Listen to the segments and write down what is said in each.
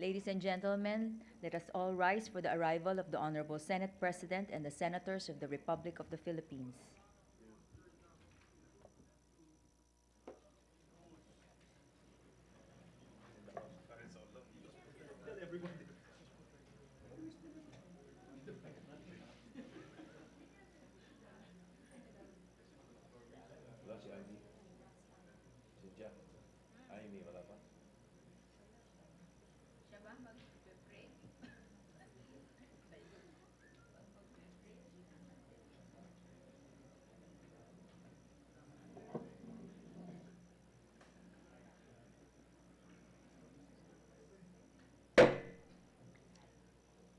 Ladies and gentlemen, let us all rise for the arrival of the Honorable Senate President and the Senators of the Republic of the Philippines.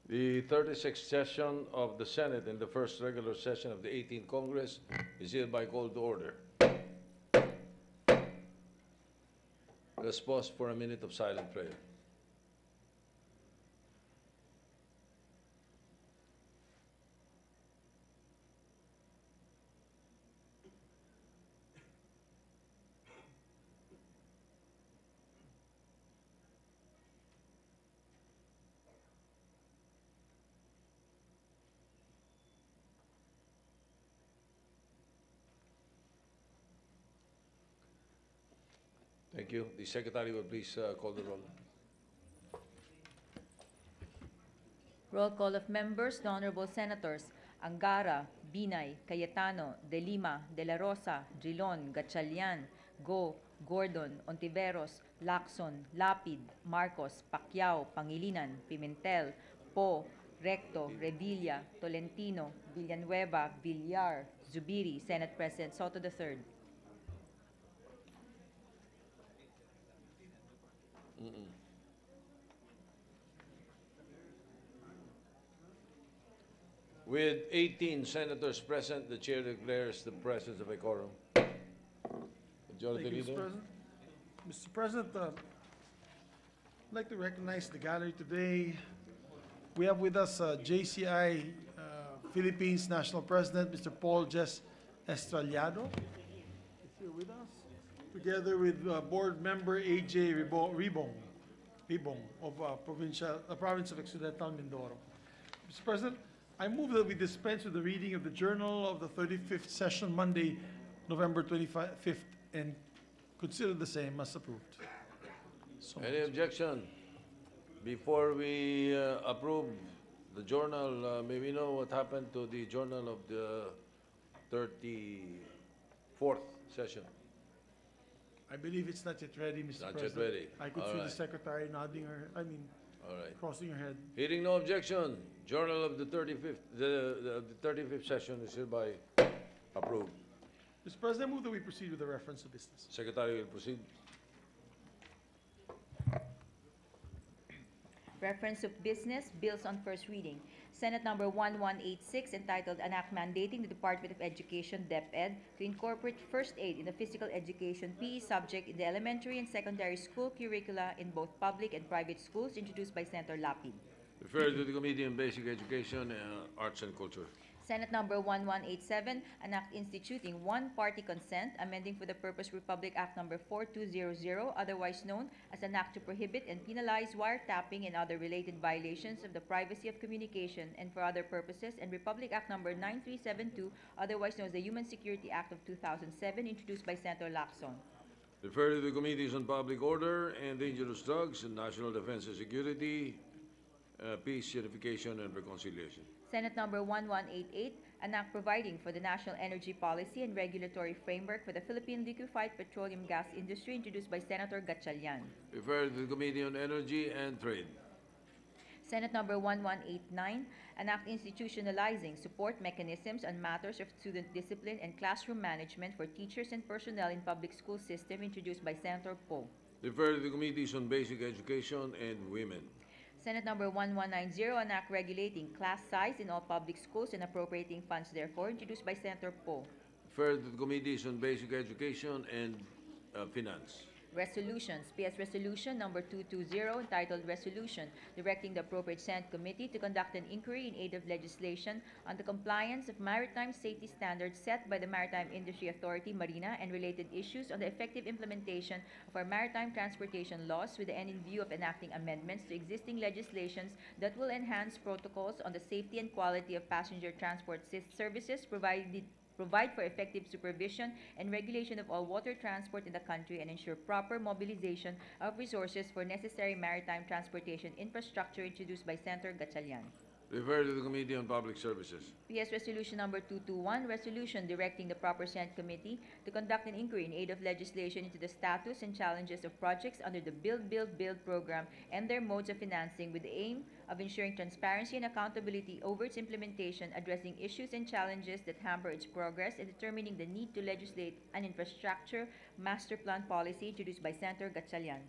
The 36th session of the Senate and the first regular session of the 18th Congress is hereby called to order. Let's pause for a minute of silent prayer. Thank you. The secretary will please uh, call the roll. Roll call of members, the Honorable Senators Angara, Binay, Cayetano, De Lima, De La Rosa, Drilon, Gatchalian, Go, Gordon, Ontiveros, Lacson, Lapid, Marcos, Pacquiao, Pangilinan, Pimentel, Po, Recto, Revilla, Tolentino, Villanueva, Villar, Zubiri, Senate President Soto III. With 18 senators present, the chair declares the presence of a quorum. Majority Thank you, Mr. Leader? President. Mr. President, uh, I'd like to recognize the gallery today. We have with us uh, JCI uh, Philippines National President, Mr. Paul Jes Estrellado. is here with us, together with uh, Board Member AJ Ribong, Ribong of uh, Provincial, uh, Province of Occidental Mindoro. Mr. President, I move that we dispense with the reading of the Journal of the 35th Session, Monday, November 25th, and consider the same as approved. So Any objection? Before we uh, approve the journal, uh, may we know what happened to the journal of the 34th session? I believe it's not yet ready, Mr. Not yet President. ready. I could All see the right. secretary nodding her, I mean, All right. crossing her head. Hearing no objection, journal of the 35th, the the 35th session is hereby approved. Mr. President, I move that we proceed with the reference to business. Secretary will proceed. Reference of business, bills on first reading. Senate Number 1186 entitled An Act Mandating the Department of Education, DepEd, to incorporate first aid in the physical education PE subject in the elementary and secondary school curricula in both public and private schools, introduced by Senator Lapid. Refer to the Committee on Basic Education, uh, Arts and Culture. Senate Number 1187, an act instituting one-party consent, amending for the purpose Republic Act Number 4200, otherwise known as an act to prohibit and penalize wiretapping and other related violations of the privacy of communication and for other purposes, and Republic Act Number 9372, otherwise known as the Human Security Act of 2007, introduced by Senator Lacson. Refer to the Committees on Public Order and Dangerous Drugs and National Defense and Security, uh, Peace, Unification, and Reconciliation. Senate Number 1188, an act providing for the national energy policy and regulatory framework for the Philippine liquefied petroleum gas industry, introduced by Senator Gatchalian. Refer to the Committee on Energy and Trade. Senate Number 1189, an act institutionalizing support mechanisms on matters of student discipline and classroom management for teachers and personnel in public school system, introduced by Senator Poe. Refer to the Committees on Basic Education and Women. Senate Number 1190, an act regulating class size in all public schools and appropriating funds therefore, introduced by Senator Poe. The Committees on Basic Education and uh, Finance. Resolutions. PS Resolution Number 220 entitled Resolution Directing the Appropriate Senate Committee to conduct an inquiry in aid of legislation on the compliance of maritime safety standards set by the Maritime Industry Authority, Marina, and related issues on the effective implementation of our maritime transportation laws with the end in view of enacting amendments to existing legislations that will enhance protocols on the safety and quality of passenger transport services provided provide for effective supervision and regulation of all water transport in the country and ensure proper mobilization of resources for necessary maritime transportation infrastructure introduced by Senator Gatchalian. Refer to the Committee on Public Services. PS Resolution Number 221, resolution directing the proper Senate committee to conduct an inquiry in aid of legislation into the status and challenges of projects under the Build, Build, Build program and their modes of financing with the aim of ensuring transparency and accountability over its implementation, addressing issues and challenges that hamper its progress, and determining the need to legislate an infrastructure master plan policy introduced by Senator Gatchalian.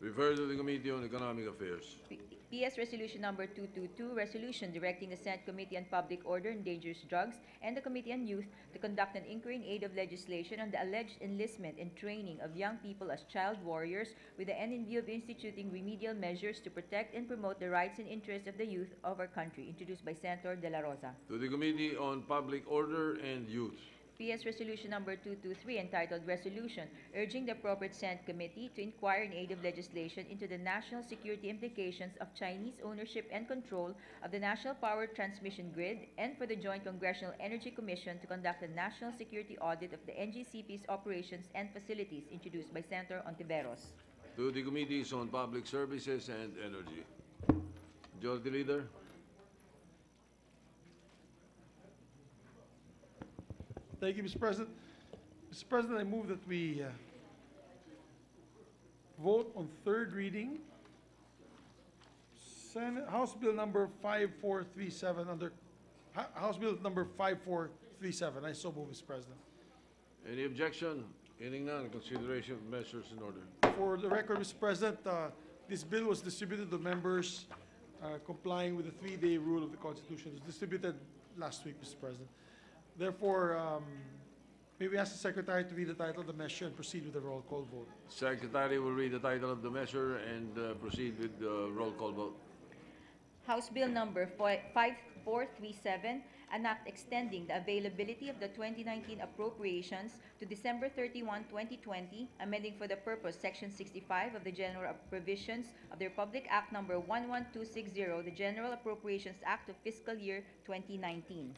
Refer to the Committee on Economic Affairs. P- PS Resolution Number 222, resolution directing the Senate Committee on Public Order and Dangerous Drugs and the Committee on Youth to conduct an inquiry in aid of legislation on the alleged enlistment and training of young people as child warriors with the end in view of instituting remedial measures to protect and promote the rights and interests of the youth of our country, introduced by Senator De La Rosa. To the Committee on Public Order and Youth. PS Resolution Number 223 entitled Resolution Urging the Appropriate Senate Committee to Inquire in Aid of Legislation into the National Security Implications of Chinese Ownership and Control of the National Power Transmission Grid and for the Joint Congressional Energy Commission to conduct a national security audit of the NGCP's operations and facilities introduced by Senator Hontiveros. To the Committees on Public Services and Energy. Majority Leader. Thank you, Mr. President. Mr. President, I move that we uh, vote on third reading. Senate, House Bill number 5437 under, Ho- House Bill number 5437. I so move, Mr. President. Any objection? Hearing none, consideration of measures in order. For the record, Mr. President, uh, this bill was distributed to members uh, complying with the three-day rule of the Constitution. It was distributed last week, Mr. President. Therefore, um, may we ask the Secretary to read the title of the measure and proceed with the roll call vote? Secretary will read the title of the measure and uh, proceed with the roll call vote. House Bill Number 5437, an act extending the availability of the 2019 appropriations to December 31, 2020, amending for the purpose Section 65 of the General Provisions of the Republic Act Number 11260, the General Appropriations Act of Fiscal Year 2019.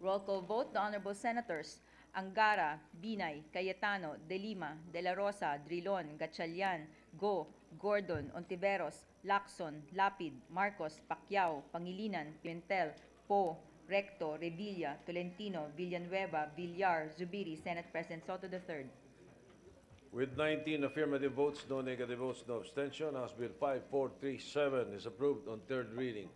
Roll call vote, the honorable senators Angara, Binay, Cayetano, De Lima, De La Rosa, Drilon, Gatchalian, Go, Gordon, Ontiveros, Lacson, Lapid, Marcos, Pacquiao, Pangilinan, Pimentel, Po, Recto, Revilla, Tolentino, Villanueva, Villar, Zubiri, Senate President Soto III. With 19 affirmative votes, no negative votes, no abstention, House Bill 5437 is approved on third reading.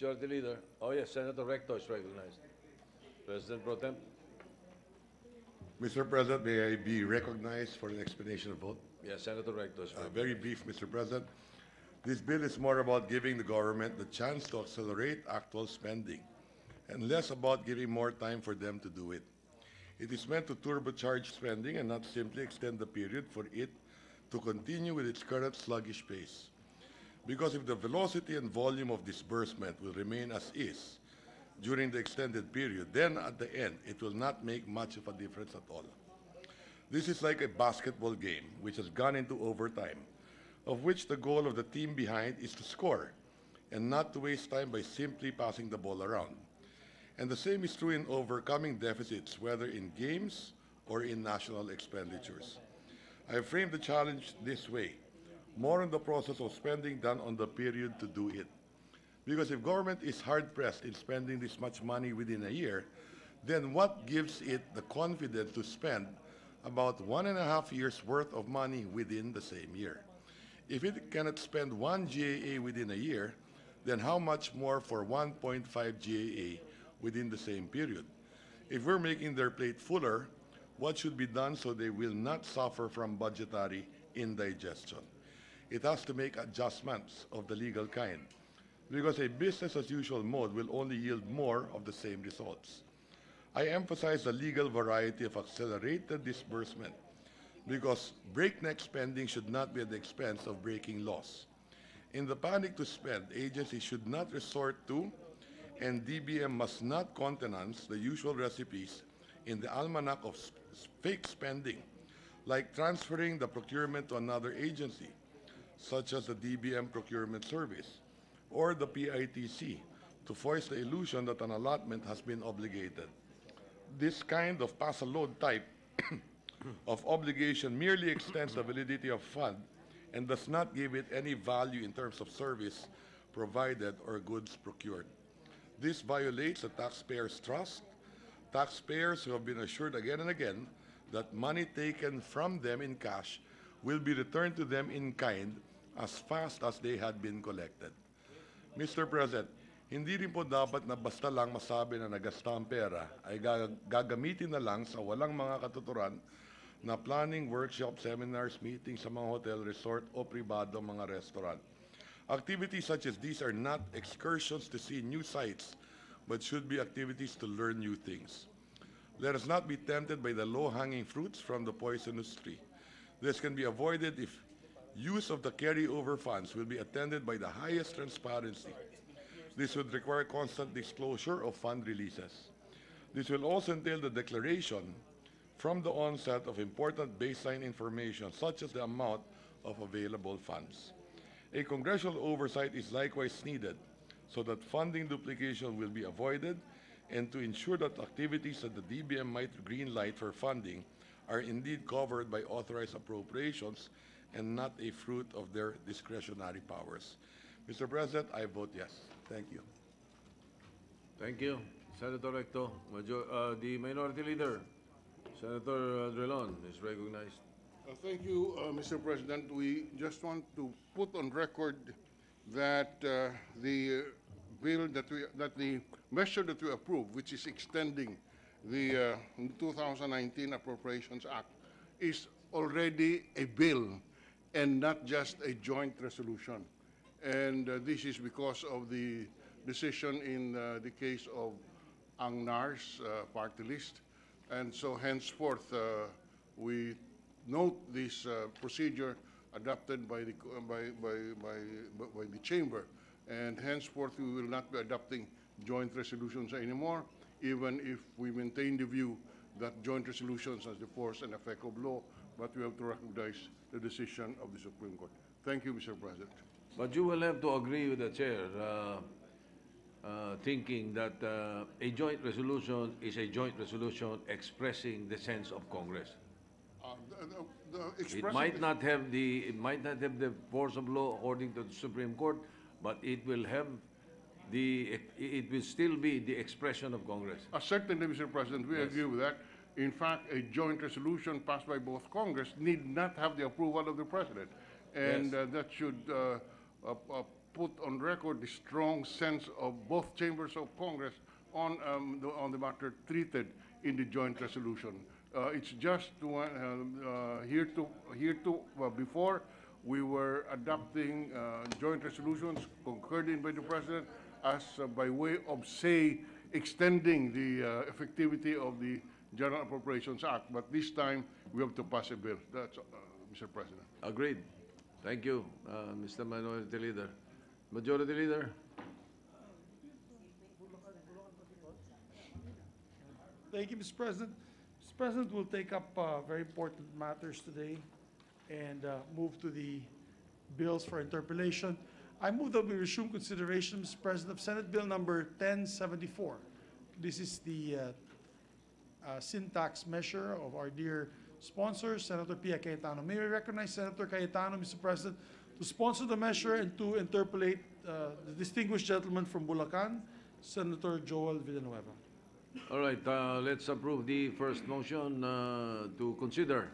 Majority Leader. Oh yes, Senator Recto is recognized. President Pro Tem. Mr. President, may I be recognized for an explanation of vote? Yes, Senator Recto is Uh. Very brief, Mr. President. This bill is more about giving the government the chance to accelerate actual spending and less about giving more time for them to do it. It is meant to turbocharge spending and not simply extend the period for it to continue with its current sluggish pace. Because if the velocity and volume of disbursement will remain as is during the extended period, then at the end, it will not make much of a difference at all. This is like a basketball game which has gone into overtime, of which the goal of the team behind is to score and not to waste time by simply passing the ball around. And the same is true in overcoming deficits, whether in games or in national expenditures. I framed the challenge this way more on the process of spending than on the period to do it. Because if government is hard pressed in spending this much money within a year, then what gives it the confidence to spend about one and a half years worth of money within the same year? If it cannot spend one GAA within a year, then how much more for 1.5 GAA within the same period? If we're making their plate fuller, what should be done so they will not suffer from budgetary indigestion? It has to make adjustments of the legal kind because a business as usual mode will only yield more of the same results. I emphasize the legal variety of accelerated disbursement because breakneck spending should not be at the expense of breaking laws. In the panic to spend, agencies should not resort to and DBM must not countenance the usual recipes in the almanac of s- s- fake spending, like transferring the procurement to another agency, such as the DBM Procurement Service or the PITC, to foist the illusion that an allotment has been obligated. This kind of pass-a-load type of obligation merely extends the validity of fund and does not give it any value in terms of service provided or goods procured. This violates the taxpayers' trust, taxpayers who have been assured again and again that money taken from them in cash will be returned to them in kind as fast as they had been collected. Mr. President, hindi rin po dapat na basta lang masabi na nagasta ang pera ay gagamitin na lang sa walang mga katuturan na planning, workshop, seminars, meetings sa mga hotel, resort o pribadong mga restaurant. Activities such as these are not excursions to see new sights, but should be activities to learn new things. Let us not be tempted by the low-hanging fruits from the poisonous tree. This can be avoided if use of the carryover funds will be attended by the highest transparency. This would require constant disclosure of fund releases. This will also entail the declaration from the onset of important baseline information such as the amount of available funds. A congressional oversight is likewise needed so that funding duplication will be avoided and to ensure that activities that the DBM might green light for funding are indeed covered by authorized appropriations and not a fruit of their discretionary powers. Mr. President, I vote yes. Thank you. Thank you. Senator Recto, Major, uh, the Minority Leader, Senator Drilon is recognized. Uh, Thank you, uh, Mr. President. We just want to put on record that uh, the uh, bill that we, that the measure that we approve, which is extending the uh, 2019 Appropriations Act, is already a bill and not just a joint resolution. And uh, this is because of the decision in uh, the case of Ang Nar's uh, party list. And so henceforth, uh, we note this uh, procedure adopted by the, by, by, by, by the chamber. And henceforth, we will not be adopting joint resolutions anymore, even if we maintain the view that joint resolutions has the force and effect of law, but we have to recognize the decision of the Supreme Court. Thank you, Mr. President. But you will have to agree with the chair, uh, uh, thinking that uh, a joint resolution is a joint resolution expressing the sense of Congress. Uh, the- the- It might not have the, it might not have the force of law according to the Supreme Court, but it will have the, it- it will still be the expression of Congress. Uh, Certainly, Mr. President, we agree with that. In fact, a joint resolution passed by both Congress need not have the approval of the President. And Yes. uh, that should uh, uh, uh, put on record the strong sense of both chambers of Congress on, um, the, on the matter treated in the joint resolution. Uh, It's just to, uh, uh, here to, here to, well, before, we were adopting uh, joint resolutions concurred in by the President as uh, by way of, say, extending the uh, effectivity of the General Appropriations Act, but this time, we have to pass a bill. That's, uh, Mr. President. Agreed. Thank you, uh, Mr. Minority Leader. Majority Leader? Thank you, Mr. President. Mr. President, we'll take up uh, very important matters today and uh, move to the bills for interpellation. I move that we resume consideration, Mr. President, of Senate Bill Number 1074. This is the uh, sin tax measure of our dear sponsor, Senator Pia Cayetano. May we recognize Senator Cayetano, Mr. President, to sponsor the measure and to interpellate uh, the distinguished gentleman from Bulacan, Senator Joel Villanueva. All right, uh, let's approve the first motion uh, to consider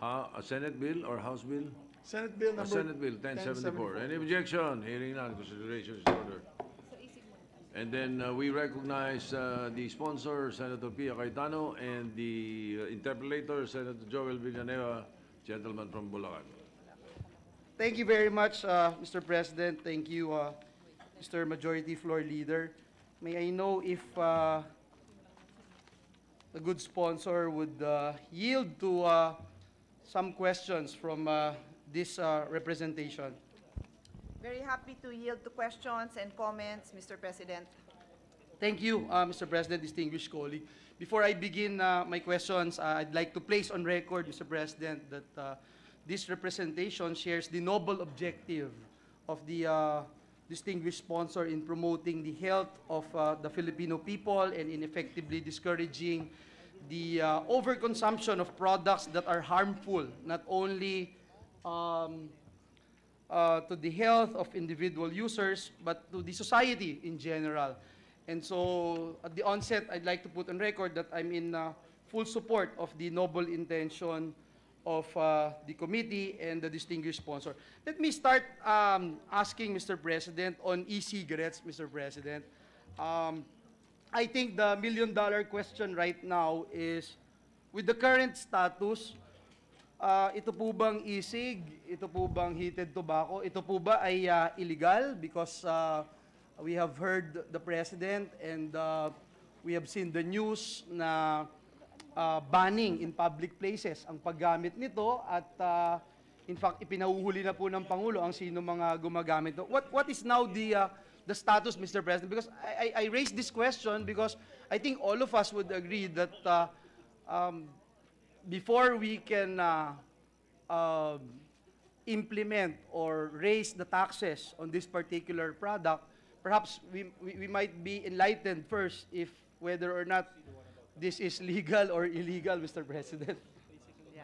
a Senate bill or House bill? Senate Bill A number. Senate bill 1074. Any objection? Hearing none, consideration is ordered. And then uh, we recognize uh, the sponsor, Senator Pia Cayetano, and the uh, interpellator, Senator Joel Villanueva, gentleman from Bulacan. Thank you very much, uh, Mr. President. Thank you, uh, Mr. Majority Floor Leader. May I know if uh, the good sponsor would uh, yield to uh, some questions from uh, this uh, representation. Very happy to yield to questions and comments, Mr. President. Thank you, uh, Mr. President, distinguished colleague. Before I begin uh, my questions, uh, I'd like to place on record, Mr. President, that uh, this representation shares the noble objective of the uh, distinguished sponsor in promoting the health of uh, the Filipino people and in effectively discouraging the overconsumption of products that are harmful, not only um, uh, to the health of individual users, but to the society in general. And so, at the onset, I'd like to put on record that I'm in uh, full support of the noble intention of uh, the committee and the distinguished sponsor. Let me start um, asking Mr. President on e-cigarettes, Mr. President. Um, I think the million-dollar question right now is, with the current status, Ah, ito po bang isig? Ito po bang heated tobacco? Ito po ba ay ah, illegal? Because ah, we have heard the President and ah, we have seen the news na ah, banning in public places ang paggamit nito at ah, in fact ipinahuhuli na po ng Pangulo ang sino mga gumagamit nito. What, what is now the, ah, the status, Mr. President? Because I, I, I raised this question because I think all of us would agree that ah, um, before we can uh, um, implement or raise the taxes on this particular product, perhaps we, we, we might be enlightened first if whether or not this is legal or illegal, Mr. President. Yeah.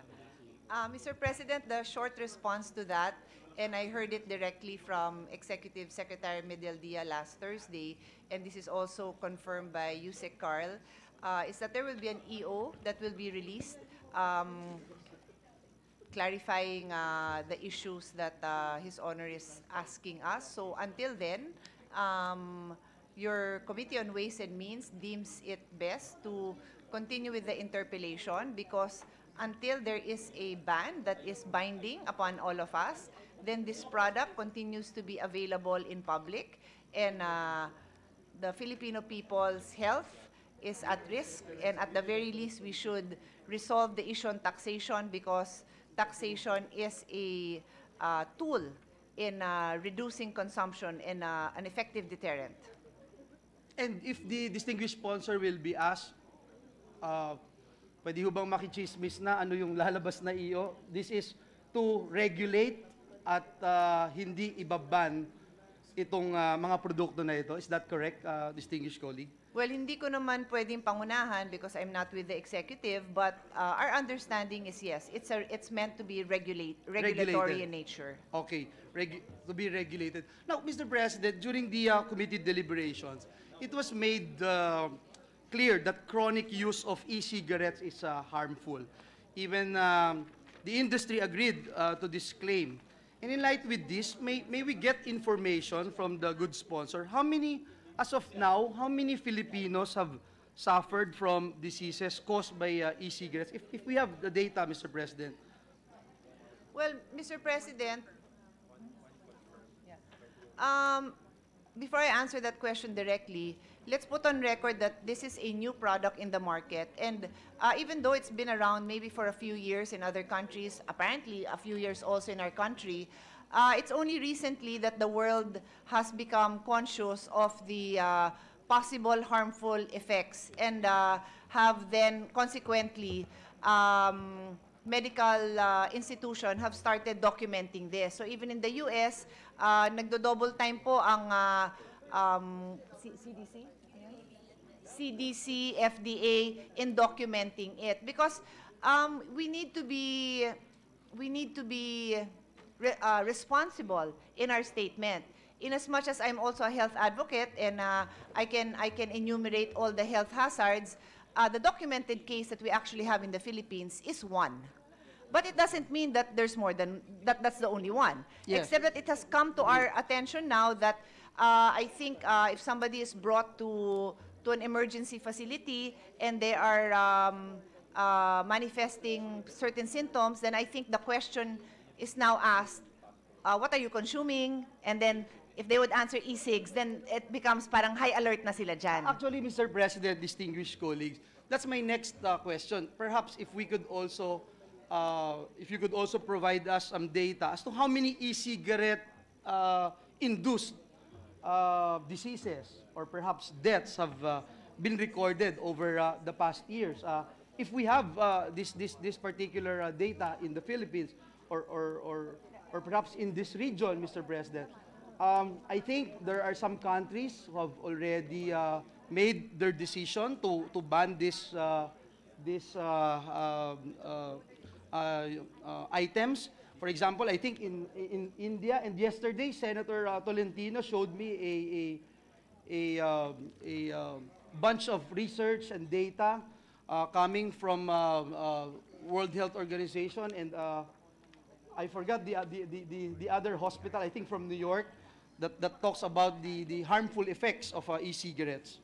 Uh, Mr. President, the short response to that, and I heard it directly from Executive Secretary Medialdea last Thursday, and this is also confirmed by Yusek Karl, uh, is that there will be an EO that will be released um, clarifying uh, the issues that uh, His Honor is asking us. So until then, um, your Committee on Ways and Means deems it best to continue with the interpellation because until there is a ban that is binding upon all of us, then this product continues to be available in public and uh, the Filipino people's health is at risk and at the very least we should resolve the issue on taxation because taxation is a uh, tool in uh, reducing consumption and uh, an effective deterrent. And if the distinguished sponsor will be asked, uh, pwede ho bang makichismis na ano yung lalabas na iyo? This is to regulate at uh, hindi ibaban itong uh, mga produkto na ito. Is that correct, uh, distinguished colleague? Well, hindi ko naman pwedeng pangunahan because I'm not with the executive, but uh, our understanding is yes, it's a, it's meant to be regulate, regulatory Regulated. in nature. Okay, regu- to be regulated. Now, Mr. President, during the uh, committee deliberations, it was made uh, clear that chronic use of e-cigarettes is uh, harmful. Even um, the industry agreed uh, to this claim. And in light with this, may, may we get information from the good sponsor? How many, as of now, how many Filipinos have suffered from diseases caused by uh, e-cigarettes? If, if we have the data, Mr. President. Well, Mr. President, um, before I answer that question directly, let's put on record that this is a new product in the market. And uh, even though it's been around maybe for a few years in other countries, apparently a few years also in our country, uh, it's only recently that the world has become conscious of the uh, possible harmful effects and uh, have then consequently um, medical uh, institution have started documenting this. So even in the US, uh, nagdo-double time po ang uh, um, CDC? CDC, FDA in documenting it because um, we need to be we need to be re- uh, responsible in our statement. In as much as I'm also a health advocate and uh, I can I can enumerate all the health hazards, uh, the documented case that we actually have in the Philippines is one. But it doesn't mean that there's more than that. That's the only one. Yes. Except that it has come to our attention now that uh, I think uh, if somebody is brought to to an emergency facility and they are um, uh, manifesting certain symptoms, then I think the question is now asked: uh, What are you consuming? And then if they would answer e-cigs, then it becomes parang high alert na sila dyan. Actually, Mr. President, distinguished colleagues, that's my next uh, question. Perhaps if we could also, uh, if you could also provide us some data as to how many e-cigarette uh, induced uh, diseases or perhaps deaths have uh, been recorded over uh, the past years. Uh, if we have uh, this, this, this particular uh, data in the Philippines or, or, or, or perhaps in this region, Mr. President, um, I think there are some countries who have already uh, made their decision to, to ban this, uh, this uh, um, uh, uh, items. For example, I think in, in India, and yesterday, Senator uh, Tolentino showed me a, a, a, um, a um, bunch of research and data coming from World Health Organization and I forgot the, uh, the, the, the, the other hospital, I think from New York, that, that talks about the, the harmful effects of uh, e-cigarettes.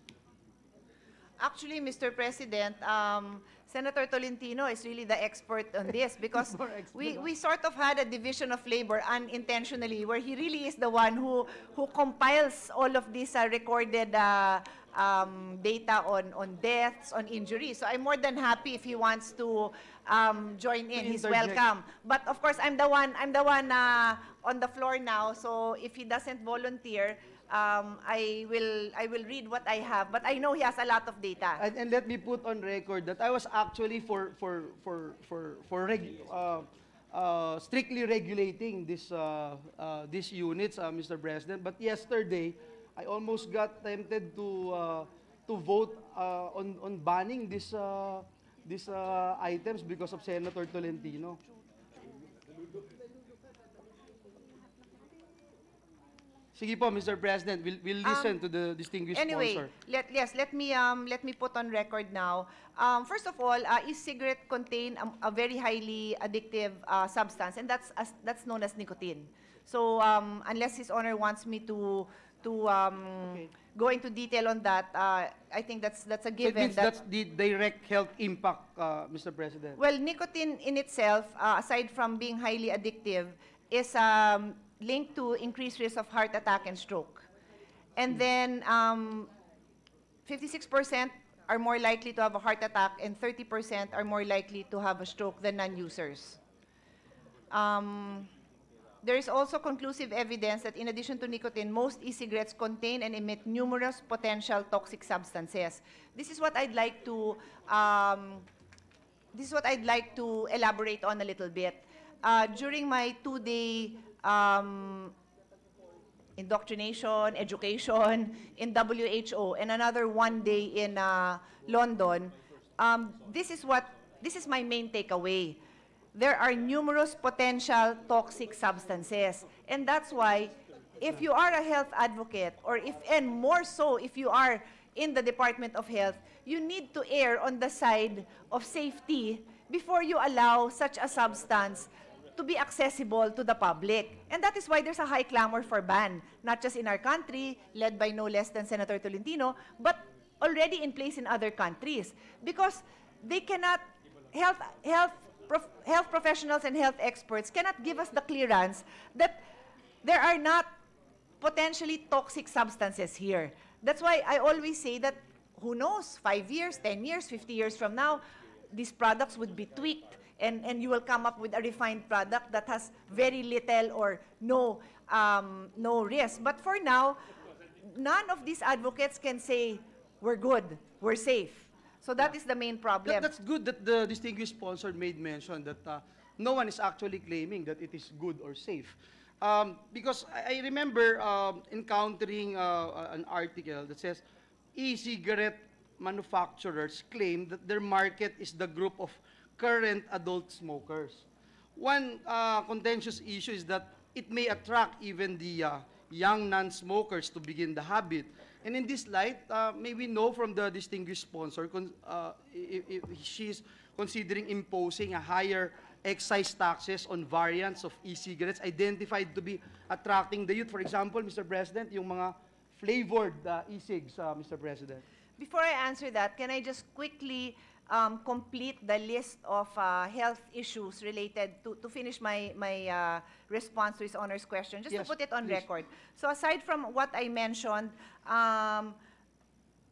Actually, Mr. President, um, Senator Tolentino is really the expert on this because we, we sort of had a division of labor unintentionally where he really is the one who, who compiles all of these uh, recorded uh, um, data on, on deaths, on injuries. So I'm more than happy if he wants to um, join in. He's welcome. But of course, I'm the one, I'm the one uh, on the floor now. So if he doesn't volunteer, um, I will, I will read what I have. But I know he has a lot of data. And, and let me put on record that I was actually for, for, for, for, for reg, uh, uh, strictly regulating this, uh, uh, these units, uh, Mr. President. But yesterday, I almost got tempted to, uh, to vote uh, on, on banning this, uh, these uh, items because of Senator Tolentino. Sige po, Mr. President, we'll, we'll listen to the distinguished Anyway, sponsor. let, yes, let me, um, let me put on record now. Um, first of all, uh, e-cigarette contain a, a very highly addictive uh, substance, and that's, as, that's known as nicotine. So um, unless His Honor wants me to, to um, Okay. go into detail on that, uh, I think that's, that's a That given. means that's the direct health impact, uh, Mr. President. Well, nicotine in itself, uh, aside from being highly addictive, is um, linked to increased risk of heart attack and stroke. And then um, 56% are more likely to have a heart attack and 30% are more likely to have a stroke than non-users. Um, there is also conclusive evidence that in addition to nicotine, most e-cigarettes contain and emit numerous potential toxic substances. This is what I'd like to um, this is what I'd like to elaborate on a little bit. Uh, during my two-day um, indoctrination, education in WHO, and another one day in uh, London, um, this is what this is my main takeaway. There are numerous potential toxic substances, and that's why if you are a health advocate, or if and more so if you are in the Department of Health, you need to err on the side of safety before you allow such a substance to be accessible to the public. And that is why there's a high clamor for ban, not just in our country, led by no less than Senator Tolentino, but already in place in other countries. Because they cannot, health, health, prof, health professionals and health experts cannot give us the clearance that there are not potentially toxic substances here. That's why I always say that who knows, five years, 10 years, 50 years from now, these products would be tweaked and, and you will come up with a refined product that has very little or no, um, no risk. But for now, none of these advocates can say, we're good, we're safe. So that is the main problem. That, that's good that the distinguished sponsor made mention that uh, no one is actually claiming that it is good or safe. Um, because I, I remember um, encountering uh, an article that says e-cigarette manufacturers claim that their market is the group of current adult smokers. One uh, contentious issue is that it may attract even the uh, young non-smokers to begin the habit. And in this light, uh, may we know from the distinguished sponsor uh, if, if she's considering imposing a higher excise taxes on variants of e-cigarettes identified to be attracting the youth. For example, Mr. President, yung mga flavored uh, e-cigs, uh, Mr. President. Before I answer that, can I just quickly um, complete the list of uh, health issues related to, to finish my, my uh, response to His Honor's question, just Yes, to put it on please. record. So aside from what I mentioned, um,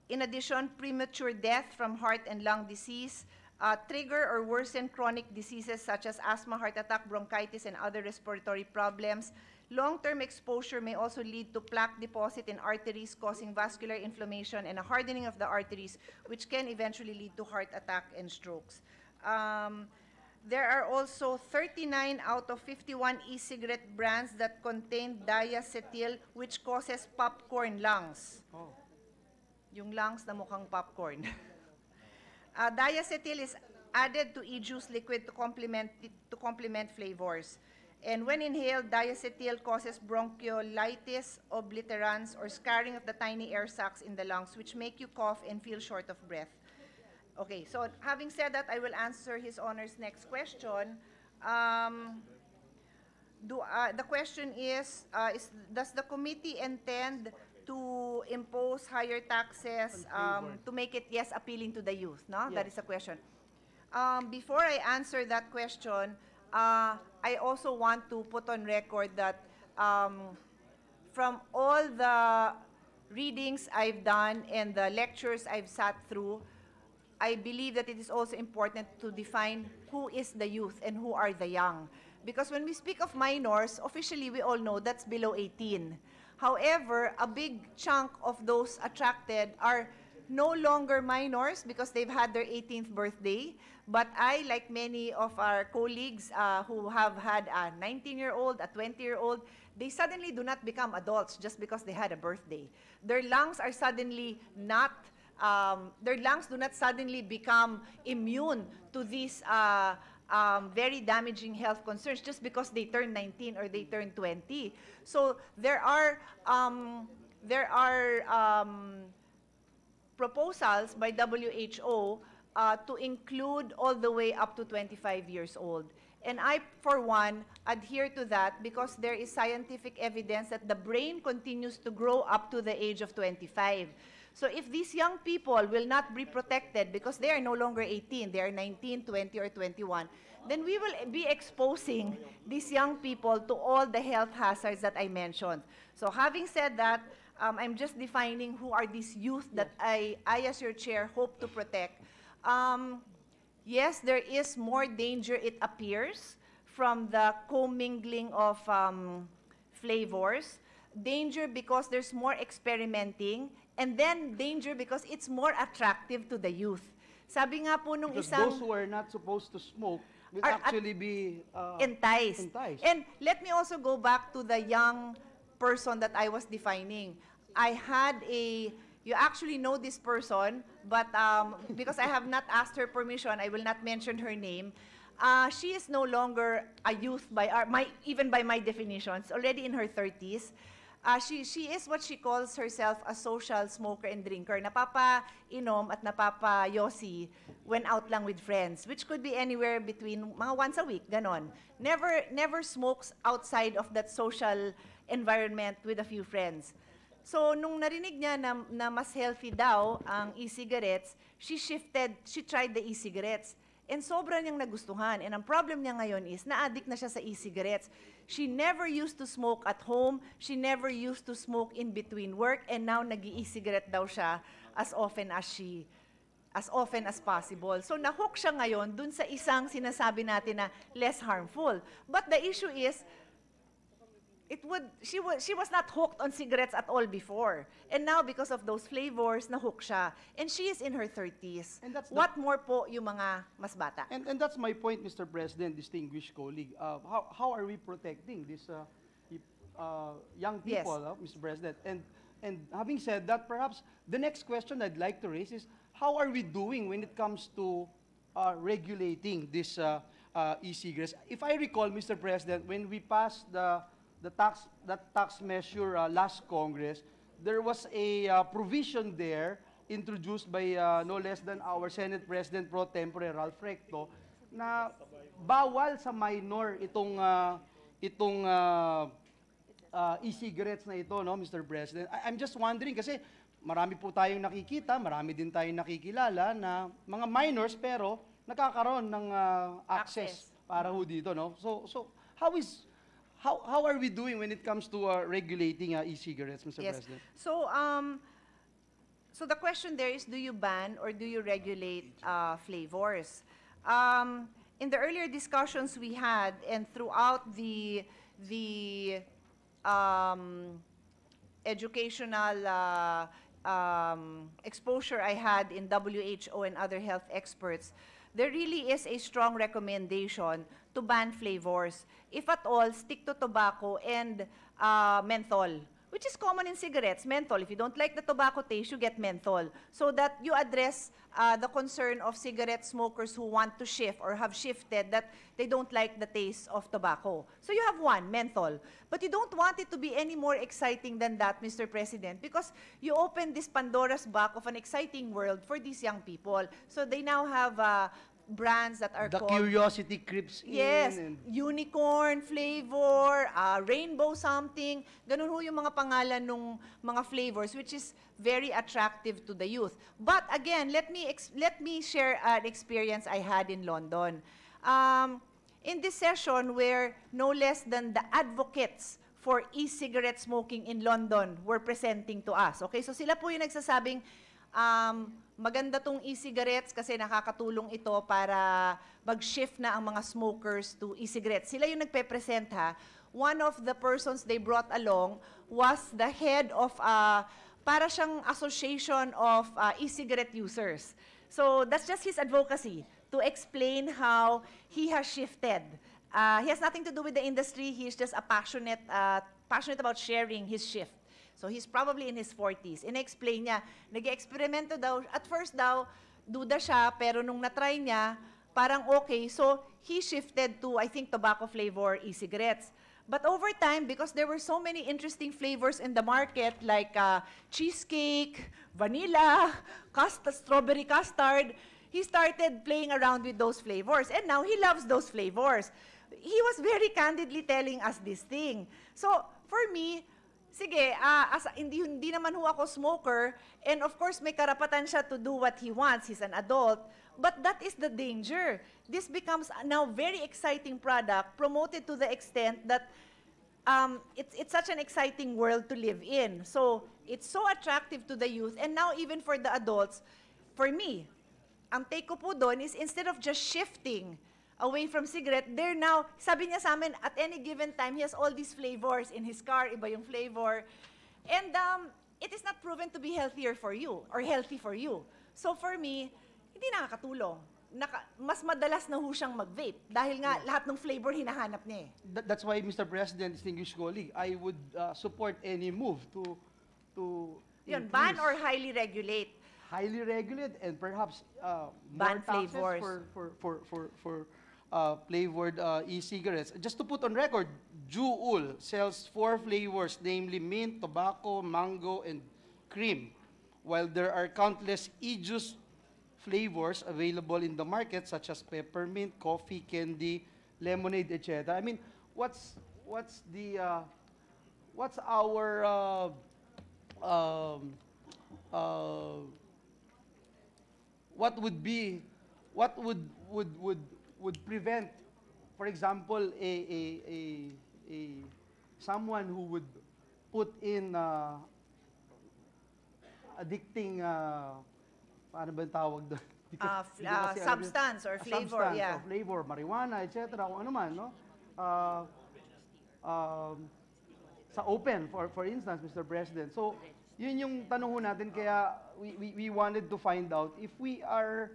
in addition, premature death from heart and lung disease, uh, trigger or worsen chronic diseases such as asthma, heart attack, bronchitis, and other respiratory problems. Long-term exposure may also lead to plaque deposit in arteries causing vascular inflammation and a hardening of the arteries, which can eventually lead to heart attack and strokes. Um, there are also 39 out of 51 e-cigarette brands that contain diacetyl, which causes popcorn lungs. Oh. Yung lungs na mukhang popcorn. uh, diacetyl is added to e-juice liquid to complement to complement flavors. And when inhaled, diacetyl causes bronchiolitis, obliterans, or scarring of the tiny air sacs in the lungs, which make you cough and feel short of breath. Okay, so having said that, I will answer His Honor's next question. Um, do, uh, the question is, uh, is, does the committee intend to impose higher taxes um, to make it, yes, appealing to the youth, no? That Yes. is a question. Um, before I answer that question, uh, I also want to put on record that um, from all the readings I've done and the lectures I've sat through, I believe that it is also important to define who is the youth and who are the young. Because when we speak of minors, officially we all know that's below 18. However, a big chunk of those attracted are no longer minors because they've had their 18th birthday. But I, like many of our colleagues uh, who have had a 19-year-old, a 20-year-old, they suddenly do not become adults just because they had a birthday. Their lungs are suddenly not um, their lungs do not suddenly become immune to these uh, um, very damaging health concerns just because they turn 19 or they turn 20. So there are um, there are um, proposals by WHO uh, to include all the way up to 25 years old. And I, for one, adhere to that because there is scientific evidence that the brain continues to grow up to the age of 25. So if these young people will not be protected because they are no longer 18, they are 19, 20, or 21, then we will be exposing these young people to all the health hazards that I mentioned. So having said that, um, I'm just defining who are these youth that I, I, as your chair, hope to protect. Um, yes, there is more danger, it appears, from the commingling of um, flavors. Danger because there's more experimenting. And then danger because it's more attractive to the youth. Sabi nga po nung Because isang... those who are not supposed to smoke will actually be uh, enticed. enticed. And let me also go back to the young person that I was defining. I had a, you actually know this person, but um, because I have not asked her permission, I will not mention her name. Uh, she is no longer a youth by our, my, even by my definitions, already in her 30s. Uh, she, she is what she calls herself a social smoker and drinker. Napapa-inom at napapa-yosi when out lang with friends, which could be anywhere between mga once a week, ganon. Never, never smokes outside of that social environment with a few friends. So, nung narinig niya na, na mas healthy daw ang e-cigarettes, she shifted, she tried the e-cigarettes. And sobra niyang nagustuhan. And ang problem niya ngayon is, na-addict na siya sa e-cigarettes. She never used to smoke at home. She never used to smoke in between work. And now, nag e-cigarette daw siya as often as she as often as possible. So nahook siya ngayon dun sa isang sinasabi natin na less harmful. But the issue is, it would she was she was not hooked on cigarettes at all before. And now because of those flavors, nahook siya. And she is in her 30s. And that's the- What more po yung mga mas bata? And, and that's my point, Mr. President, distinguished colleague. Uh, how, how are we protecting these uh, uh, young Yes. people, uh, Mr. President? And, and having said that, perhaps the next question I'd like to raise is, how are we doing when it comes to uh, regulating this uh, uh, e-cigarettes? If I recall, Mr. President, when we passed the, the tax, that tax measure uh, last Congress, there was a uh, provision there introduced by uh, no less than our Senate President Pro Tempore Ralph Recto na bawal sa minor itong uh, itong uh, uh, e-cigarettes na ito, no, Mr. President. I- I'm just wondering kasi marami po tayong nakikita, marami din tayong nakikilala na mga minors pero nakakaroon ng uh, access, Access. para ho dito, no? So so how is how how are we doing when it comes to uh, regulating uh, e-cigarettes, Mr. Yes. President? So, um, so the question there is, do you ban or do you regulate uh, flavors? Um, in the earlier discussions we had and throughout the the um, educational uh, um, exposure I had in WHO and other health experts, there really is a strong recommendation to ban flavors. If at all, stick to tobacco and uh, menthol, which is common in cigarettes, menthol. If you don't like the tobacco taste, you get menthol. So that you address uh, the concern of cigarette smokers who want to shift or have shifted that they don't like the taste of tobacco. So you have one, menthol. But you don't want it to be any more exciting than that, Mr. President, because you open this Pandora's box of an exciting world for these young people. So they now have uh, brands that are The called... curiosity creeps Yes, in. Unicorn flavor, uh, rainbow something. Ganun ho yung mga pangalan ng mga flavors which is very attractive to the youth. But again, let me ex- let me share an experience I had in London. Um, in this session where no less than the advocates for e-cigarette smoking in London were presenting to us. Okay, so sila po yung nagsasabing um, maganda tong e-cigarettes kasi nakakatulong ito para mag-shift na ang mga smokers to e-cigarettes. Sila yung nagpe-present ha. One of the persons they brought along was the head of, uh, para siyang association of uh, e-cigarette users. So that's just his advocacy to explain how he has shifted. Uh, he has nothing to do with the industry. He is just a passionate, uh, passionate about sharing his shift. So he's probably in his 40s. In-explain niya, nag-eksperimento daw, at first daw, duda siya, pero nung natry niya, parang okay. So he shifted to, I think, tobacco flavor e-cigarettes. But over time, because there were so many interesting flavors in the market, like uh, cheesecake, vanilla, custard, strawberry custard, he started playing around with those flavors. And now he loves those flavors. He was very candidly telling us this thing. So, for me, sige, ah, as, hindi, hindi naman ho ako smoker, and of course, may karapatan siya to do what he wants. He's an adult. But that is the danger. This becomes now very exciting product promoted to the extent that um, it's, it's such an exciting world to live in. So it's so attractive to the youth and now even for the adults. For me, ang take ko po doon is instead of just shifting away from cigarette, they're now, sabi niya sa amin, at any given time, he has all these flavors in his car, iba yung flavor. And um, it is not proven to be healthier for you or healthy for you. So for me, hindi nakakatulong. Naka, mas madalas na ho siyang mag-vape dahil nga lahat ng flavor hinahanap niya eh. That, that's why, Mr. President, distinguished colleague, I would uh, support any move to to Yun, ban or highly regulate. highly regulate and perhaps uh, Ban more taxes flavors. for for for for, for uh, flavored uh, e-cigarettes. Just to put on record, Juul sells four flavors, namely mint, tobacco, mango, and cream. While there are countless e-juice flavors available in the market, such as peppermint, coffee, candy, lemonade, etc. I mean, what's what's the uh, what's our uh, um, uh, what would be what would would would would prevent for example a a a, a someone who would put in uh, addicting uh, paano ba yung tawag doon? Ah, ah, alam yun. substance or A flavor, substance yeah. or flavor, marijuana, etc. Kung ano man, no? Uh, um, sa open, for, for instance, Mr. President. So, yun yung tanong natin, kaya we, we, we wanted to find out if we are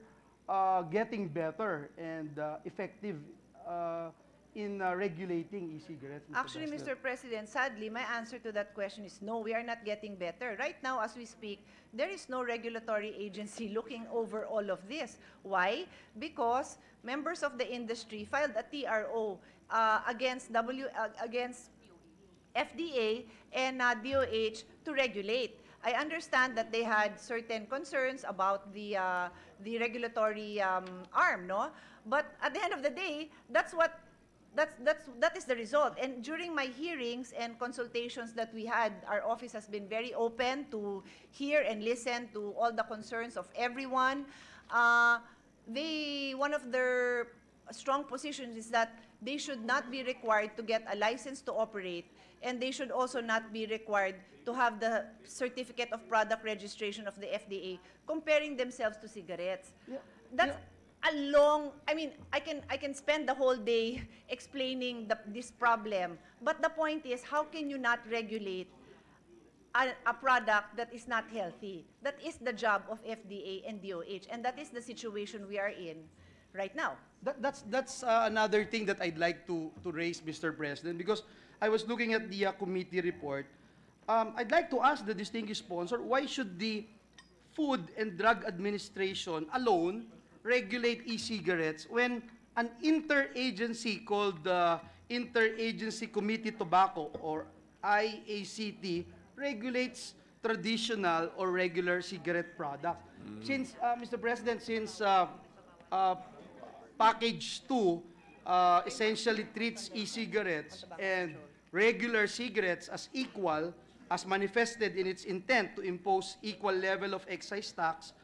uh, getting better and uh, effective uh, in uh, regulating e-cigarettes, Mr. Actually. Mr. President, sadly, my answer to that question is no, we are not getting better. Right now, as we speak, there is no regulatory agency looking over all of this. Why? Because members of the industry filed a TRO uh, against W uh, against FDA and uh, DOH to regulate. I understand that they had certain concerns about the uh, the regulatory um, arm, no? But at the end of the day, that's what that's, that's, that is the result. And during my hearings and consultations that we had, our office has been very open to hear and listen to all the concerns of everyone. Uh, they, one of their strong positions is that they should not be required to get a license to operate, and they should also not be required to have the certificate of product registration of the FDA, comparing themselves to cigarettes. That's a long, I mean, I can, I can spend the whole day explaining the, this problem, but the point is, how can you not regulate a, a product that is not healthy? That is the job of FDA and DOH, and that is the situation we are in right now. That, that's that's uh, another thing that I'd like to, to raise, Mr. President, because I was looking at the uh, committee report. Um, I'd like to ask the distinguished sponsor, why should the Food and Drug Administration alone regulate e-cigarettes when an interagency called the Interagency Committee Tobacco, or IACT, regulates traditional or regular cigarette products. Since, uh, Mr. President, since uh, uh, package 2 uh, essentially treats e-cigarettes and regular cigarettes as equal as manifested in its intent to impose equal level of excise tax,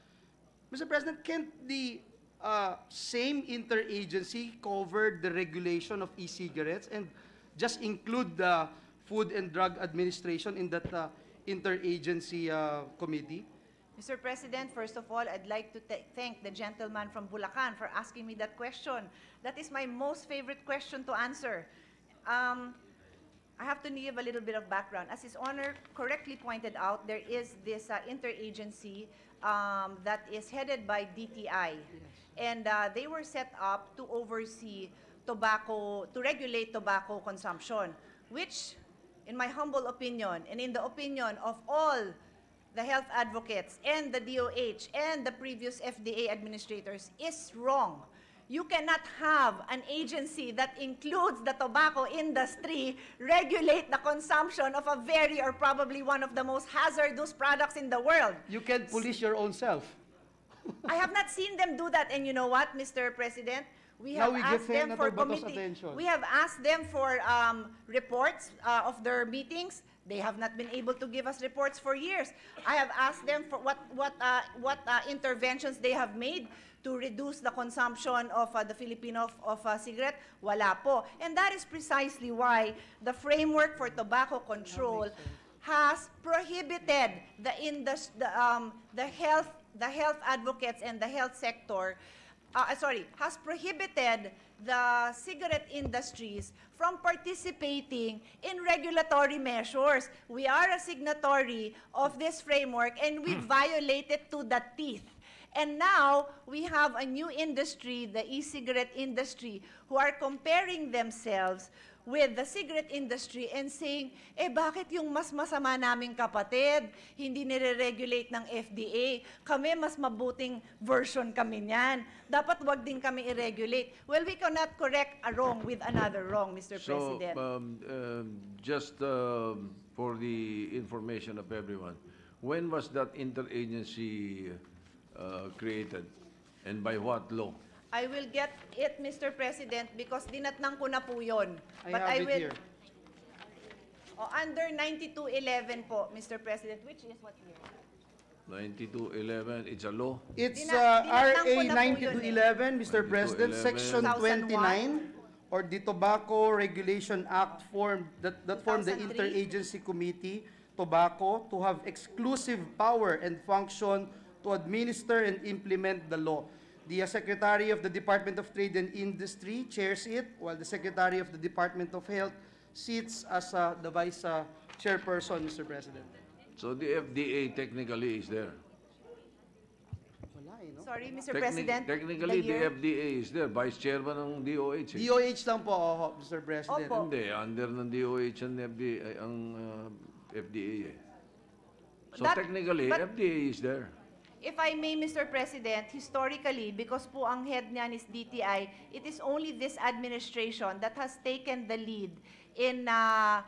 Mr. President, can't the uh, same interagency cover the regulation of e-cigarettes and just include the Food and Drug Administration in that uh, interagency uh, committee? Mr. President, first of all, I'd like to th- thank the gentleman from Bulacan for asking me that question. That is my most favorite question to answer. Um, I have to give a little bit of background. As His Honor correctly pointed out, there is this uh, interagency um, that is headed by DTI. And uh, they were set up to oversee tobacco, to regulate tobacco consumption, which, in my humble opinion, and in the opinion of all the health advocates and the DOH and the previous FDA administrators is wrong. You cannot have an agency that includes the tobacco industry regulate the consumption of a very or probably one of the most hazardous products in the world. You can't police your own self. I have not seen them do that. And you know what, Mr. President? We have we asked them for committee. attention. We have asked them for um, reports uh, of their meetings. They have not been able to give us reports for years. I have asked them for what what uh, what uh, interventions they have made to reduce the consumption of uh, the Filipino of, of uh, cigarette. Wala po. And that is precisely why the framework for tobacco control has prohibited the the, um, the health the health advocates and the health sector uh, sorry has prohibited the cigarette industries from participating in regulatory measures. We are a signatory of this framework and we violate it to the teeth. And now we have a new industry, the e-cigarette industry, who are comparing themselves with the cigarette industry and saying, eh bakit yung mas masama naming kapatid, hindi nire-regulate ng FDA, kami mas mabuting version kami niyan. Dapat wag din kami i-regulate. Well, we cannot correct a wrong with another wrong, Mr. So, President. um, um, just um, for the information of everyone, when was that interagency uh, created? And by what law? I will get it, Mr. President, because dinatnang ko na po yun. I But have I it will, here. Oh, under 9211 po, Mr. President, which is what year? 9211, it's a law? It's uh, RA ko na po yun eh. 9211, Mr. President, 9211. Section 2001. 29, or the Tobacco Regulation Act formed, that, that formed the 2003. Interagency Committee, Tobacco, to have exclusive power and function to administer and implement the law. The uh, Secretary of the Department of Trade and Industry chairs it, while the Secretary of the Department of Health sits as uh, the Vice uh, Chairperson, Mr. President. So the FDA technically is there. Eh? Sorry, Mr. Technic- President. Technically, the year- FDA is there, Vice Chairman ng DOH. eh. DOH lang po, oh, Mr. President. Opo. Hindi, under ng DOH ang FDA, ang uh, FDA eh. So That- technically, but- FDA is there. If I may, Mr. President, historically, because po ang head niyan is DTI, it is only this administration that has taken the lead in uh,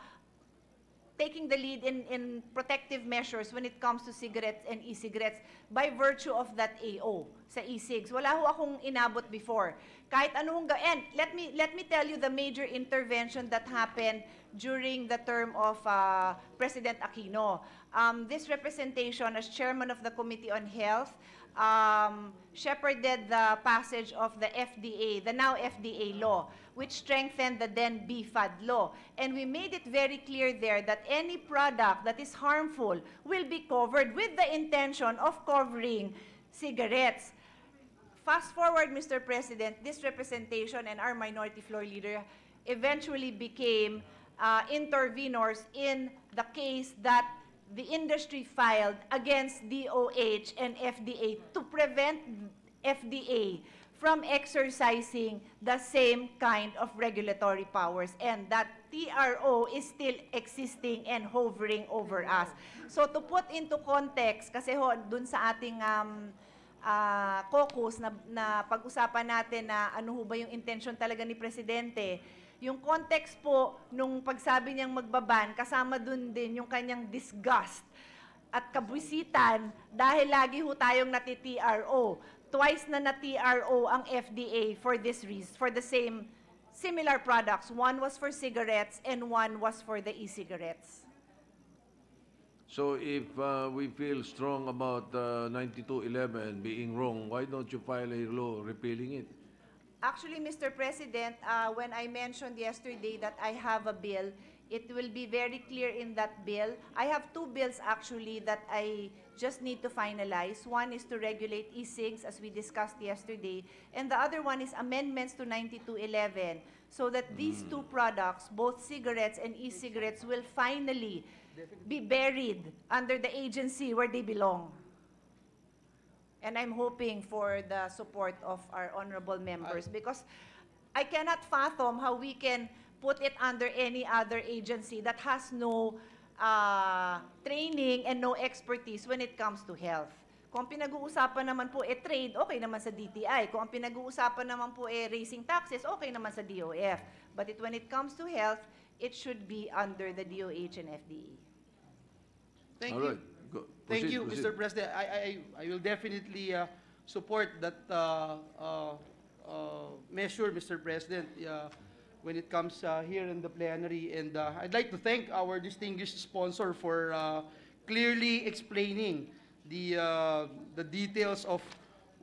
taking the lead in, in protective measures when it comes to cigarettes and e-cigarettes by virtue of that AO sa e-cigs. Wala ho akong inabot before. Kahit anong ga- and let me let me tell you the major intervention that happened during the term of uh, President Aquino. Um, this representation as chairman of the Committee on Health um, shepherded the passage of the FDA, the now FDA law, which strengthened the then BFAD law. And we made it very clear there that any product that is harmful will be covered with the intention of covering cigarettes. Fast forward, Mr. President, this representation and our minority floor leader eventually became uh, intervenors in the case that the industry filed against DOH and FDA to prevent FDA from exercising the same kind of regulatory powers and that TRO is still existing and hovering over us. So to put into context, kasi ho, dun sa ating um, ah, caucus na, na pag-usapan natin na ano ho ba yung intention talaga ni Presidente, yung context po nung pagsabi niyang magbaban, kasama dun din yung kanyang disgust at kabwisitan dahil lagi ho tayong nati-TRO. Twice na na-TRO ang FDA for this reason, for the same similar products. One was for cigarettes and one was for the e-cigarettes. So if uh, we feel strong about uh, 9211 being wrong, why don't you file a law repealing it? Actually, Mr. President, uh, when I mentioned yesterday that I have a bill, it will be very clear in that bill. I have two bills actually that I just need to finalize. One is to regulate e-cigs, as we discussed yesterday, and the other one is amendments to 9211, so that these two products, both cigarettes and e-cigarettes, will finally be buried under the agency where they belong. And I'm hoping for the support of our honorable members because I cannot fathom how we can put it under any other agency that has no uh, training and no expertise when it comes to health. Kung ang pinag-uusapan naman po e trade, okay naman sa DTI. Kung ang pinag-uusapan naman po e raising taxes, okay naman sa DOF. But it, when it comes to health, it should be under the DOH and E. FDA. Thank All you. right, Thank proceed, you, proceed. Mr. President. I, I, I will definitely uh, support that uh, uh, uh, measure, Mr. President, uh, when it comes uh, here in the plenary. And uh, I'd like to thank our distinguished sponsor for uh, clearly explaining the, uh, the details of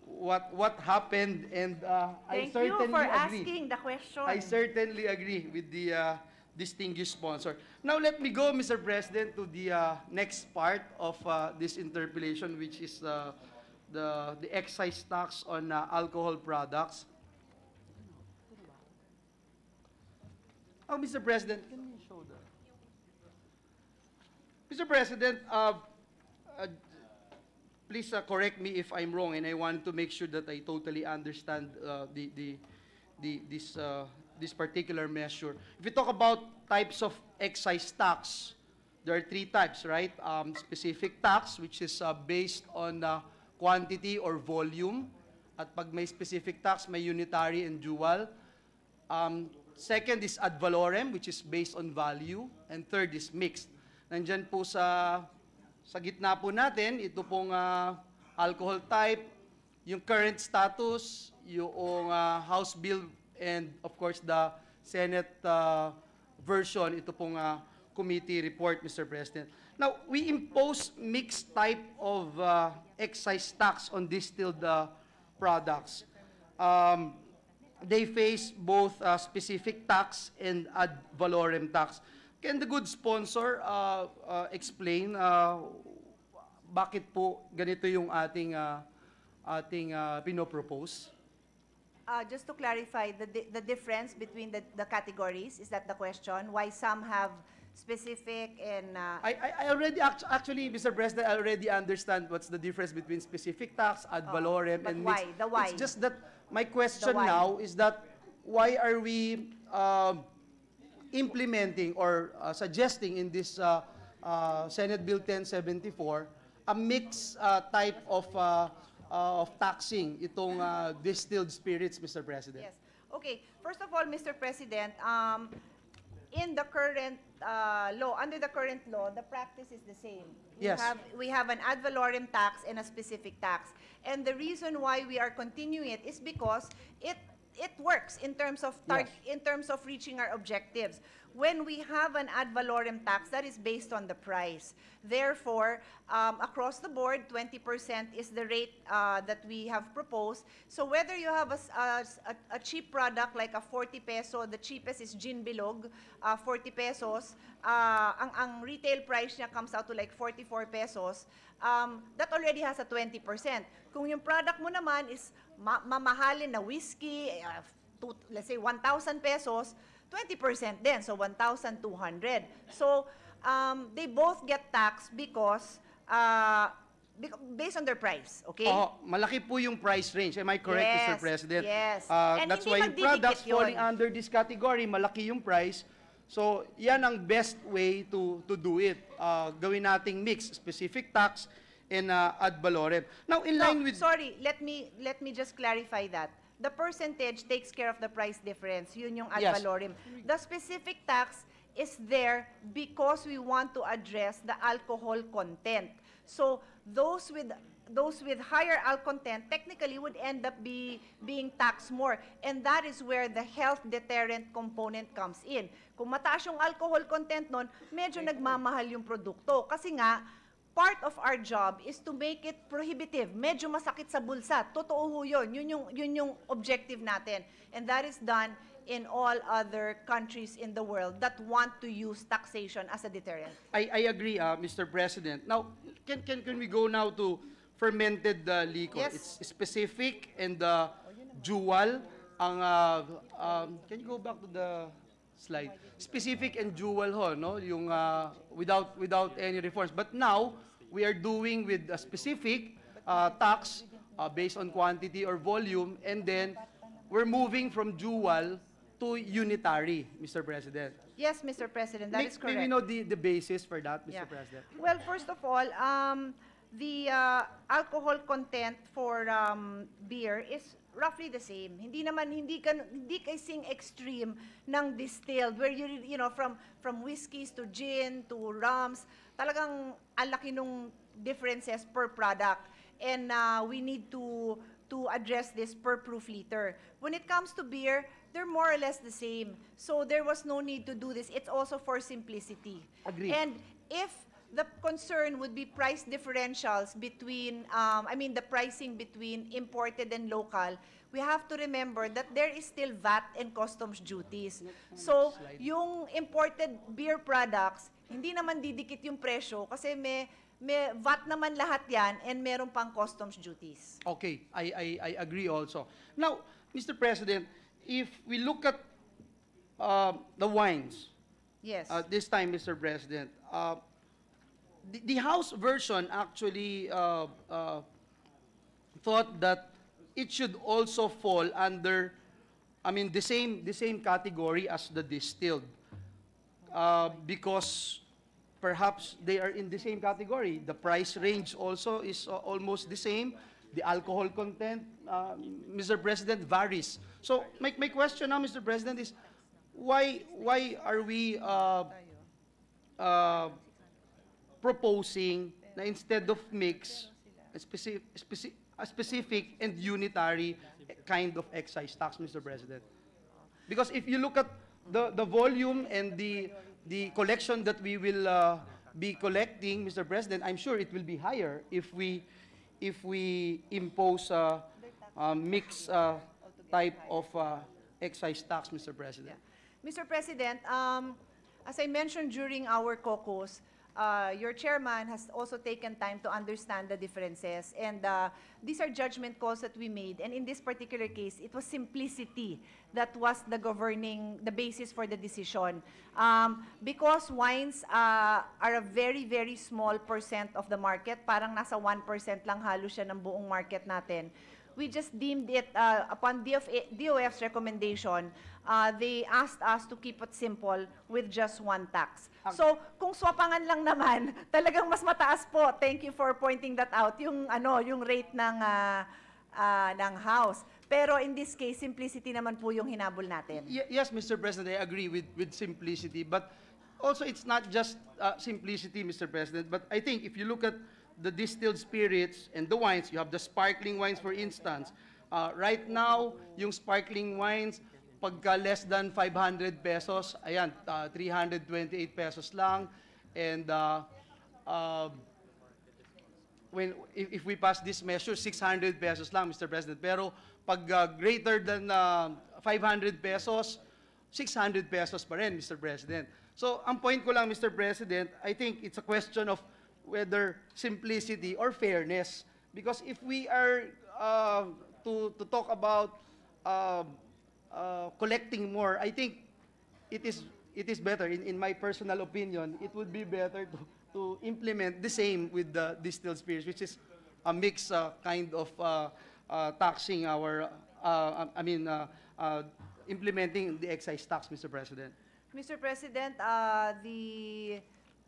what, what happened. And uh, I Thank you certainly for agree. asking the question. I certainly agree with the uh, distinguished sponsor. Now let me go, Mr. President, to the uh, next part of uh, this interpellation, which is uh, the, the excise tax on uh, alcohol products. Oh, Mr. President, can you show the... Mr. President, uh, uh, please uh, correct me if I'm wrong, and I want to make sure that I totally understand uh, the, the, the, this, uh, this particular measure. If we talk about types of excise tax, there are three types, right? Um, specific tax, which is uh, based on uh, quantity or volume. At pag may specific tax, may unitary and dual. Um, second is ad valorem, which is based on value. And third is mixed. Nandyan po sa, sa gitna po natin, ito pong ah, alcohol type, yung current status, yung ah, House Bill, and of course the Senate ah, version, ito pong ah, committee report, Mr. President. Now, we impose mixed type of ah, excise tax on distilled ah, products. Um, they face both uh, specific tax and ad valorem tax. Can the good sponsor uh, uh, explain uh, bakit po ganito yung ating uh, ating uh, pinopropose? Uh, just to clarify, the, di- the difference between the, the categories, is that the question? Why some have specific and, uh, I, I, I already act- actually, Mr. President, I already understand what's the difference between specific tax, ad Oh, valorem, and why? mixed. The why? It's just that my question now is that why are we um, implementing or uh, suggesting in this uh, uh, Senate Bill 1074 a mixed uh, type of uh, of taxing itong uh, distilled spirits, Mr. President? yes. Okay, first of all, Mr. President, um, in the current uh, law, under the current law, the practice is the same. We Yes. have, we have an ad valorem tax and a specific tax. And the reason why we are continuing it is because it, it works in terms of Yes. in terms of reaching our objectives. When we have an ad valorem tax, that is based on the price. Therefore, um, across the board, 20% is the rate uh, that we have proposed. So whether you have a, a a- cheap product like a 40 peso, the cheapest is gin bilog, uh, 40 pesos, uh, ang, ang retail price niya comes out to like 44 pesos, um, that already has a 20%. Kung yung product mo naman is ma- mamahalin na whiskey, uh, two, let's say 1,000 pesos, 20% din, so 1,200. So, um, they both get taxed because, uh, based on their price, okay? Oo, malaki po yung price range. Am I correct, Mr. Yes, President? yes. Uh, And that's why yung products yun. falling under this category, malaki yung price. So, yan ang best way to to do it. Uh, gawin nating mix, specific tax and uh, ad valorem. Now, in No, line with... sorry, let me, let me just clarify that. The percentage takes care of the price difference. Yun yung ad Yes. valorem. The specific tax is there because we want to address the alcohol content. So those with those with higher alcohol content technically would end up be, being taxed more. And that is where the health deterrent component comes in. Kung mataas yung alcohol content nun, medyo nagmamahal yung produkto. Kasi nga, part of our job is to make it prohibitive. Medyo masakit sa bulsa. Totoo ho yun. Yun yung, yun yung objective natin. And that is done in all other countries in the world that want to use taxation as a deterrent. I, I agree, uh, Mr. President. Now, can, can, can we go now to fermented uh, liquor? Yes. It's specific and uh, dual. Ang, uh, um, can you go back to the slide? Specific and dual ho, no? Yung uh, without, without any reforms. But now, we are doing with a specific uh, tax uh, based on quantity or volume, and then we're moving from dual to unitary, Mr. President. Yes, Mr. President, that May- is correct. May we know the, the basis for that, Mr. Yeah. President? Well, first of all, um, the uh, alcohol content for um, beer is roughly the same. Hindi naman hindi kan hindi kasing extreme ng distilled where you you know from from whiskeys to gin to rums, talagang ang laki nung differences per product. And uh, we need to to address this per proof liter. When it comes to beer, they're more or less the same. So there was no need to do this. It's also for simplicity. Agree. And if the concern would be price differentials between, um, I mean, the pricing between imported and local, we have to remember that there is still VAT and customs duties. So, yung imported beer products, hindi naman didikit yung presyo kasi may, may VAT naman lahat yan and meron pang customs duties. Okay, I, I, I agree also. Now, Mr. President, if we look at uh, the wines, Yes. uh, this time, Mr. President, uh, the, House version actually uh, uh, thought that it should also fall under, I mean, the same, the same category as the distilled. Uh, because perhaps they are in the same category. The price range also is uh, almost the same. The alcohol content, uh, Mr. President, varies. So my, my question now, Mr. President, is why, why are we uh, uh, proposing na instead of mix, a specific, specific, a specific and unitary kind of excise tax, Mr. President? Because if you look at the, the volume and the, the collection that we will uh, be collecting, Mr. President, I'm sure it will be higher if we, if we impose a, a mix uh, type of uh, excise tax, Mr. President. Mr. President, um, as I mentioned during our caucus, uh, your chairman has also taken time to understand the differences. And uh, these are judgment calls that we made. And in this particular case, it was simplicity that was the governing, the basis for the decision. Um, because wines uh, are a very, very small percent of the market, parang nasa 1% lang halos siya ng buong market natin we just deemed it, uh, upon DOF, DOF's recommendation, uh, they asked us to keep it simple with just one tax. So, kung swapangan lang naman, talagang mas mataas po. Thank you for pointing that out. Yung, ano, yung rate ng, uh, ah, ng House. Pero in this case, simplicity naman po yung hinabol natin. Ye- Yes, Mr. President, I agree with, with simplicity, but also it's not just uh, simplicity, Mr. President, but I think if you look at the distilled spirits and the wines, you have the sparkling wines, for instance. Uh, right now, yung sparkling wines, pagka less than 500 pesos, ayan, uh, 328 pesos lang, and uh, uh, when if, if we pass this measure, 600 pesos lang, Mr. President. Pero pag uh, greater than uh, 500 pesos, 600 pesos pa rin, Mr. President. So, ang point ko lang, Mr. President, I think it's a question of whether simplicity or fairness. Because if we are uh, to, to talk about uh, uh, collecting more, I think it is it is better in, in my personal opinion it would be better to, to implement the same with the distilled spirits which is a mix uh, kind of uh, uh, taxing our uh, I mean uh, uh, implementing the excise tax Mr. President Mr. President, uh, the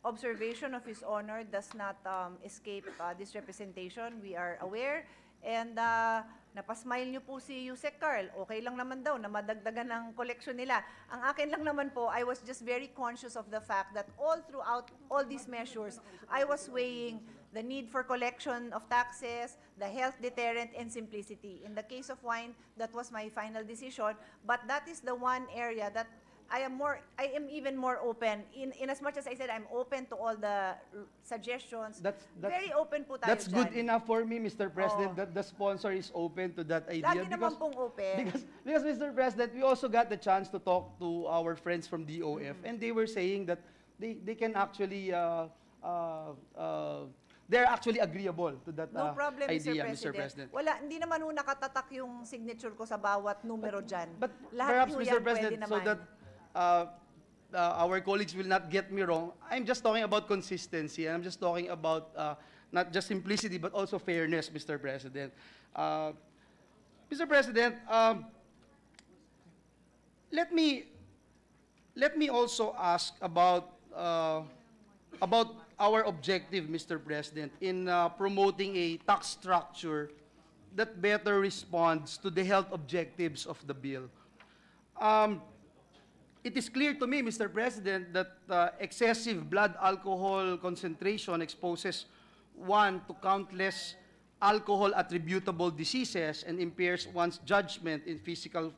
observation of His Honor does not um, escape uh, this representation. We are aware. And uh, napasmile niyo po si Yusek Carl. Okay lang naman daw na madagdagan ng collection nila. Ang akin lang naman po, I was just very conscious of the fact that all throughout all these measures, I was weighing the need for collection of taxes, the health deterrent, and simplicity. In the case of wine, that was my final decision. But that is the one area that I am more, I am even more open. In, in as much as I said, I'm open to all the suggestions. That's- that's- Very open po tayo that's good dyan. enough for me Mr. President Oo. that the sponsor is open to that idea Lagi naman pong open. Because, because, Mr. President, we also got the chance to talk to our friends from DOF, Mm-hmm. and they were saying that they, they can actually, uh, uh, uh, they're actually agreeable to that No uh, problem, Mr. idea, President. Mr. President. Wala, hindi naman ho nakatatak yung signature ko sa bawat numero dyan. But Lahat perhaps, Mr. President, so that uh, uh, our colleagues will not get me wrong, I'm just talking about consistency, and I'm just talking about uh, not just simplicity, but also fairness, Mr. President. Uh, Mr. President, um, let me let me also ask about uh, about our objective, Mr. President, in uh, promoting a tax structure that better responds to the health objectives of the bill. Um, it is clear to me, Mr. President, that uh, excessive blood alcohol concentration exposes one to countless alcohol attributable diseases and impairs one's judgment in physical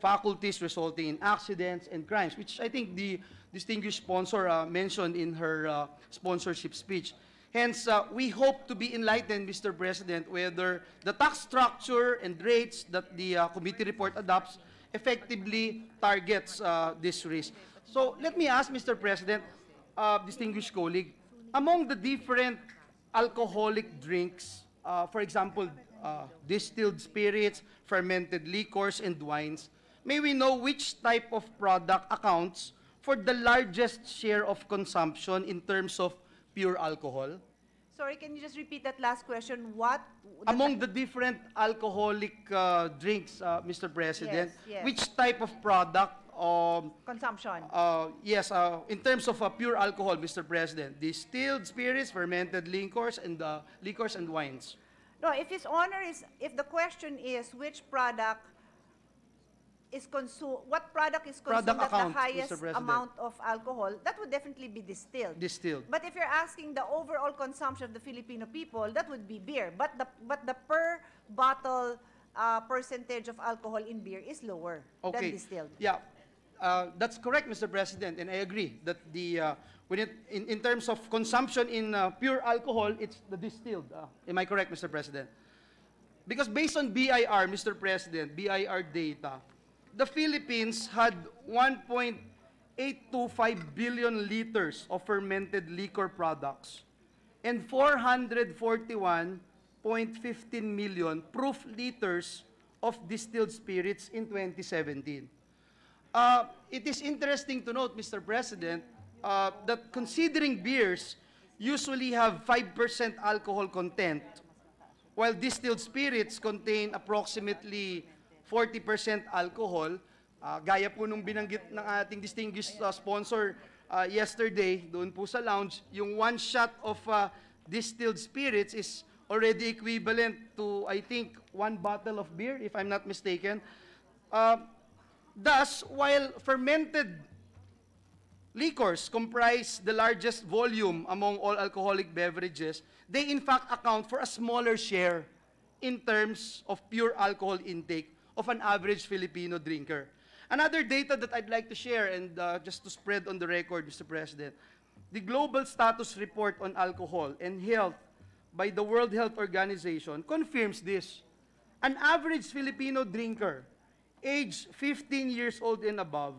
faculties resulting in accidents and crimes, which I think the distinguished sponsor uh, mentioned in her uh, sponsorship speech. Hence, uh, we hope to be enlightened, Mr. President, whether the tax structure and rates that the uh, committee report adopts effectively targets uh, this risk. So let me ask, Mr. President, uh, distinguished colleague, among the different alcoholic drinks, uh, for example, uh, distilled spirits, fermented liquors, and wines, may we know which type of product accounts for the largest share of consumption in terms of pure alcohol? Sorry, can you just repeat that last question? What? Among the different alcoholic uh, drinks, uh, Mr. President, Yes, yes. which type of product, um, Consumption. uh, yes, uh, in terms of uh, pure alcohol, Mr. President, distilled spirits, fermented liquors, and uh, liquors and wines. No, if His Honor is, if the question is which product is consumed, what product is consumed Product at the Mr. highest President. amount of alcohol, that would definitely be distilled. Distilled. But if you're asking the overall consumption of the Filipino people, that would be beer. But the, but the per bottle uh, percentage of alcohol in beer is lower than Okay. distilled. Yeah, uh, that's correct, Mr. President, and I agree that the uh, when it in, in terms of consumption in uh, pure alcohol, it's the distilled. Uh, am I correct, Mr. President? Because based on BIR, Mr. President, BIR data, the Philippines had 1.825 billion liters of fermented liquor products and 441.15 million proof liters of distilled spirits in 2017. Uh, it is interesting to note, Mr. President, uh, that considering beers usually have 5% alcohol content, while distilled spirits contain approximately 40% alcohol, uh, gaya po nung binanggit ng ating distinguished uh, sponsor uh, yesterday, doon po sa lounge, yung one shot of uh, distilled spirits is already equivalent to, I think, one bottle of beer, if I'm not mistaken. Uh, thus, while fermented liquors comprise the largest volume among all alcoholic beverages, they in fact account for a smaller share in terms of pure alcohol intake of an average Filipino drinker. Another data that I'd like to share, and uh, just to spread on the record, Mr. President, the Global Status Report on Alcohol and Health by the World Health Organization confirms this. An average Filipino drinker, aged 15 years old and above,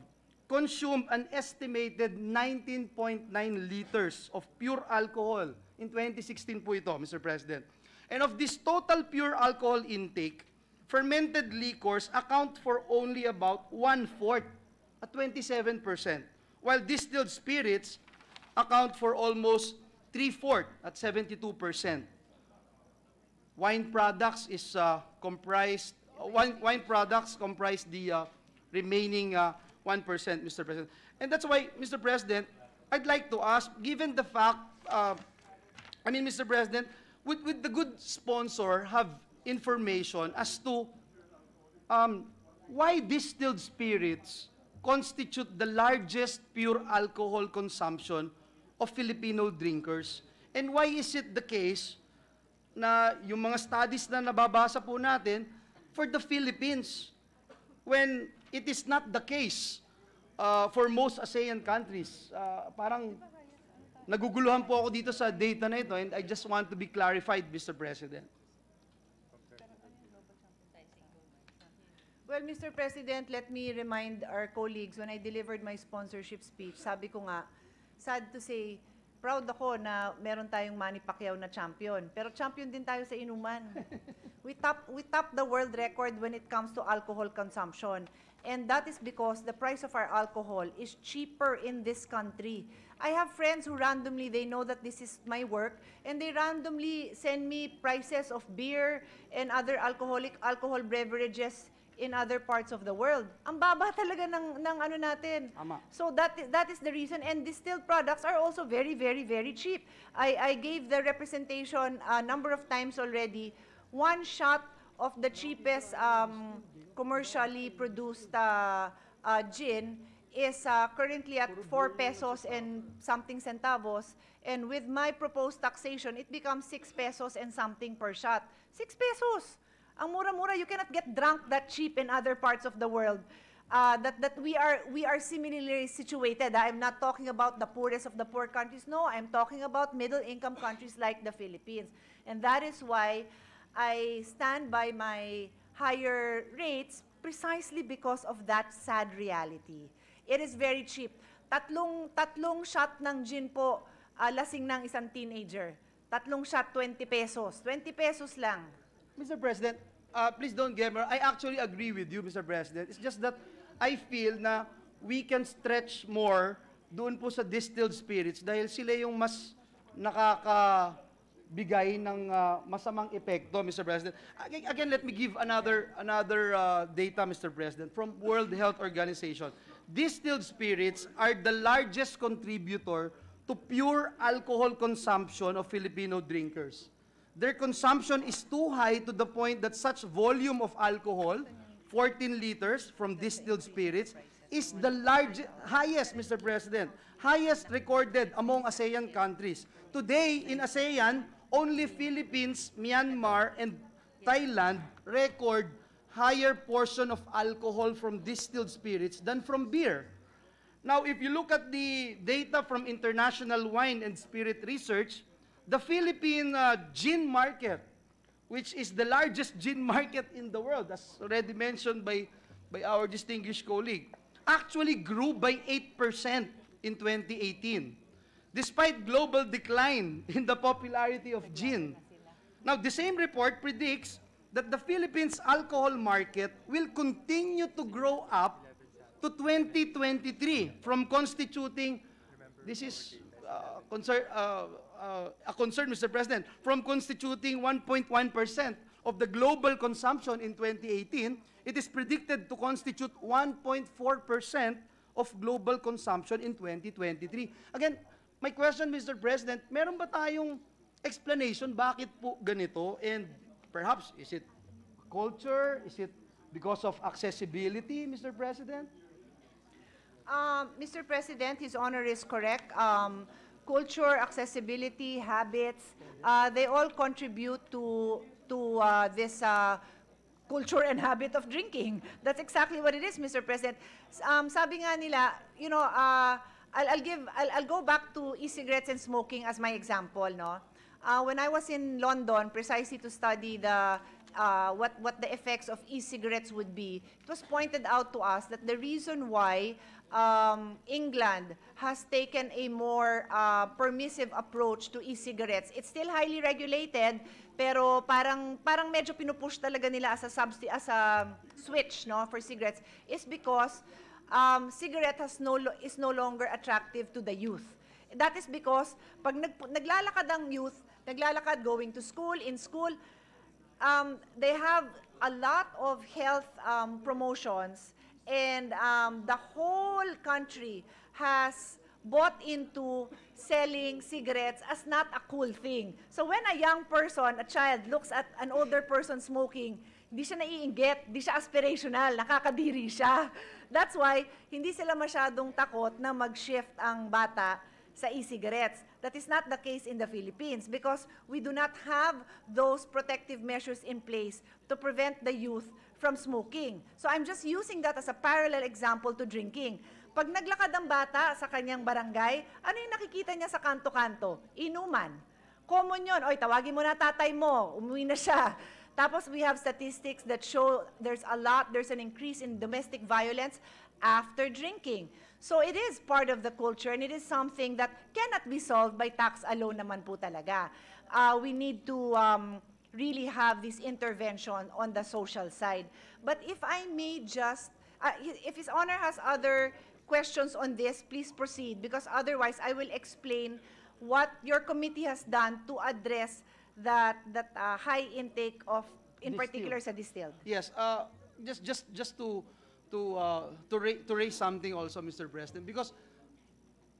consumed an estimated 19.9 liters of pure alcohol in 2016 po ito, Mr. President. And of this total pure alcohol intake, fermented liquors account for only about one-fourth, at 27%, while distilled spirits account for almost three-fourth, at 72%. Wine products is uh, comprised, uh, wine, wine products comprise the uh, remaining uh, 1%, Mr. President. And that's why, Mr. President, I'd like to ask, given the fact, uh, I mean, Mr. President, would, would the good sponsor have information as to um, why distilled spirits constitute the largest pure alcohol consumption of Filipino drinkers? And why is it the case na yung mga studies na nababasa po natin for the Philippines when it is not the case uh, for most ASEAN countries. Uh, parang naguguluhan po ako dito sa data na ito and I just want to be clarified, Mr. President. Well, Mr. President, let me remind our colleagues, when I delivered my sponsorship speech, sabi ko nga, sad to say, proud ako na meron tayong Manny Pacquiao na champion. Pero champion din tayo sa inuman. we top we top the world record when it comes to alcohol consumption. And that is because the price of our alcohol is cheaper in this country. I have friends who randomly, they know that this is my work, and they randomly send me prices of beer and other alcoholic alcohol beverages in other parts of the world. Ang baba talaga ng, ng ano natin. Tama. So that, that is the reason. And distilled products are also very, very, very cheap. I, I gave the representation a number of times already. One shot of the cheapest um, commercially produced uh, uh, gin is uh, currently at 4 pesos and something centavos. And with my proposed taxation, it becomes 6 pesos and something per shot. 6 pesos! Ang mura-mura, you cannot get drunk that cheap in other parts of the world. Uh, that that we are we are similarly situated. I'm not talking about the poorest of the poor countries. No, I'm talking about middle income countries like the Philippines. And that is why I stand by my higher rates precisely because of that sad reality. It is very cheap. Tatlong tatlong shot ng gin po ah, lasing ng isang teenager. Tatlong shot 20 pesos. 20 pesos lang. Mr. President, uh, please don't get me. I actually agree with you, Mr. President. It's just that I feel na we can stretch more doon po sa distilled spirits dahil sila yung mas nakakabigay ng uh, masamang epekto, Mr. President. Again, again, let me give another another uh, data, Mr. President, from World Health Organization. Distilled spirits are the largest contributor to pure alcohol consumption of Filipino drinkers. Their consumption is too high to the point that such volume of alcohol, 14 liters from distilled spirits, is the largest, highest, Mr. President, highest recorded among ASEAN countries. Today, in ASEAN, only Philippines, Myanmar, and Thailand record higher portion of alcohol from distilled spirits than from beer. Now, if you look at the data from International Wine and Spirit Research, the Philippine uh, gin market, which is the largest gin market in the world, as already mentioned by, by our distinguished colleague, actually grew by 8% in 2018, despite global decline in the popularity of gin. Now, the same report predicts that the Philippines alcohol market will continue to grow up to 2023 from constituting, this is uh, concern, uh, uh, a concern, Mr. President, from constituting 1.1% of the global consumption in 2018, it is predicted to constitute 1.4% of global consumption in 2023. Again, my question, Mr. President, meron ba tayong explanation bakit po ganito and perhaps is it culture? Is it because of accessibility, Mr. President? Um, Mr. President, His Honor is correct. Um, culture, accessibility, habits, uh, they all contribute to, to uh, this uh, culture and habit of drinking. That's exactly what it is, Mr. President. Um, sabi nga nila, you know, uh, I'll, I'll give, I'll, I'll go back to e-cigarettes and smoking as my example, no? Uh, when I was in London, precisely to study the uh, what what the effects of e-cigarettes would be, it was pointed out to us that the reason why um, England has taken a more uh, permissive approach to e-cigarettes, it's still highly regulated, pero parang parang medyo pinupush talaga nila as a substi as a switch, no, for cigarettes, is because um, cigarette has no is no longer attractive to the youth. That is because pag nag, naglalakad ang youth, naglalakad going to school, in school, um, they have a lot of health um, promotions and um, the whole country has bought into selling cigarettes as not a cool thing. So when a young person, a child, looks at an older person smoking, hindi siya naiinggit, hindi siya aspirational, nakakadiri siya. That's why hindi sila masyadong takot na mag-shift ang bata sa e-cigarettes. That is not the case in the Philippines because we do not have those protective measures in place to prevent the youth from smoking. So I'm just using that as a parallel example to drinking. Pag naglakad ang bata sa kanyang barangay, ano yung nakikita niya sa kanto-kanto? Inuman. Common yun. Oy, tawagin mo na tatay mo. Umuwi na siya. Tapos we have statistics that show there's a lot, there's an increase in domestic violence after drinking. So it is part of the culture and it is something that cannot be solved by tax alone naman po talaga. Uh, we need to um, really have this intervention on the social side. But if I may just, uh, if His Honor has other questions on this, please proceed because otherwise I will explain what your committee has done to address that, that uh, high intake of, in Distilled. particular sa distilled. Yes, uh, just just just to to uh, to, ra- to raise something also, Mr. President, because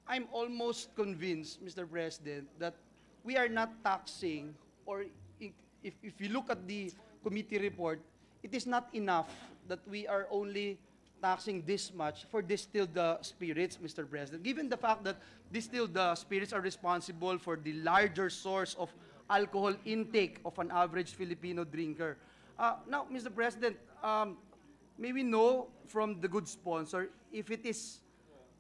I'm almost convinced, Mr. President, that we are not taxing, or if if you look at the committee report, it is not enough that we are only taxing this much for distilled uh, spirits, Mr. President. Given the fact that distilled uh, spirits are responsible for the larger source of alcohol intake of an average Filipino drinker. Uh, now, Mr. President, um, may we know from the good sponsor if it is,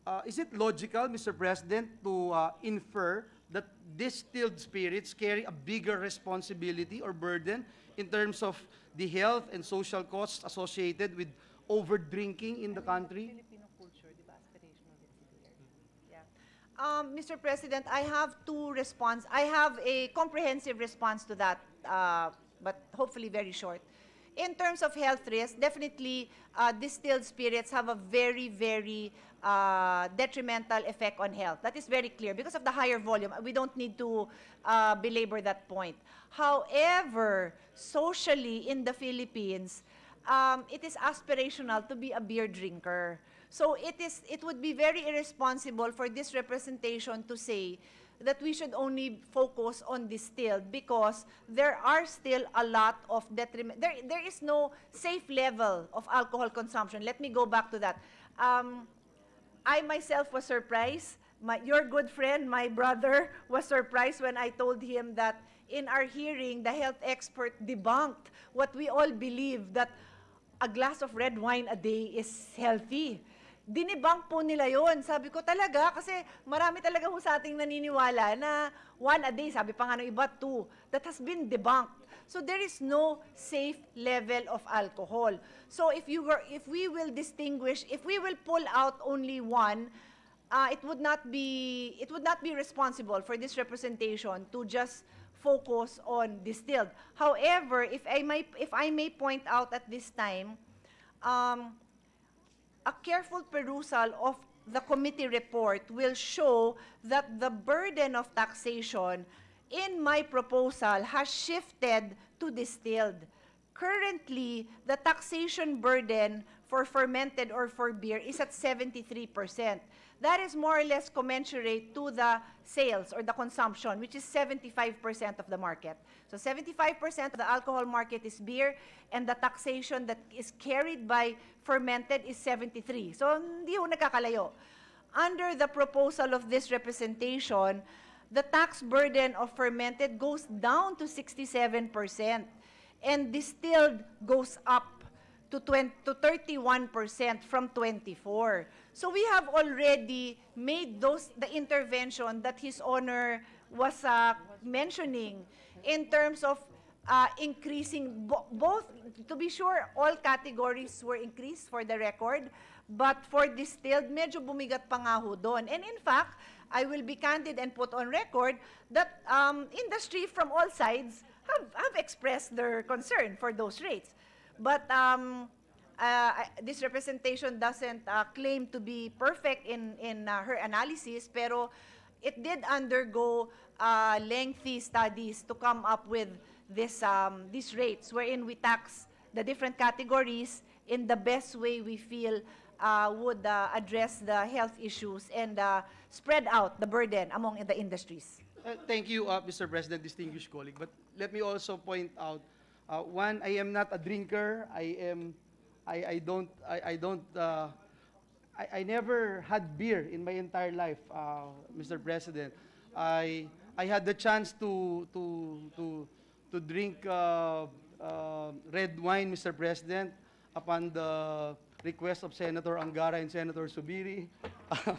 uh, is it logical, Mr. President, to uh, infer that distilled spirits carry a bigger responsibility or burden in terms of the health and social costs associated with over drinking in the country? Um, Mr. President, I have two response. I have a comprehensive response to that, uh, but hopefully very short. In terms of health risk, definitely uh, distilled spirits have a very, very uh, detrimental effect on health. That is very clear because of the higher volume. We don't need to uh, belabor that point. However, socially in the Philippines, um, it is aspirational to be a beer drinker. So it is it would be very irresponsible for this representation to say that we should only focus on distilled because there are still a lot of detriment. There, there is no safe level of alcohol consumption. Let me go back to that. Um, I myself was surprised. My, your good friend, my brother, was surprised when I told him that in our hearing, the health expert debunked what we all believe that a glass of red wine a day is healthy. Dinibunk po nila yon. Sabi ko talaga, kasi marami talaga ho sa ating naniniwala na one a day, sabi pa nga ng iba, two. That has been debunked. So there is no safe level of alcohol. So if you were, if we will distinguish, if we will pull out only one, uh, it would not be it would not be responsible for this representation to just focus on distilled. However, if I may if I may point out at this time, um, a careful perusal of the committee report will show that the burden of taxation in my proposal has shifted to distilled. Currently, the taxation burden for fermented or for beer is at 73%. That is more or less commensurate to the sales or the consumption, which is 75% of the market. So 75% of the alcohol market is beer, and the taxation that is carried by fermented is 73. So hindi ho nakakalayo. Under the proposal of this representation, the tax burden of fermented goes down to 67%, and distilled goes up to 20, to 31% from 24. So we have already made those the intervention that His Honor was uh, mentioning in terms of uh, increasing bo- both to be sure all categories were increased for the record but for distilled medyo bumigat pa nga ho doon and in fact I will be candid and put on record that um, industry from all sides have, have expressed their concern for those rates but um, uh, this representation doesn't uh, claim to be perfect in, in uh, her analysis, pero it did undergo uh, lengthy studies to come up with this, um, these rates wherein we tax the different categories in the best way we feel uh, would uh, address the health issues and uh, spread out the burden among the industries. Uh, Thank you, uh, Mr. President, distinguished colleague. But let me also point out, uh, one, I am not a drinker. I am, I, I don't, I, I don't, uh, I, I never had beer in my entire life, uh, Mr. President. I, I had the chance to, to, to, to drink uh, uh, red wine, Mr. President, upon the request of Senator Angara and Senator Subiri.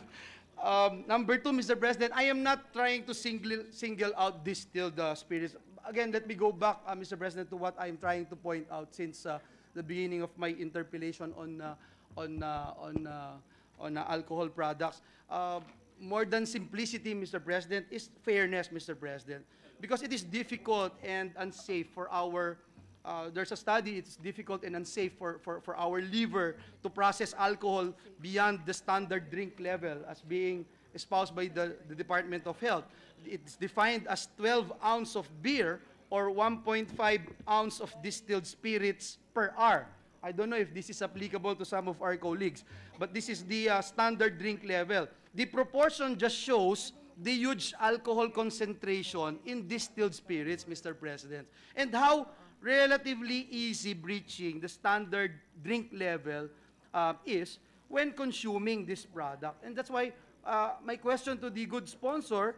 Um, number two, Mr. President, I am not trying to single, single out distilled uh, spirits. Again, let me go back, uh, Mr. President, to what I'm trying to point out since uh, the beginning of my interpellation on, uh, on, uh, on, uh, on uh, alcohol products. Uh, more than simplicity, Mr. President, is fairness, Mr. President. Because it is difficult and unsafe for our uh, there's a study, it's difficult and unsafe for, for, for our liver to process alcohol beyond the standard drink level as being espoused by the, the Department of Health. It's defined as 12 ounce of beer or 1.5 ounce of distilled spirits per hour. I don't know if this is applicable to some of our colleagues, but this is the uh, standard drink level. The proportion just shows the huge alcohol concentration in distilled spirits, Mr. President, and how relatively easy breaching the standard drink level uh, is when consuming this product. And that's why uh, my question to the good sponsor,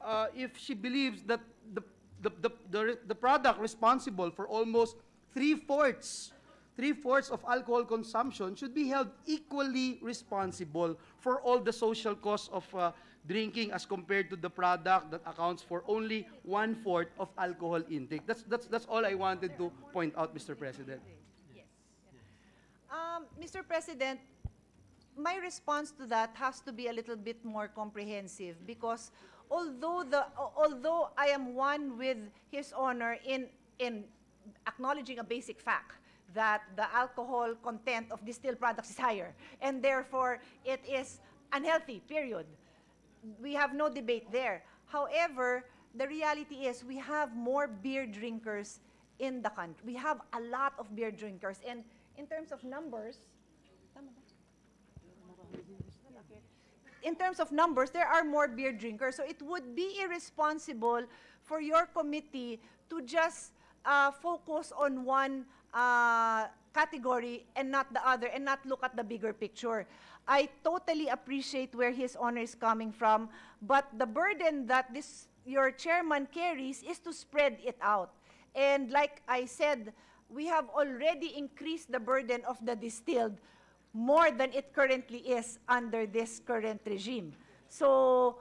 uh, if she believes that the, the, the, the, the product responsible for almost three-fourths three-fourths of alcohol consumption should be held equally responsible for all the social costs of uh, drinking as compared to the product that accounts for only one-fourth of alcohol intake. That's, that's, that's all I wanted to point out, Mr. President. Um, Mr. President, my response to that has to be a little bit more comprehensive because although the although I am one with His Honor in in acknowledging a basic fact that the alcohol content of distilled products is higher and therefore it is unhealthy. Period. We have no debate there. However, the reality is we have more beer drinkers in the country. We have a lot of beer drinkers and in terms of numbers, tama ba? In terms of numbers, there are more beer drinkers. So it would be irresponsible for your committee to just uh, focus on one uh, category and not the other and not look at the bigger picture. I totally appreciate where his honor is coming from, but the burden that this your chairman carries is to spread it out. And like I said, we have already increased the burden of the distilled more than it currently is under this current regime. So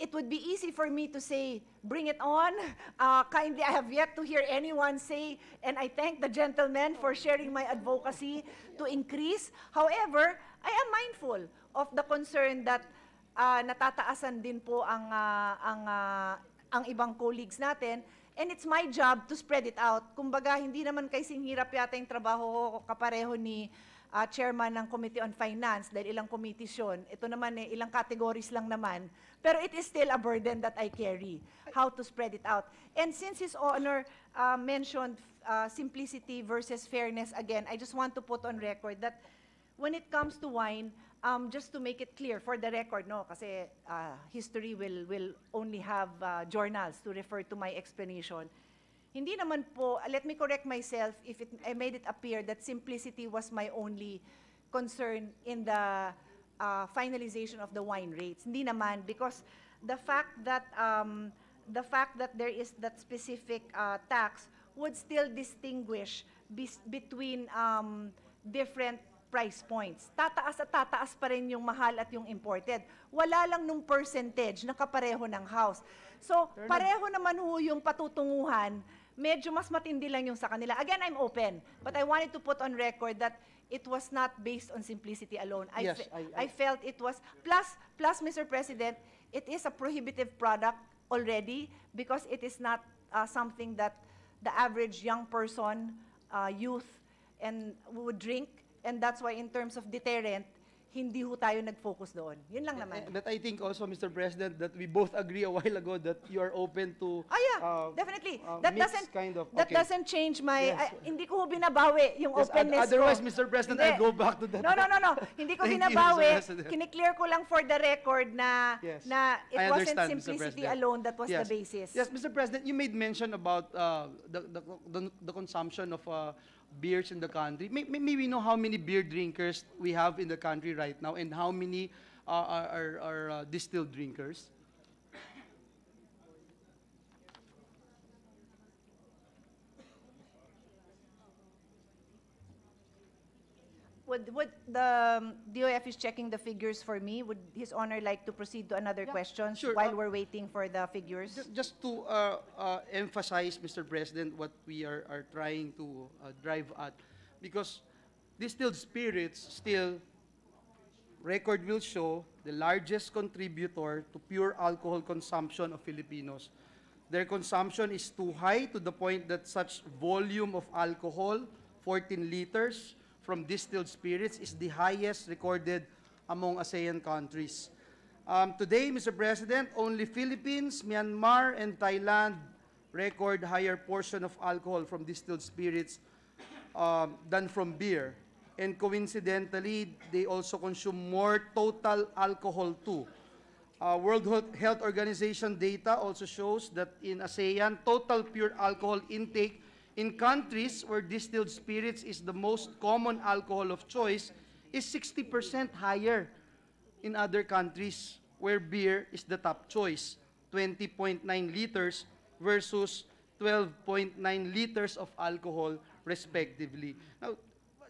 it would be easy for me to say, bring it on. Uh, kindly, I have yet to hear anyone say, and I thank the gentleman for sharing my advocacy to increase. However, I am mindful of the concern that uh, natataasan din po ang, uh, ang, uh, ang ibang colleagues natin. And it's my job to spread it out. Kumbaga, hindi naman kasing hirap yata yung trabaho ko kapareho ni uh, chairman ng Committee on Finance dahil ilang committees yun. Ito naman eh, ilang categories lang naman. Pero it is still a burden that I carry, how to spread it out. And since His Honor uh, mentioned uh, simplicity versus fairness again, I just want to put on record that when it comes to wine, um, just to make it clear for the record, no, kasi uh, history will will only have uh, journals to refer to my explanation. Hindi naman po, uh, let me correct myself if it, I made it appear that simplicity was my only concern in the uh, finalization of the wine rates. Hindi naman because the fact that um, the fact that there is that specific uh, tax would still distinguish between um, different price points. Tataas at tataas pa rin yung mahal at yung imported. Wala lang nung percentage na kapareho ng house. So, pareho naman ho yung patutunguhan, medyo mas matindi lang yung sa kanila. Again, I'm open, but I wanted to put on record that it was not based on simplicity alone. I, Yes, fe- I- I I- felt it was, plus, plus, Mr. President, it is a prohibitive product already because it is not uh, something that the average young person, uh, youth, and would drink. And that's why in terms of deterrent, hindi ho tayo nag-focus doon. Yun lang naman. And that I think also, Mr. President, that we both agree a while ago that you are open to Ah, yeah, uh, definitely. uh, that doesn't kind of. that okay. doesn't change my Yes. ah, hindi ko binabawi yung Yes, openness otherwise, ko. Mr. President, Hindi. I go back to that. No, no, no, no. Hindi ko binabawi. Kiniklear ko lang for the record na Yes. na it I wasn't simplicity alone that was yes. the basis. Yes, Mr. President, you made mention about uh, the, the, the, the consumption of uh, beers in the country. May, may, may we know how many beer drinkers we have in the country right now and how many uh, are, are, are uh, distilled drinkers? Would, would the um, DOF is checking the figures for me. Would His Honor like to proceed to another Yeah, question sure. while Uh, we're waiting for the figures? Ju- Just to uh, uh, emphasize, Mr. President, what we are, are trying to uh, drive at, because distilled spirits still, record will show, the largest contributor to pure alcohol consumption of Filipinos. Their consumption is too high to the point that such volume of alcohol, 14 liters, from distilled spirits is the highest recorded among ASEAN countries. Um, today, Mr. President, only Philippines, Myanmar, and Thailand record higher portion of alcohol from distilled spirits um, than from beer. And coincidentally, they also consume more total alcohol too. Uh, World Health- Organization data also shows that in ASEAN, total pure alcohol intake in countries where distilled spirits is the most common alcohol of choice is 60% higher in other countries where beer is the top choice, 20.9 liters versus 12.9 liters of alcohol respectively. Now,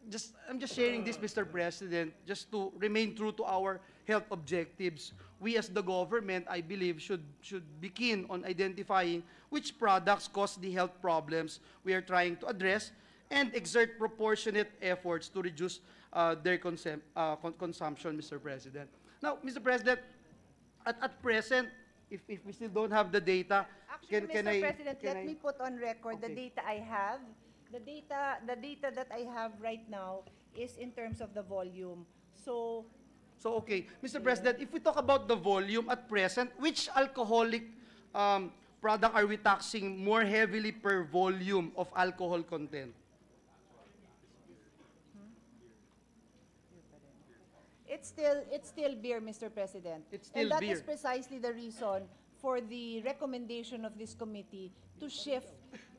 just I'm just sharing this, Mr. President, just to remain true to our health objectives. We as the government, I believe, should should begin on identifying which products cause the health problems we are trying to address and exert proportionate efforts to reduce uh, their consum- uh, con- consumption, Mr. President. Now, Mr. President, at, at present, if, if we still don't have the data, Actually, can, can Mr. I... President, can let I- me put on record the Okay. data I have. The data, the data that I have right now is in terms of the volume. So, So, okay. Mr. President, if we talk about the volume at present, which alcoholic um, product are we taxing more heavily per volume of alcohol content? it's still, it's still beer, Mr. President. It's still And that is beer. precisely the reason for the recommendation of this committee to shift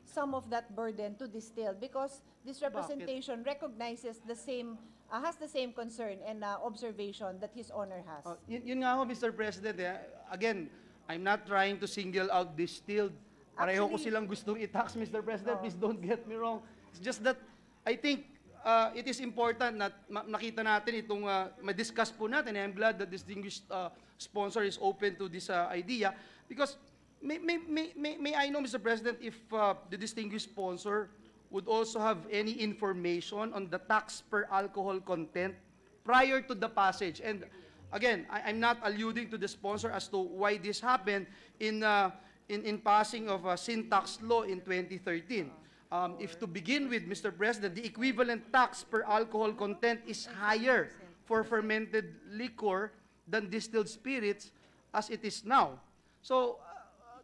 some of that burden to distill because this representation recognizes the same, uh, has the same concern and uh, observation that His Honor has. Uh, yun, yun nga ho, Mr. President. eh. Again, I'm not trying to single out distilled. Pareho ko Actually- silang gustong i-tax, Mr. President. Oo. Please don't get me wrong. It's just that I think uh, it is important na ma- nakita natin itong, uh, ma-discuss po natin. I'm glad that distinguished uh, sponsor is open to this uh, idea because may, may, may, may, may I know, Mr. President, if uh, the distinguished sponsor would also have any information on the tax per alcohol content prior to the passage. And again, I, I'm not alluding to the sponsor as to why this happened in, uh, in, in passing of a sin tax law in 2013. Um, if to begin with, Mr. President, the equivalent tax per alcohol content is higher for fermented liquor than distilled spirits as it is now. So, uh,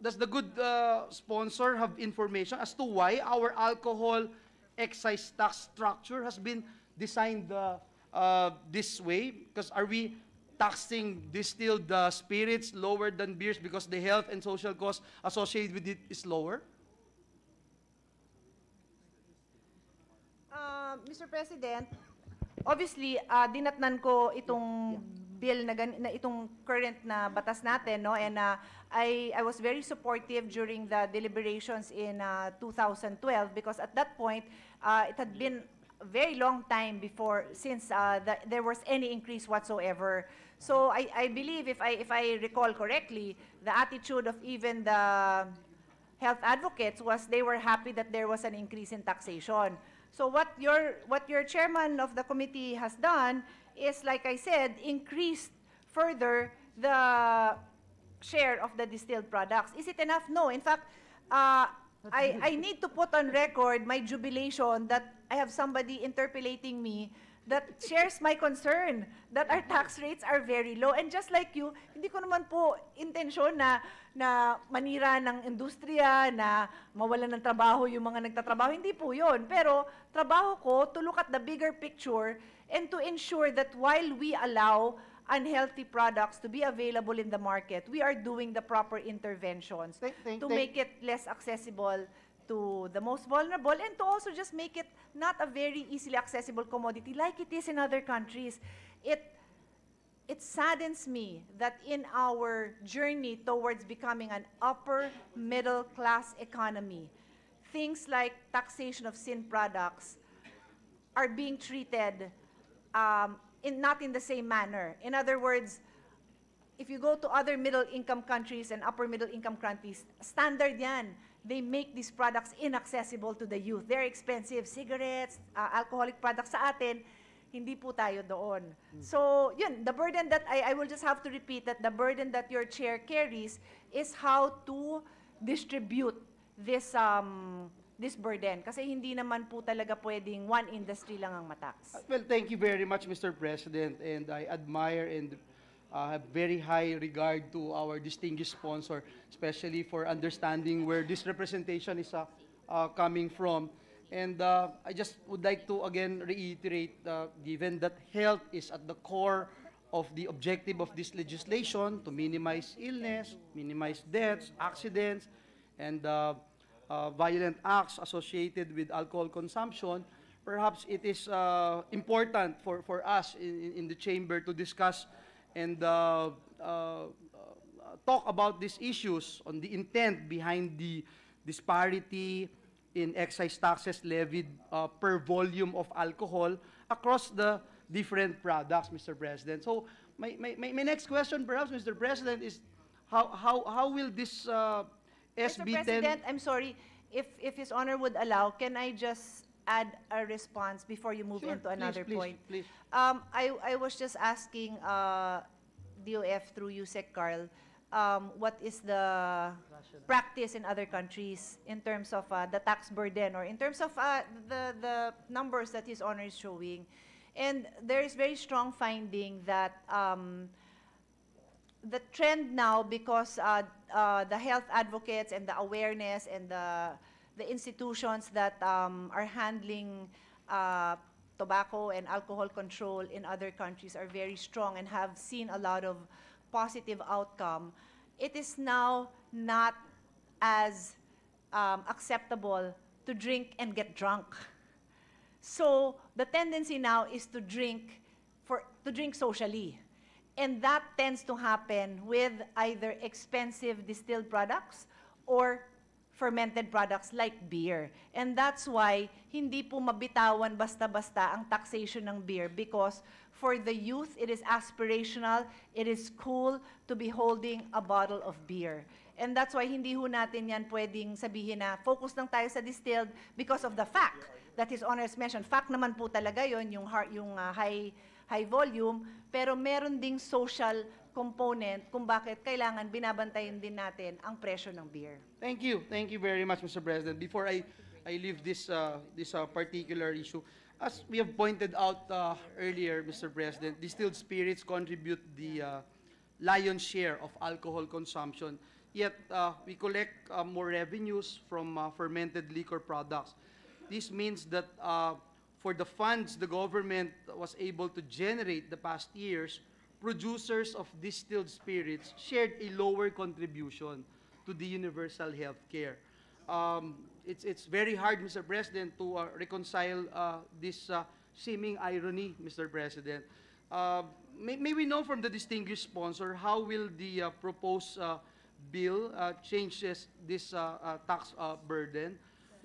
does the good uh, sponsor have information as to why our alcohol excise tax structure has been designed uh, uh, this way? Because are we taxing distilled uh, spirits lower than beers because the health and social cost associated with it is lower? Uh, Mr. President, obviously, uh, dinatnan ko itong bill na, na itong current na batas natin, no? And uh, I, I was very supportive during the deliberations in uh, 2012 because at that point, uh, it had been very long time before since uh, the, there was any increase whatsoever. So I, I believe, if I, if I recall correctly, the attitude of even the health advocates was they were happy that there was an increase in taxation. So what your what your chairman of the committee has done is, like I said, increased further the share of the distilled products. Is it enough? No. In fact, uh, I, I need to put on record my jubilation that I have somebody interpolating me that shares my concern that our tax rates are very low. And just like you, hindi ko naman po intensyon na, na manira ng industriya, na mawalan ng trabaho yung mga nagtatrabaho. Hindi po yun. Pero trabaho ko to look at the bigger picture and to ensure that while we allow unhealthy products to be available in the market, we are doing the proper interventions Thank- thank- to thank- make it less accessible to the most vulnerable and to also just make it not a very easily accessible commodity like it is in other countries. It it saddens me that in our journey towards becoming an upper middle class economy, things like taxation of sin products are being treated um, in not in the same manner. In other words, if you go to other middle income countries and upper middle income countries, standard yan. They make these products inaccessible to the youth. They're expensive. Cigarettes, uh, alcoholic products sa atin, hindi po tayo doon. So, yun, the burden that, I, I will just have to repeat that the burden that your chair carries is how to distribute this, um, this burden. Kasi hindi naman po talaga pwedeng one industry lang ang matax. Well, thank you very much, Mr. President, and I admire and uh, have very high regard to our distinguished sponsor, especially for understanding where this representation is uh, uh, coming from. And uh, I just would like to again reiterate, uh, given that health is at the core of the objective of this legislation to minimize illness, minimize deaths, accidents, and uh, uh, violent acts associated with alcohol consumption, perhaps it is uh, important for, for us in, in the chamber to discuss and uh, uh, uh, talk about these issues on the intent behind the disparity in excise taxes levied uh, per volume of alcohol across the different products, Mr. President. So my, my, my next question perhaps, Mr. President, is how, how, how will this uh, Mr. SB 10... President, I'm sorry, if, if His Honor would allow, can I just add a response before you move Sure, into another please, point? please. Um, I, I was just asking uh, DOF through USEC, Karl, um, what is the practice in other countries in terms of uh, the tax burden or in terms of uh, the, the numbers that His Honor is showing? And there is very strong finding that um, the trend now because uh, uh, the health advocates and the awareness and the the institutions that um, are handling uh, tobacco and alcohol control in other countries are very strong and have seen a lot of positive outcome. It is now not as um, acceptable to drink and get drunk. So the tendency now is to drink for to drink socially. And that tends to happen with either expensive distilled products or fermented products like beer. And that's why hindi po mabitawan basta-basta ang taxation ng beer because for the youth, it is aspirational, it is cool to be holding a bottle of beer. And that's why hindi ho natin yan pwedeng sabihin na focus lang tayo sa distilled because of the fact that His Honor has mentioned. Fact naman po talaga yon yung, yung uh, high, high volume, pero meron ding social component kung bakit kailangan binabantayan din natin ang presyo ng beer. Thank you. Thank you very much, Mr. President. Before I, I leave this, uh, this uh, particular issue, as we have pointed out uh, earlier, Mr. President, distilled spirits contribute the uh, lion's share of alcohol consumption. Yet, uh, we collect uh, more revenues from uh, fermented liquor products. This means that uh, for the funds the government was able to generate the past years, producers of distilled spirits shared a lower contribution to the universal health care. Um, it's, it's very hard, Mr. President, to uh, reconcile uh, this uh, seeming irony, Mr. President. Uh, may, may we know from the distinguished sponsor how will the uh, proposed uh, bill uh, change this, tax burden?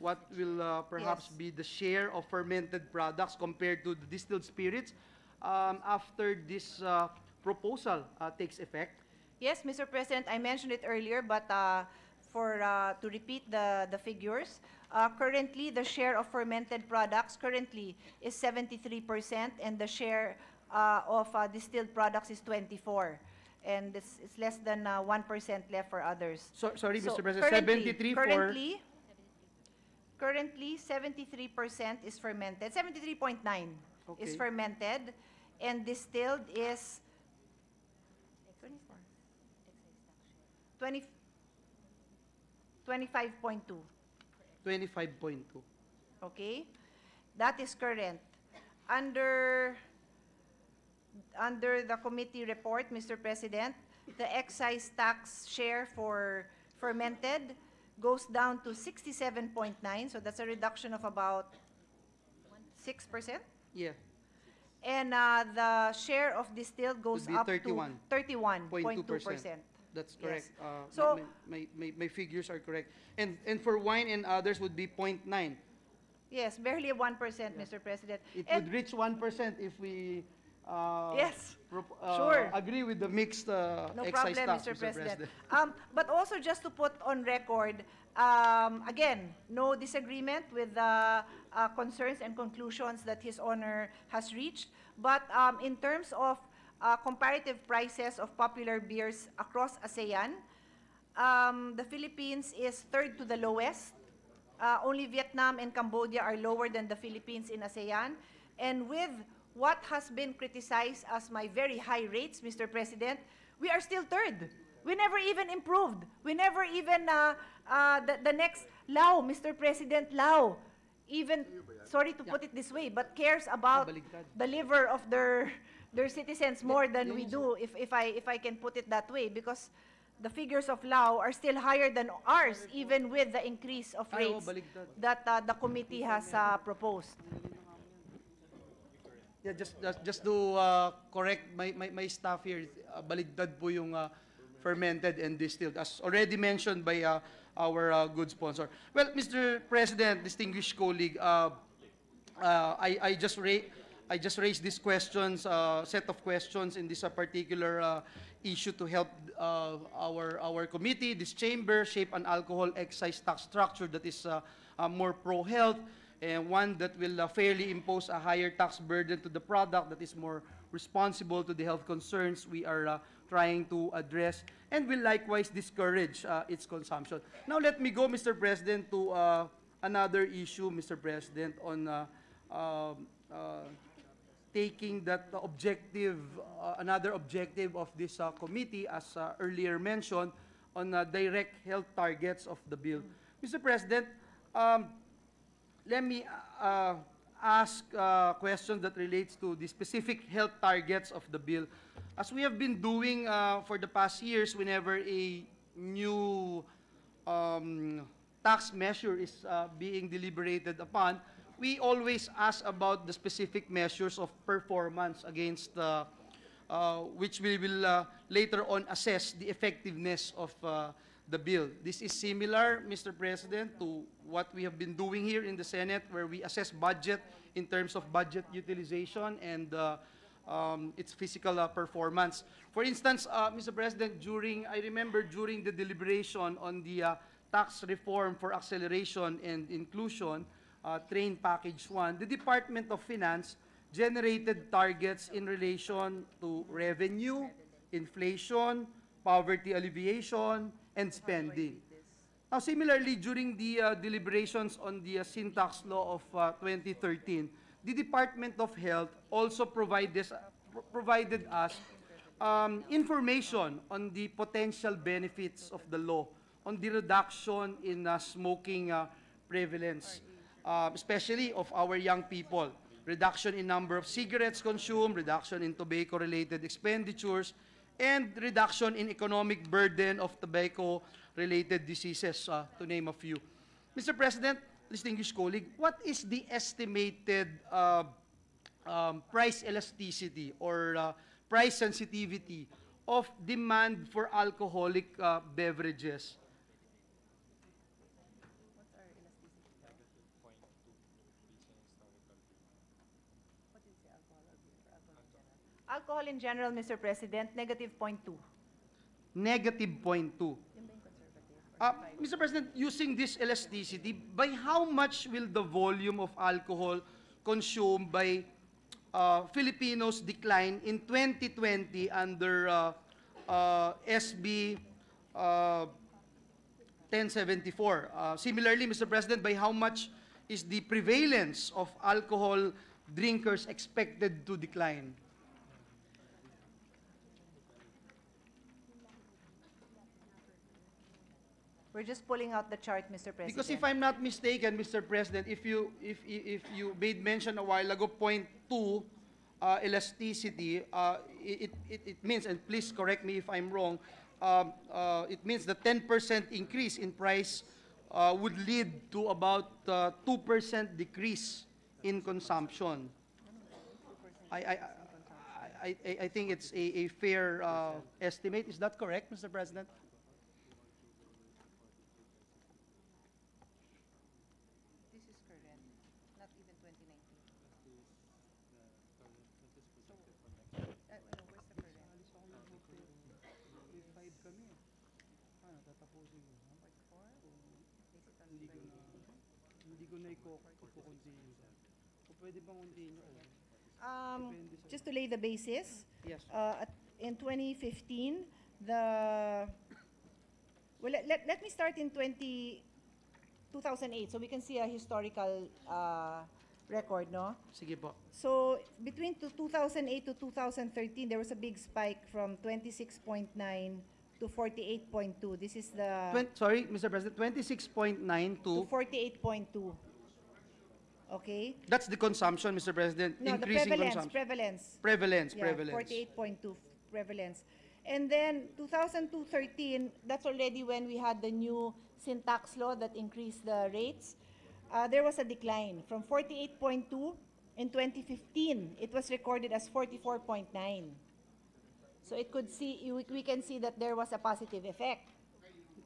What will uh, perhaps Yes. be the share of fermented products compared to the distilled spirits um, after this uh, proposal uh, takes effect? Yes, Mr. President, I mentioned it earlier, but uh, for, uh, to repeat the, the figures, uh, currently, the share of fermented products currently is 73%, and the share uh, of uh, distilled products is 24. And it's, it's less than uh, 1% left for others. So, sorry, So Mr. President, currently- 73 for... Currently, currently, 73% is fermented, 73.9 is fermented, and distilled is 24. 20 25.2, 25.2. okay? That is current. Under, under the committee report, Mr. President, the excise tax share for fermented goes down to 67.9, so that's a reduction of about 6%. Yeah, And uh, the share of distilled goes be up 31. to 31.2%. That's correct. Yes. Uh, So- my, my, my, my figures are correct. And, and for wine and others would be 0.9. Yes, barely 1%, Mr. President. It And- would reach 1% if we uh, Yes, uh, sure. agree with the mixed uh, No excise problem, tax, Mr. President. President. Um, But also, just to put on record, um, again, no disagreement with the uh, concerns and conclusions that His Honor has reached. But um, in terms of uh, comparative prices of popular beers across ASEAN, um, the Philippines is third to the lowest. Uh, only Vietnam and Cambodia are lower than the Philippines in ASEAN. And with what has been criticized as my very high rates, Mr. President, we are still third. We never even improved. We never even, uh, uh, the, the next, Lao, Mr. President, Lao, even, sorry to put it this way, but cares about the liver of their, their citizens more than we do, if, if, I, if I can put it that way, because the figures of Lao are still higher than ours, even with the increase of rates that uh, the committee has uh, proposed. Yeah, just just, just to uh, correct my, my, my staff here, uh, baligtad po yung uh, fermented and distilled, as already mentioned by uh, our uh, good sponsor. Well, Mr. President, distinguished colleague, uh, uh, I, I just ra- I just raised these questions, uh, set of questions in this uh, particular uh, issue to help uh, our our committee, this chamber, shape an alcohol excise tax structure that is uh, uh, more pro-health and one that will uh, fairly impose a higher tax burden to the product that is more responsible to the health concerns we are uh, trying to address and will likewise discourage uh, its consumption. Now let me go, Mr. President, to uh, another issue, Mr. President, on uh, um, uh, taking that objective, uh, another objective of this uh, committee, as uh, earlier mentioned, on uh, direct health targets of the bill. Mr. President, um, let me uh, ask uh, questions that relates to the specific health targets of the bill. As we have been doing uh, for the past years, whenever a new um, tax measure is uh, being deliberated upon, we always ask about the specific measures of performance against uh, uh, which we will uh, later on assess the effectiveness of uh, the bill. This is similar, Mr. President, to what we have been doing here in the Senate, where we assess budget in terms of budget utilization and uh, um, its physical uh, performance. For instance, uh, Mr. President, during, I remember during the deliberation on the uh, tax reform for acceleration and inclusion, uh, train package one, the Department of Finance generated targets in relation to revenue, inflation, poverty alleviation, and spending. Now, similarly, during the uh, deliberations on the uh, sin tax law of uh, 2013, the Department of Health also provided, provided us um, information on the potential benefits of the law, on the reduction in uh, smoking uh, prevalence, uh, especially of our young people. reduction in number of cigarettes consumed, reduction in tobacco-related expenditures, and reduction in economic burden of tobacco-related diseases, uh, to name a few. Mr. President, distinguished colleague, what is the estimated uh, um, price elasticity or uh, price sensitivity of demand for alcoholic uh, beverages? Alcohol in general, Mr. President, negative 0.2. Negative 0.2. Uh, Mr. President, using this elasticity, by how much will the volume of alcohol consumed by uh, Filipinos decline in 2020 under uh, uh, SB uh, 1074? Uh, similarly, Mr. President, by how much is the prevalence of alcohol drinkers expected to decline? We're just pulling out the chart, Mr. President. Because if I'm not mistaken, Mr. President, if you if if you made mention a while ago, point two, uh, elasticity, uh, it, it it means, and please correct me if I'm wrong, um, uh, it means the 10% increase in price uh, would lead to about uh, 2% decrease in consumption. I I I, I, I think it's a, a fair uh, estimate. Is that correct, Mr. President? Hindi ko na i-continue. Kung pwede bang continue? Um, just to lay the basis, Yes. uh, at- in 2015, the, well, let, let, let me start in 20, 2008, so we can see a historical uh, record, no? Sige po. So between to 2008 to 2013, there was a big spike from 26.9 to 48.2. This is the Twen- sorry, Mr. President, 26.9 to to, 48.2. Okay? that's the consumption, Mr. President, No, the prevalence, consumption. prevalence. Prevalence, Yeah, prevalence. 48.2 prevalence. And then 2002-13, that's already when we had the new sin tax law that increased the rates. Uh, there was a decline from 48.2 in 2015. It was recorded as 44.9. So it could see, we, we can see that there was a positive effect.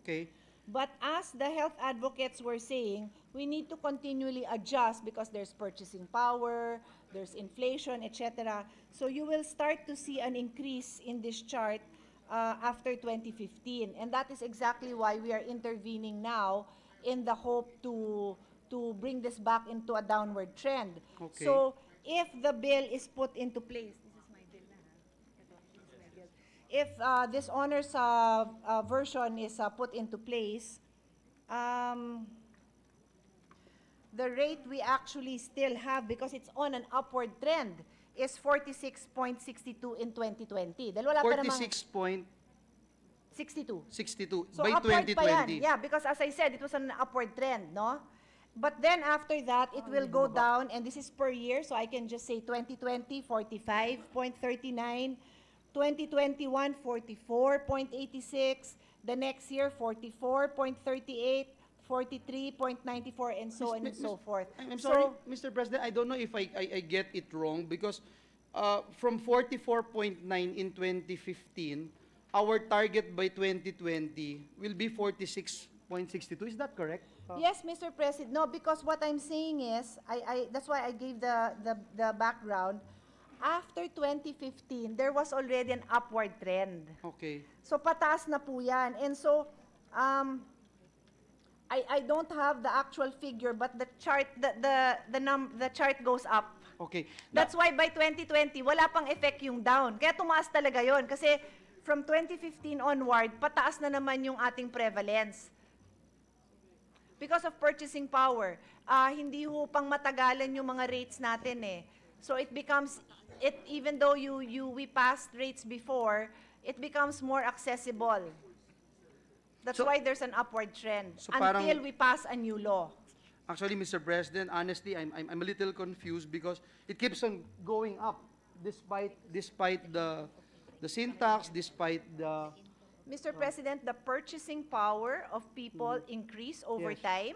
Okay. But as the health advocates were saying, we need to continually adjust because there's purchasing power, there's inflation, etc. So you will start to see an increase in this chart uh, after 2015. And that is exactly why we are intervening now in the hope to, to bring this back into a downward trend. Okay. So if the bill is put into place, If uh, this honors uh, uh, version is uh, put into place, um, the rate we actually still have, because it's on an upward trend, is 46.62 in 2020. Dahil wala pa namang 46.62 62. So by upward pa yan. 2020. Yeah, because as I said, it was an upward trend, no? But then after that, it will go down, and this is per year, so I can just say 2020, 45.39, 2021, 44.86, the next year, 44.38, 43.94, and so on and so forth. I'm I'm So- sorry, Mr. President, I don't know if I, I, I get it wrong because uh, from 44.9 in 2015, our target by 2020 will be 46.62. Is that correct? Uh, Yes, Mr. President. No, because what I'm saying is, I, I, that's why I gave the, the, the background. After 2015, there was already an upward trend. Okay. So pataas na po yan. And so, um, I, I don't have the actual figure, but the chart, the, the, the, num, the chart goes up. Okay. That's why by 2020, wala pang effect yung down. Kaya tumaas talaga yon Kasi from 2015 onward, pataas na naman yung ating prevalence. Because of purchasing power, ah hindi ho pang matagalan yung mga rates natin eh. So it becomes, it, even though you, you, we passed rates before, it becomes more accessible. That's So- why there's an upward trend So parang- until we pass a new law. Actually, Mr. President, honestly, I'm, I'm, I'm a little confused because it keeps on going up despite, despite the, the syntax, despite the, Mr. President, the purchasing power of people increase over Yes. time,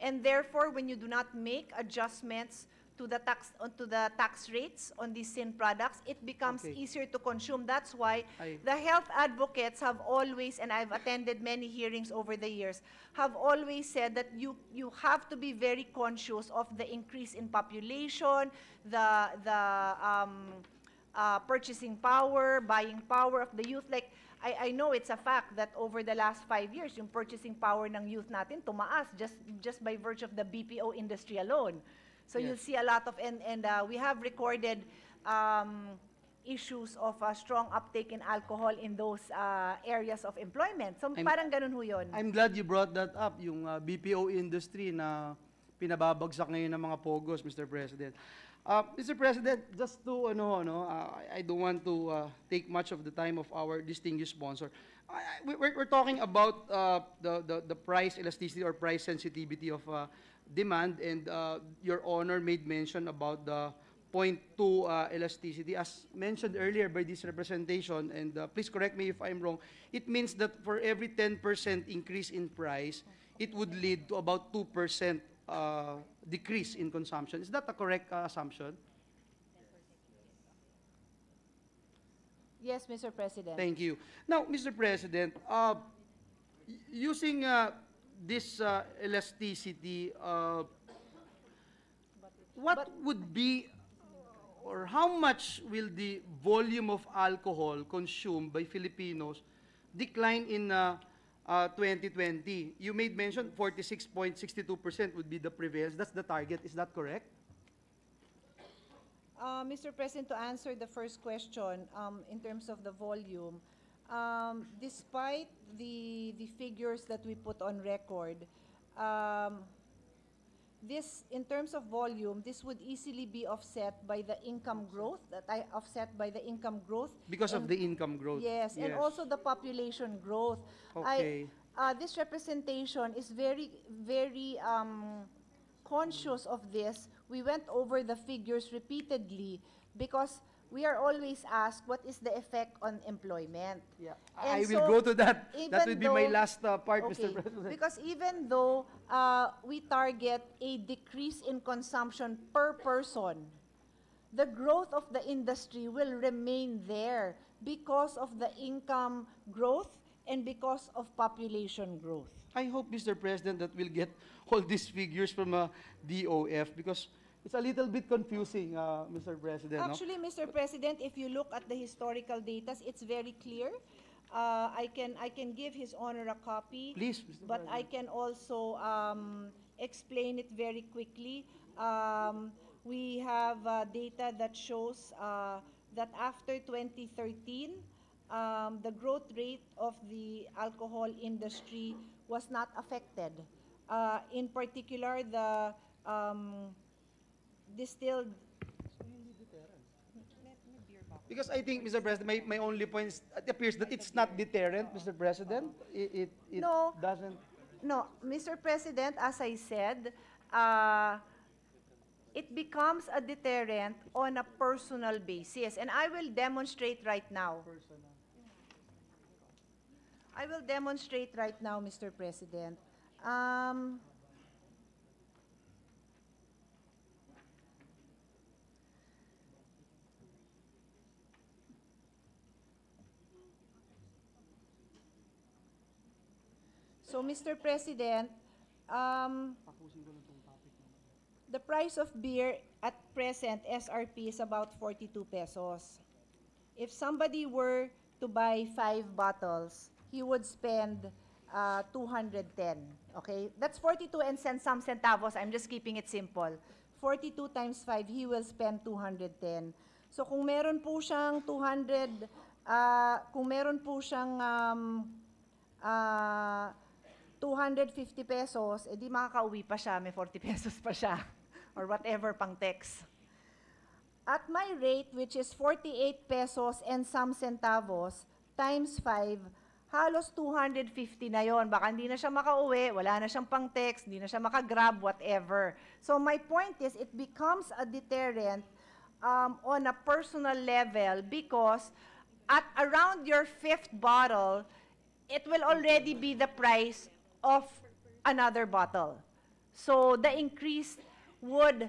and therefore, when you do not make adjustments to the tax, uh, to the tax rates on these sin products, it becomes Okay. easier to consume. That's why I- the health advocates have always, and I've attended many hearings over the years, have always said that you, you have to be very conscious of the increase in population, the, the, um, uh, purchasing power, buying power of the youth. Like, I, I know it's a fact that over the last five years, yung purchasing power ng youth natin tumaas just, just by virtue of the BPO industry alone. So you'll Yes. see a lot of, and, and uh, we have recorded um, issues of a strong uptake in alcohol in those uh, areas of employment. So I'm- parang ganun ho yun. I'm glad you brought that up, yung uh, BPO industry na pinababagsak ngayon ng mga pogos, Mr. President. Uh, Mr. President, just to, ano, ano, uh, I don't want to uh, take much of the time of our distinguished sponsor. We- we're, we're talking about uh, the, the, the price elasticity or price sensitivity of uh, demand, and uh, Your Honor made mention about the 0.2 uh, elasticity. As mentioned earlier by this representation, and uh, please correct me if I'm wrong, it means that for every 10% increase in price, it would lead to about 2% uh, decrease in consumption. Is that a correct uh, assumption? Yes, Mr. President. Thank you. Now, Mr. President, uh, using uh, this uh, elasticity, uh, what would be or how much will the volume of alcohol consumed by Filipinos decline in uh, uh, 2020? You made mention 46.62% would be the prevalence. That's the target. Is that correct? Uh, Mr. President, to answer the first question, um, in terms of the volume, um, despite the, the figures that we put on record, um, this, in terms of volume, this would easily be offset by the income growth, that I offset by the income growth. Because of the income growth. Yes, and also the population growth. Okay. I, uh, this representation is very, very um, conscious of this. We went over the figures repeatedly because we are always asked what is the effect on employment. Yeah. And I will so, go to that. That would be my though- last uh, part, Okay, Mr. President. Because even though uh, we target a decrease in consumption per person, the growth of the industry will remain there because of the income growth and because of population growth. I hope, Mr. President, that we'll get all these figures from uh, DOF because it's a little bit confusing, uh, Mr. President. no? Actually, Mr. President, if you look at the historical data, it's very clear. Uh, I can I can give His Honor a copy. Please, Mr. But I can also um, explain it very quickly. Um, we have uh, data that shows uh, that after 2013, um, the growth rate of the alcohol industry was not affected. Uh, in particular, the um, distilled Because I think, Mr. President, my, my only point is, it appears that it's not deterrent, Mr. President. It, it, it No. doesn't. No, Mr. President, as I said, uh, it becomes a deterrent on a personal basis. And I will demonstrate right now. I will demonstrate right now, Mr. President. Um, So, Mr. President, um, the price of beer at present, SRP, is about 42 pesos. If somebody were to buy five bottles, he would spend uh, 210, okay? That's 42 and cent, some centavos. I'm just keeping it simple. 42 times 5, he will spend 210. So kung meron po siyang 200, uh, kung meron po siyang um, ah, 250 pesos, edi makakauwi pa siya, may 40 pesos pa siya, or whatever pang text. At my rate, which is 48 pesos and some centavos, times 5, halos 250 na yon. Baka hindi na siya makauwi, wala na siyang pang-text, hindi na siya makagrab, whatever. So my point is, it becomes a deterrent um, on a personal level because at around your fifth bottle, it will already be the price of another bottle. So the increase would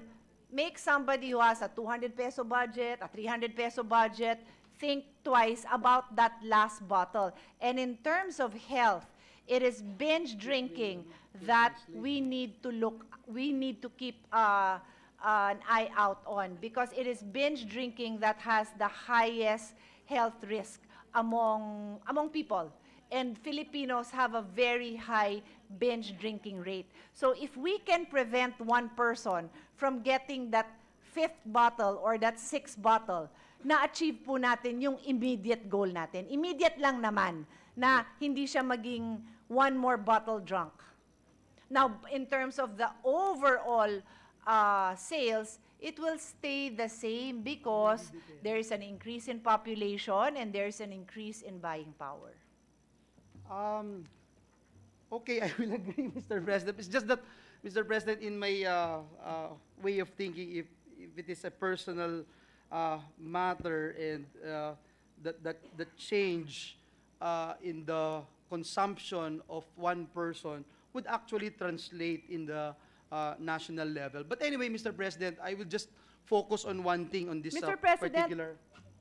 make somebody who has a 200 peso budget, a 300 peso budget, think twice about that last bottle. And in terms of health, it is binge drinking that we need to look, we need to keep uh, an eye out on because it is binge drinking that has the highest health risk among, among people. And Filipinos have a very high binge drinking rate. So if we can prevent one person from getting that fifth bottle or that sixth bottle, na-achieve po natin yung immediate goal natin. Immediate lang naman na hindi siya maging one more bottle drunk. Now, in terms of the overall uh, sales, it will stay the same because there is an increase in population and there is an increase in buying power. Um, okay, I will agree, Mr. President. It's just that, Mr. President, in my uh, uh, way of thinking, if, if it is a personal uh, matter and uh, that, that the change uh, in the consumption of one person would actually translate in the uh, national level. But anyway, Mr. President, I will just focus on one thing on this Mr. President, particular.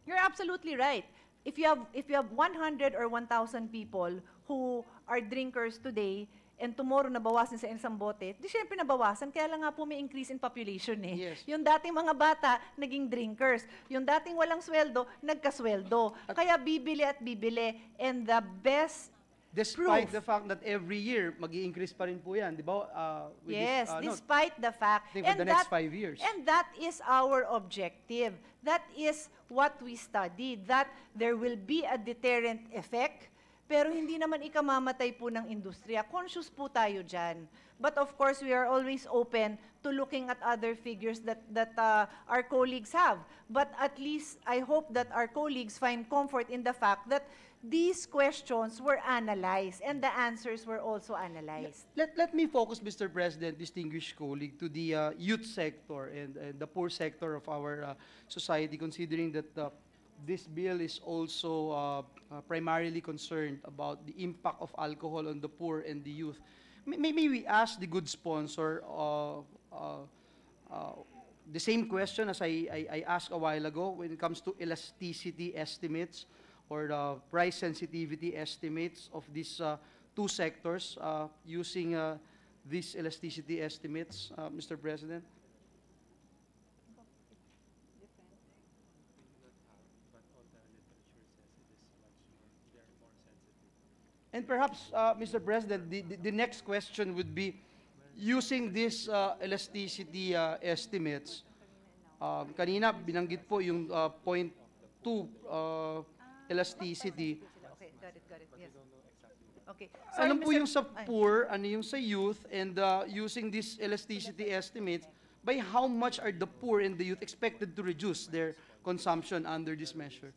You're absolutely right. If you have if you have 100 or 1,000 people who are drinkers today and tomorrow nabawasan sa isang bote, di syempre nabawasan, kaya lang nga po may increase in population eh. Yes. Yung dating mga bata, naging drinkers. Yung dating walang sweldo, nagkasweldo. Kaya bibili at bibili. And the best Despite proof the fact that every year, mag increase pa rin po yan, di ba? Uh, with Yes, this, uh, no, despite the fact. think for the next five years. And that is our objective. That is what we studied, that there will be a deterrent effect, pero hindi naman ikamamatay po ng industriya. Conscious po tayo dyan. But of course, we are always open to looking at other figures that, that uh, our colleagues have. But at least, I hope that our colleagues find comfort in the fact that these questions were analyzed and the answers were also analyzed. Let, let me focus, Mr. President, distinguished colleague, to the uh, youth sector and, and the poor sector of our uh, society, considering that uh, this bill is also uh, uh, primarily concerned about the impact of alcohol on the poor and the youth. May- Maybe we ask the good sponsor uh, uh, uh, the same question as I, I, I asked a while ago when it comes to elasticity estimates or the price sensitivity estimates of these two sectors using these elasticity estimates, Mr. President? And perhaps, uh, Mr. President, the, the, the next question would be, using these uh, elasticity uh, estimates, um, kanina binanggit po yung uh, 0.2 uh, elasticity. Okay, got it, got it, yes. Okay. Ano po Mr. yung sa poor, ano yung sa youth, and uh, using these elasticity estimates, by how much are the poor and the youth expected to reduce their consumption under this measure?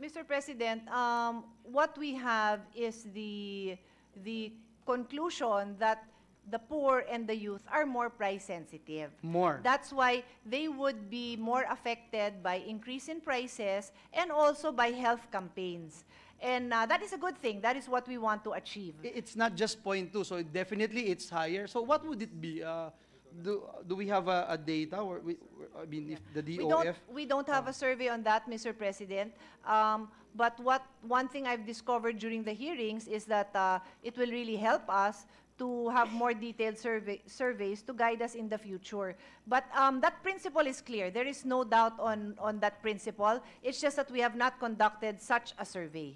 Mr. President, um, what we have is the, the conclusion that the poor and the youth are more price sensitive. More. That's why they would be more affected by increase in prices and also by health campaigns. And uh, that is a good thing. That is what we want to achieve. It's not just 0.2, so definitely it's higher. So what would it be? Uh, do, do we have a, a data, or we, I mean, if the We don't, DOF? we don't have a survey on that, Mr. President. Um, but what, one thing I've discovered during the hearings is that uh, it will really help us to have more detailed survey, surveys to guide us in the future. But um, that principle is clear. There is no doubt on, on that principle. It's just that we have not conducted such a survey.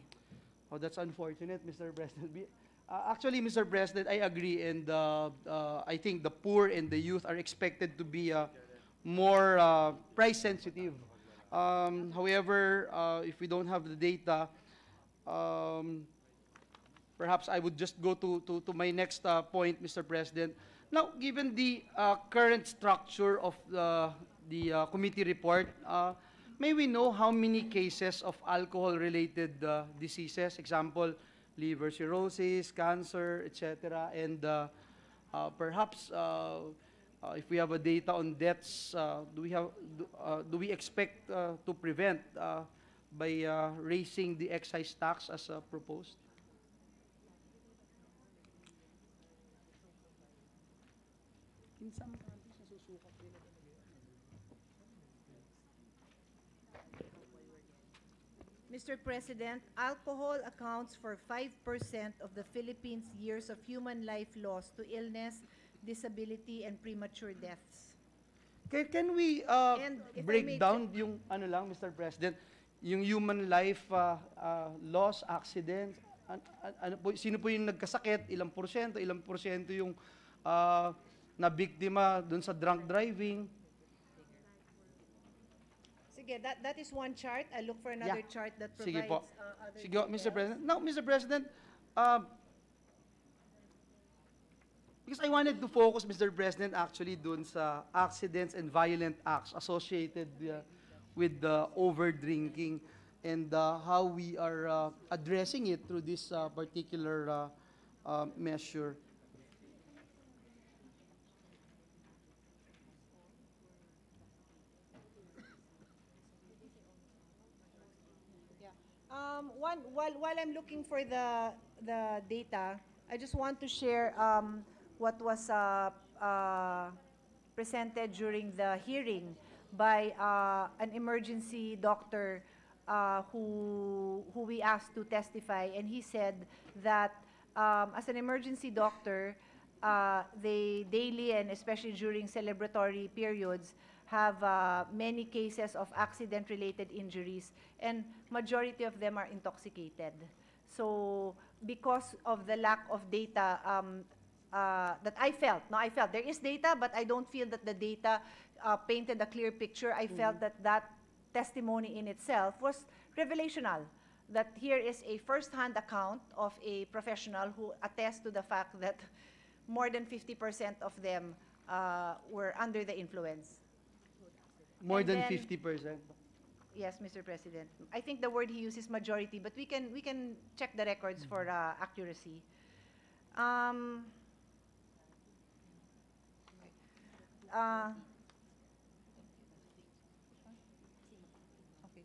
Oh, that's unfortunate, Mr. President. Uh, actually, Mr. President, I agree, and uh, uh, I think the poor and the youth are expected to be uh, more uh, price sensitive. Um, however, uh, if we don't have the data, um, perhaps I would just go to, to, to my next point, Mr. President. Now, given the current structure of the, the committee report, may we know how many cases of alcohol-related diseases, example, liver cirrhosis, cancer, etc., and uh, uh, perhaps uh, uh, if we have a data on deaths, uh, do we have do, do we expect to prevent by raising the excise tax as proposed? Mr. President, alcohol accounts for 5% of the Philippines' years of human life lost to illness, disability, and premature deaths. Can, can we uh, break down yung ano lang, Mr. President, yung human life uh, uh, loss, accident, an, an- ano po, sino po yung nagkasakit, ilang porsyento, ilang porsyento yung uh, na biktima doon sa drunk driving. Sige, that, that is one chart. I look for another Yeah. chart that provides Sige po. uh, other Sige, po, Mr. details. President. Now, Mr. President, uh, because I wanted to focus, Mr. President, actually dun sa accidents and violent acts associated uh, with the over-drinking and uh, how we are uh, addressing it through this uh, particular uh, uh, measure. Um, one, while, while I'm looking for the, the data, I just want to share um, what was uh, uh, presented during the hearing by uh, an emergency doctor uh, who, who we asked to testify, and he said that um, as an emergency doctor, uh, they daily and especially during celebratory periods have uh, many cases of accident-related injuries, and majority of them are intoxicated. So because of the lack of data um, uh, that I felt, no, I felt there is data, but I don't feel that the data uh, painted a clear picture. I felt that that testimony in itself was revelational. That here is a first-hand account of a professional who attests to the fact that more than 50% of them uh, were under the influence. More And than then- 50%. Yes, Mr. President. I think the word he uses majority, but we can, we can check the records for uh, accuracy. Um, uh, okay.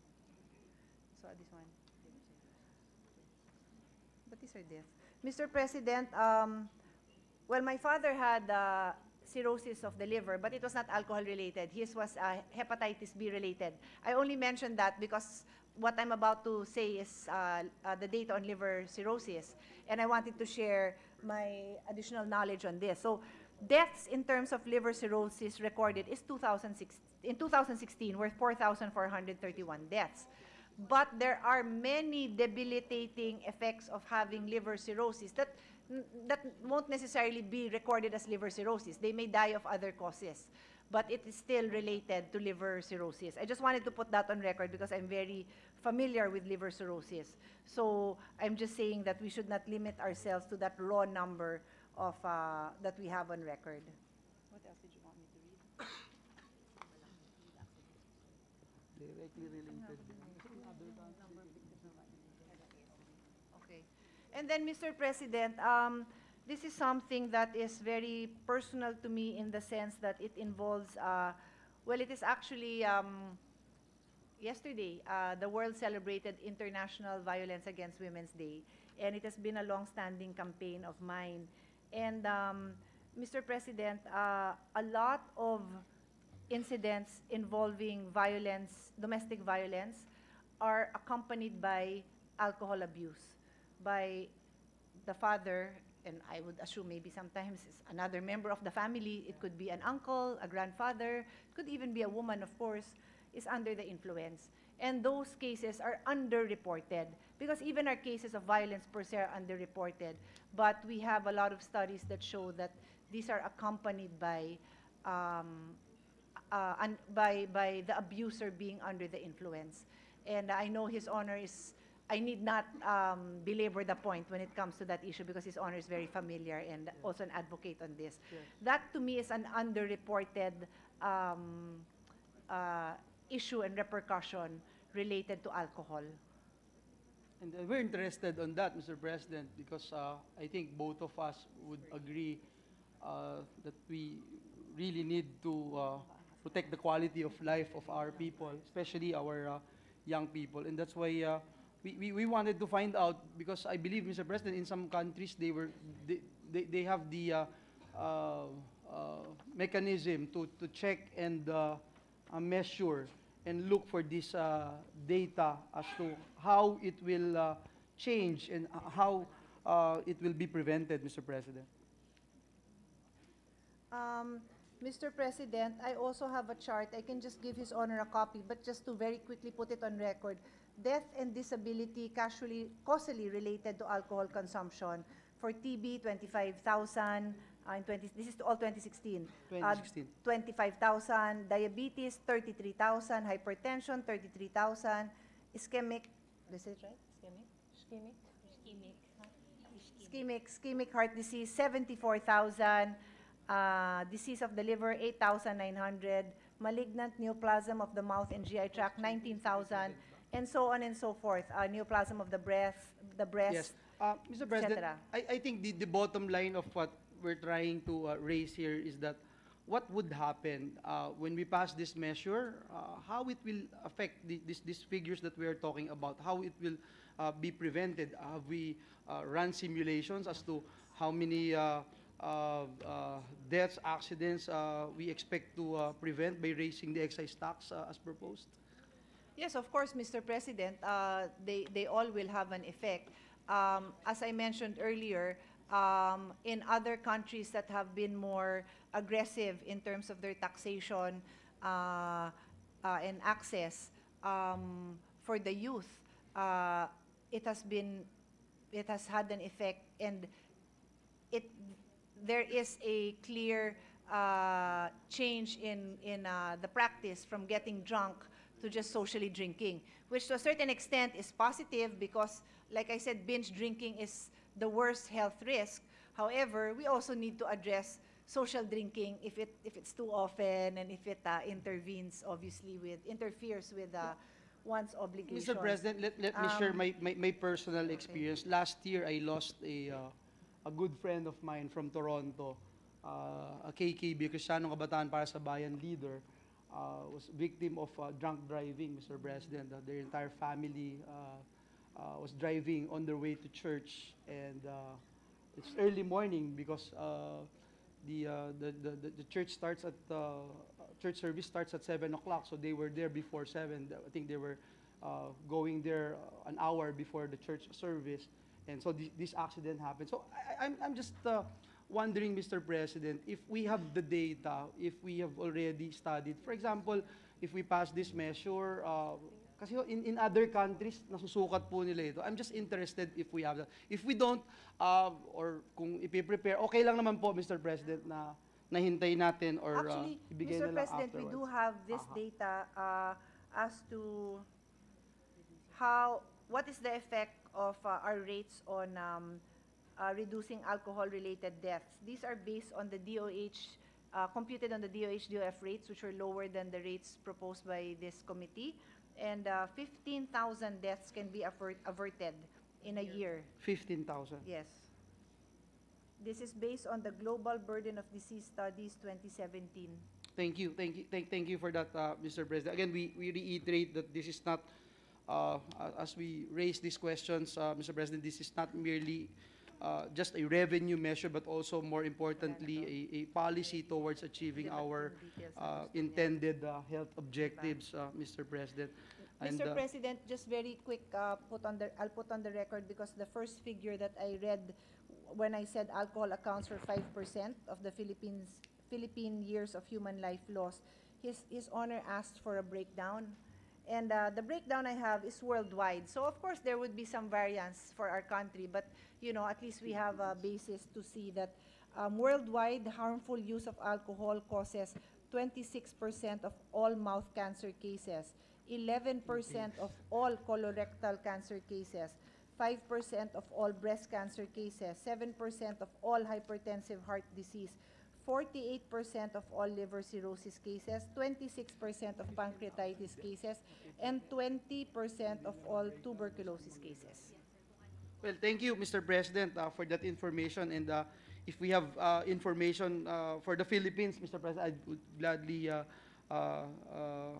So this one. But these are deaths. Mr. President, um, well, my father had uh, cirrhosis of the liver, but it was not alcohol related. His was uh, hepatitis B related. I only mentioned that because what I'm about to say is uh, uh, the data on liver cirrhosis, and I wanted to share my additional knowledge on this. So, deaths in terms of liver cirrhosis recorded is 2006. In 2016, were 4,431 deaths. But there are many debilitating effects of having liver cirrhosis that, that won't necessarily be recorded as liver cirrhosis. They may die of other causes, but it is still related to liver cirrhosis. I just wanted to put that on record because I'm very familiar with liver cirrhosis. So I'm just saying that we should not limit ourselves to that raw number of, uh, that we have on record. What else did you want me to read? Directly related. Okay. And then, Mr. President, um, this is something that is very personal to me in the sense that it involves, uh, well, it is actually, um, yesterday, uh, the world celebrated International Violence Against Women's Day, and it has been a long-standing campaign of mine. And, um, Mr. President, uh, a lot of incidents involving violence, domestic violence, are accompanied by alcohol abuse by the father, and I would assume maybe sometimes it's another member of the family. It could be an uncle, a grandfather, it could even be a woman, of course, is under the influence. And those cases are underreported because even our cases of violence per se are underreported. But we have a lot of studies that show that these are accompanied by um, uh, by, by the abuser being under the influence. And I know His Honor is, I need not um, belabor the point when it comes to that issue because His Honor is very familiar and also an advocate on this. That to me is an underreported um, uh, issue and repercussion related to alcohol. And uh, we're interested on that, Mr. President, because uh, I think both of us would agree uh, that we really need to uh, protect the quality of life of our people, especially our uh, young people. And that's why uh, we, we, we wanted to find out, because I believe, Mr. President, in some countries, they, were, they, they, they have the uh, uh, uh, mechanism to, to check and uh, uh, measure and look for this uh, data as to how it will change and how it will be prevented, Mr. President. Um, Mr. President, I also have a chart. I can just give His Honor a copy, but just to very quickly put it on record. Death and disability casually, causally related to alcohol consumption. For TB, 25,000, uh, in 20, this is all 2016. Uh, 2016. 25,000. Diabetes, 33,000. Hypertension, 33,000. Ischemic, is it right? Ischemic? Ischemic? Ischemic, ischemic heart disease, 74,000. Uh, disease of the liver, 8,900. Malignant neoplasm of the mouth and GI tract, 19,000. And so on and so forth. Uh, neoplasm of the breast, the breast. Yes. Uh, Mr. President. I, I think the, the bottom line of what we're trying to uh, raise here is that what would happen uh, when we pass this measure, uh, how it will affect the, this, these figures that we are talking about, how it will uh, be prevented. Have we uh, run simulations as to how many uh, uh, uh, deaths, accidents uh, we expect to uh, prevent by raising the excise tax uh, as proposed? Yes, of course, Mr. President, uh, they, they all will have an effect. Um, as I mentioned earlier, um, in other countries that have been more aggressive in terms of their taxation uh, uh, and access um, for the youth, uh, it has been, it has had an effect and it, there is a clear uh, change in, in uh, the practice from getting drunk to just socially drinking, which to a certain extent is positive because, like I said, binge drinking is the worst health risk. However, we also need to address social drinking if it if it's too often and if it uh, intervenes, obviously, with interferes with uh, one's obligations. Mr. President, let, let me share Um, my, my, my personal experience. Last year, I lost a, uh, a good friend of mine from Toronto, uh, a KKB, Kristiyanong Kabataan para sa Bayan leader, uh, was victim of uh, drunk driving, Mr. President. Uh, their entire family uh, uh, was driving on their way to church, and uh, it's early morning because uh, the, the, the, the, church starts at, uh, church service starts at 7 o'clock, so they were there before 7. I think they were uh, going there an hour before the church service. And so thi- this accident happened. So I, I'm, I'm just uh, wondering, Mr. President, if we have the data, if we have already studied, for example, if we pass this measure, uh, kasi in, in other countries, nasusukat po nila ito. I'm just interested if we have that. If we don't, uh, or kung ipiprepare, okay lang naman po, Mr. President, na nahintay natin or uh, Actually, ibigay Mr. na lang President, we do have this Aha. data uh, as to how, what is the effect of uh, our rates on um, uh, reducing alcohol-related deaths. These are based on the DOH, uh, computed on the DOH DOF rates, which are lower than the rates proposed by this committee. And uh, 15,000 deaths can be avert- averted in a year. 15,000. Yes. This is based on the Global Burden of Disease Studies 2017. Thank you, thank you, thank, thank you for that, uh, Mr. President. Again, we, we reiterate that this is not, uh, as we raise these questions, uh, Mr. President, this is not merely uh, just a revenue measure, but also more importantly, a, a policy towards achieving our uh, intended uh, health objectives, uh, Mr. President. And, Mr. uh, President, just very quick, uh, put on the, I'll put on the record because the first figure that I read when I said alcohol accounts for five percent of the Philippines, Philippine years of human life lost, his, his honor asked for a breakdown. And uh, the breakdown I have is worldwide. So of course, there would be some variance for our country, but you know, at least we have a basis to see that um, worldwide, harmful use of alcohol causes 26% of all mouth cancer cases, 11% of all colorectal cancer cases, 5% of all breast cancer cases, 7% of all hypertensive heart disease, 48% of all liver cirrhosis cases, 26% of pancreatitis cases, and 20% of all tuberculosis cases. Well, thank you, Mr. President, uh, for that information. And uh, if we have uh, information uh, for the Philippines, Mr. President, I would gladly uh, uh,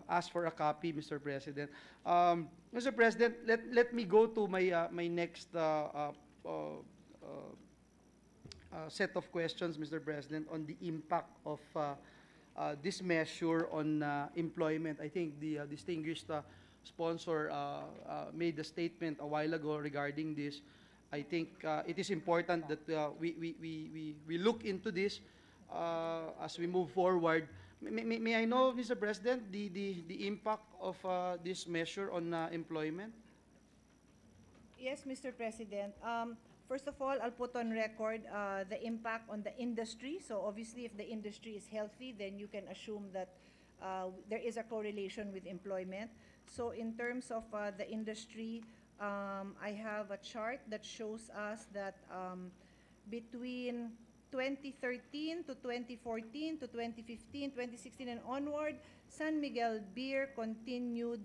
ask for a copy, Mr. President. Um, Mr. President, let, let me go to my, my next set of questions, Mr. President, on the impact of this measure on employment. I think the distinguished sponsor uh, uh, made a statement a while ago regarding this. I think uh, it is important that we, we, we, we, look into this as we move forward. May, may, may I know, Mr. President, the, the, the impact of uh, this measure on uh, employment? Yes, Mr. President. Um, First of all, I'll put on record uh, the impact on the industry. So obviously, if the industry is healthy, then you can assume that there is a correlation with employment. So in terms of uh, the industry, um, I have a chart that shows us that um, between 2013 to 2014 to 2015, 2016 and onward, San Miguel Beer continued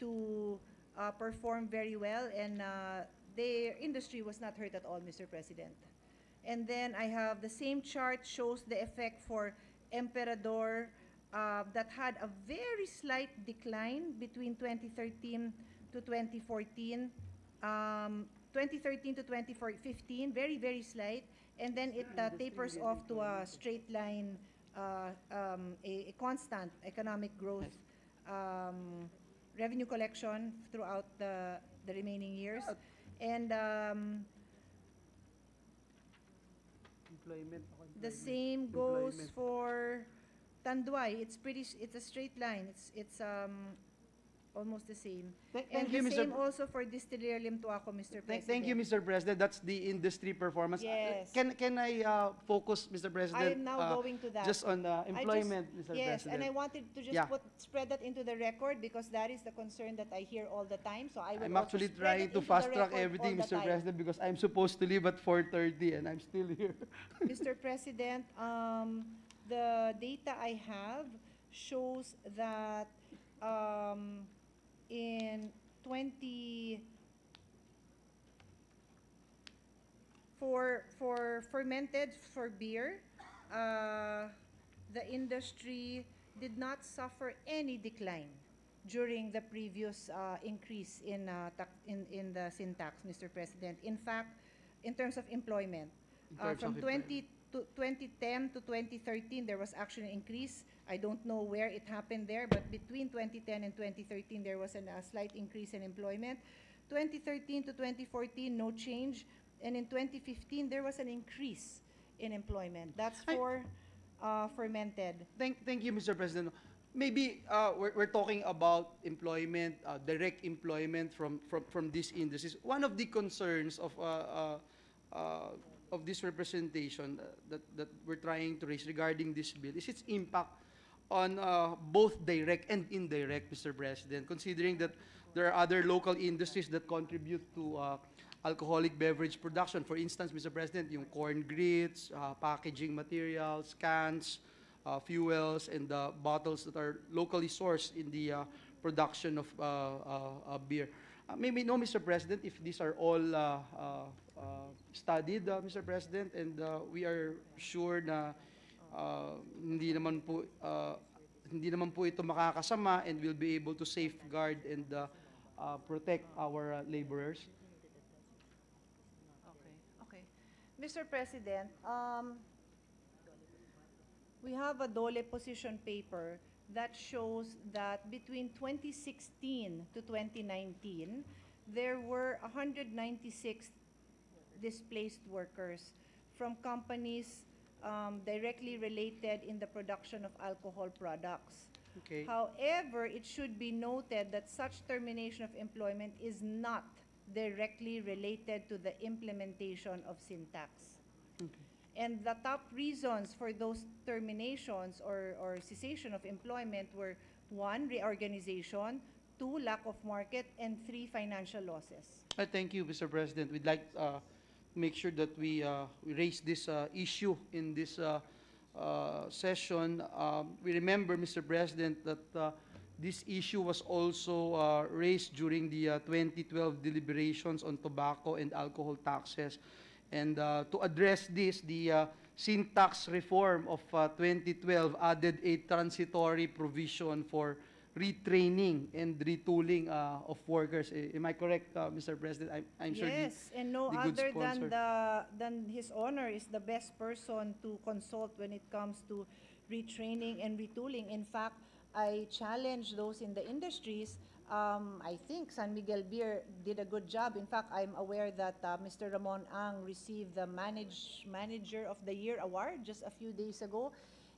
to uh, perform very well and uh, their industry was not hurt at all, Mr. President. And then I have the same chart shows the effect for Emperador uh, that had a very slight decline between 2013 to 2014. Um, 2013 to 2015, very, very slight. And then it uh, tapers off to a straight line, uh, um, a, a constant economic growth, um, revenue collection throughout the, the remaining years. And um, Employment. the same goes for Tanduay. It's pretty, it's a straight line. It's, it's um, almost the same. Thank- And you, the Mr. same Pre- also for Distillery Limtuaco, Mr. President. Thank, you, Mr. President. That's the industry performance. Uh, Yes. Can, can I uh, focus, Mr. President? I am now uh, going to that. Just on uh, I just- employment, Mr. Yes, President. and I wanted to just Yeah. put, spread that into the record because that is the concern that I hear all the time, so I will I'm actually trying to into the fast track record everything, Mr. President, because I'm supposed to leave at 4:30 and I'm still here. Mr. President, um, the data I have shows that, um, in twenty, for, for fermented, for beer, uh, the industry did not suffer any decline during the previous, uh, increase in, uh, in, in the sin tax, Mr. President. In fact, in terms of employment, uh, terms from of 20 to 2010 to 2013, there was actually an increase. I don't know where it happened there, but between 2010 and 2013, there was an- a slight increase in employment. 2013 to 2014, no change. And in 2015, there was an increase in employment. That's for uh, fermented. Thank, thank you, Mr. President. Maybe uh, we're, we're talking about employment, uh, direct employment from, from, from these industries. One of the concerns of, uh, uh, uh, of this representation uh, that, that we're trying to raise regarding this bill is its impact on uh, both direct and indirect, Mr. President, considering that there are other local industries that contribute to uh, alcoholic beverage production. For instance, Mr. President, yung corn grits, uh, packaging materials, cans, uh, fuels, and the bottles that are locally sourced in the uh, production of beer. Uh, maybe no, Mr. President, if these are all uh, studied, uh, Mr. President, and uh, we are sure na uh, hindi naman po uh, hindi naman po ito makakasama and will be able to safeguard and uh, uh, protect our uh, laborers. Okay, okay. Mr. President, um, we have a Dole position paper that shows that between 2016 to 2019, there were 196 displaced workers from companies um, directly related in the production of alcohol products. Okay. However, it should be noted that such termination of employment is not directly related to the implementation of sin tax. And the top reasons for those terminations or, or cessation of employment were one, reorganization, two, lack of market, and three, financial losses. Uh, Thank you, Mr. President. We'd like uh, make sure that we uh, we raise this uh, issue in this uh, uh, session, um, we remember, Mr. President, that uh, this issue was also uh, raised during the uh, 2012 deliberations on tobacco and alcohol taxes. And uh, to address this, the uh, sin tax reform of uh, 2012 added a transitory provision for retraining and retooling uh, of workers. A- Am I correct, uh, Mr. President? I'm, I'm sure the- Yes, and no other than the, than his honor is the best person to consult when it comes to retraining and retooling. In fact, I challenge those in the industries. Um, I think San Miguel Beer did a good job. In fact, I'm aware that uh, Mr. Ramon Ang received the Manage, Manager of the Year award just a few days ago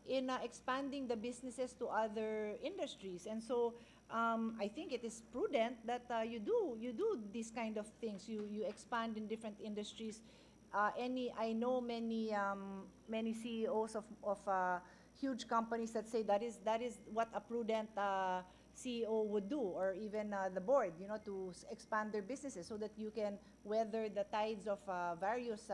in uh, expanding the businesses to other industries. And so um, I think it is prudent that uh, you do you do these kind of things. You you expand in different industries. Uh, any I know many um, many CEOs of of uh, huge companies that say that is that is what a prudent uh, CEO would do, or even uh, the board, you know, to expand their businesses so that you can weather the tides of various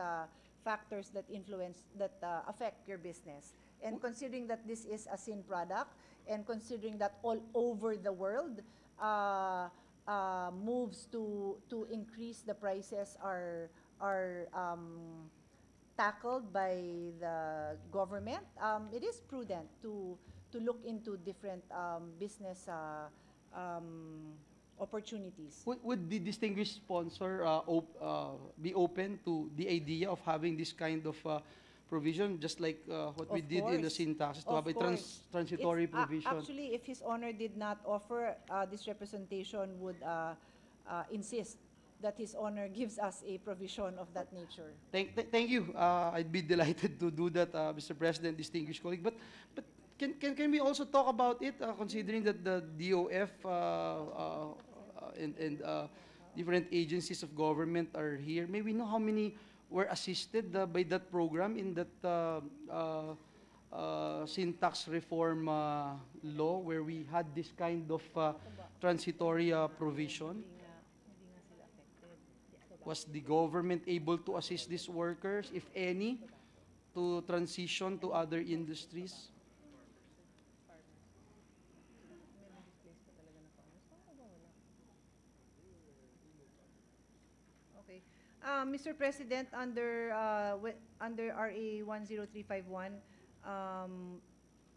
factors that influence that affect your business. And considering that this is a sin product, and considering that all over the world, uh, uh, moves to to increase the prices are are um, tackled by the government, um, it is prudent to to look into different um, business uh, um, opportunities. Would, would the distinguished sponsor uh, op- uh, be open to the idea of having this kind of uh, provision, just like uh, what we Of did in the course. sin to Of have a trans- transitory It's, provision? Actually, if His Honor did not offer, uh, this representation would uh, uh, insist that His Honor gives us a provision of that nature. Thank, th- thank you. Uh, I'd be delighted to do that, uh, Mr. President, distinguished colleague. But, but can, can, can we also talk about it, uh, considering that the DOF uh, uh, uh, and, and uh, different agencies of government are here? May we know how many were assisted uh, by that program in that uh, uh, uh, syntax reform uh, law where we had this kind of uh, transitory uh, provision? Was the government able to assist these workers, if any, to transition to other industries? Uh, Mr. President, under, uh, under RA 10351, um,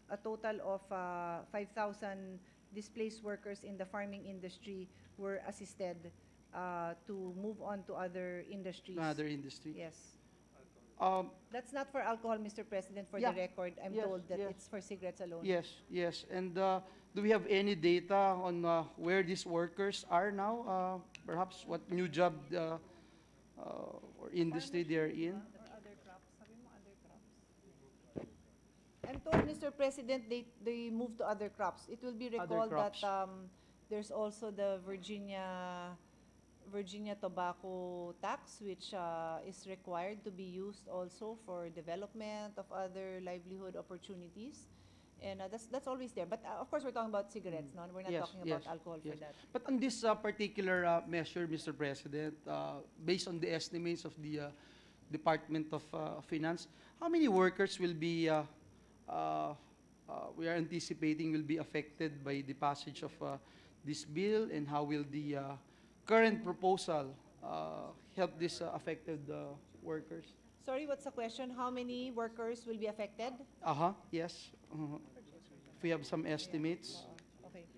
a total of uh, 5,000 displaced workers in the farming industry were assisted uh, to move on to other industries. Other industry? Yes. Um, That's not for alcohol, Mr. President, for Yeah. the record. I'm Yes, told that yes. it's for cigarettes alone. yes, yes. And uh, do we have any data on uh, where these workers are now? Uh, perhaps what new job uh, or industry they're in? I'm told, Mr. President, they, they moved to other crops. It will be recalled that um, there's also the Virginia, Virginia tobacco tax, which uh, is required to be used also for development of other livelihood opportunities. And uh, that's, that's always there. But uh, of course, we're talking about cigarettes, no? We're not Yes, talking about yes, alcohol yes. for that. But on this uh, particular uh, measure, Mr. President, uh, based on the estimates of the uh, Department of uh, Finance, how many workers will be, uh, uh, uh, we are anticipating will be affected by the passage of uh, this bill, and how will the uh, current proposal uh, help these uh, affected uh, workers? Sorry, what's the question? How many workers will be affected? Uh-huh, yes. uh-huh. If we have some estimates. Okay.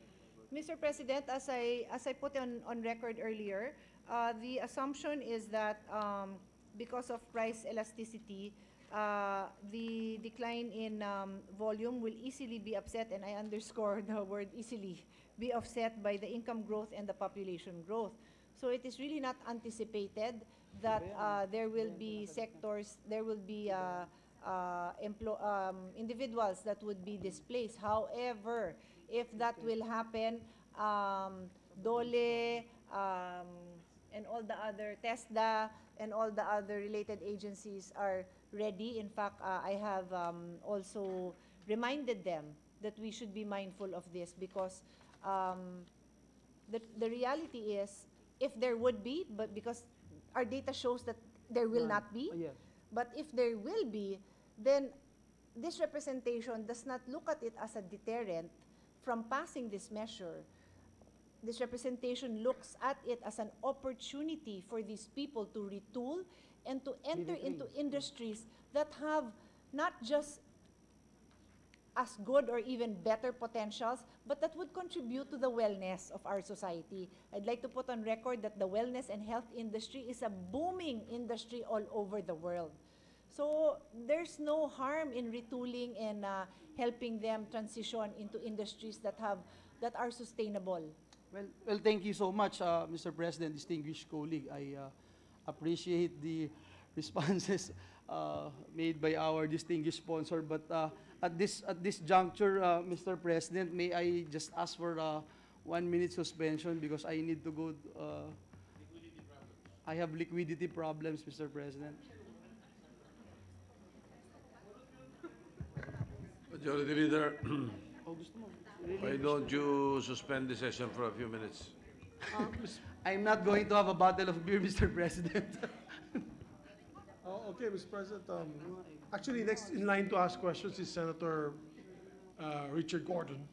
Mr. President, as I, as I put on, on record earlier, uh, the assumption is that um, because of price elasticity, uh, the decline in um, volume will easily be upset, and I underscore the word easily, be offset by the income growth and the population growth. So it is really not anticipated that uh, there will be sectors, there will be uh, uh, um, individuals that would be displaced. However, if that will happen, um, DOLE, um, and all the other, TESDA, and all the other related agencies are ready. In fact, uh, I have um, also reminded them that we should be mindful of this because um, the, the reality is, if there would be, but because our data shows that there will not be, Yes. but if there will be, then this representation does not look at it as a deterrent from passing this measure. This representation looks at it as an opportunity for these people to retool and to enter into industries that have not just as good or even better potentials, but that would contribute to the wellness of our society. I'd like to put on record that the wellness and health industry is a booming industry all over the world. So there's no harm in retooling and uh, helping them transition into industries that have that are sustainable. Well, well, thank you so much, uh, Mr. President, distinguished colleague. I uh, appreciate the responses uh, made by our distinguished sponsor. But uh, at this at this juncture, uh, Mr. President, may I just ask for a one minute suspension because I need to go. Uh, I have liquidity problems, Mr. President. Majority Leader, why don't you suspend the session for a few minutes? I'm not going to have a bottle of beer, Mr. President. Okay, Mr. President, um, actually, next in line to ask questions is Senator, uh, Richard Gordon.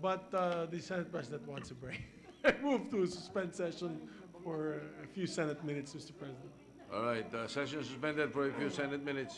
But, uh, the Senate President wants a break. Move to suspend session for a few Senate minutes, Mr. President. All right, uh, session suspended for a few Senate minutes.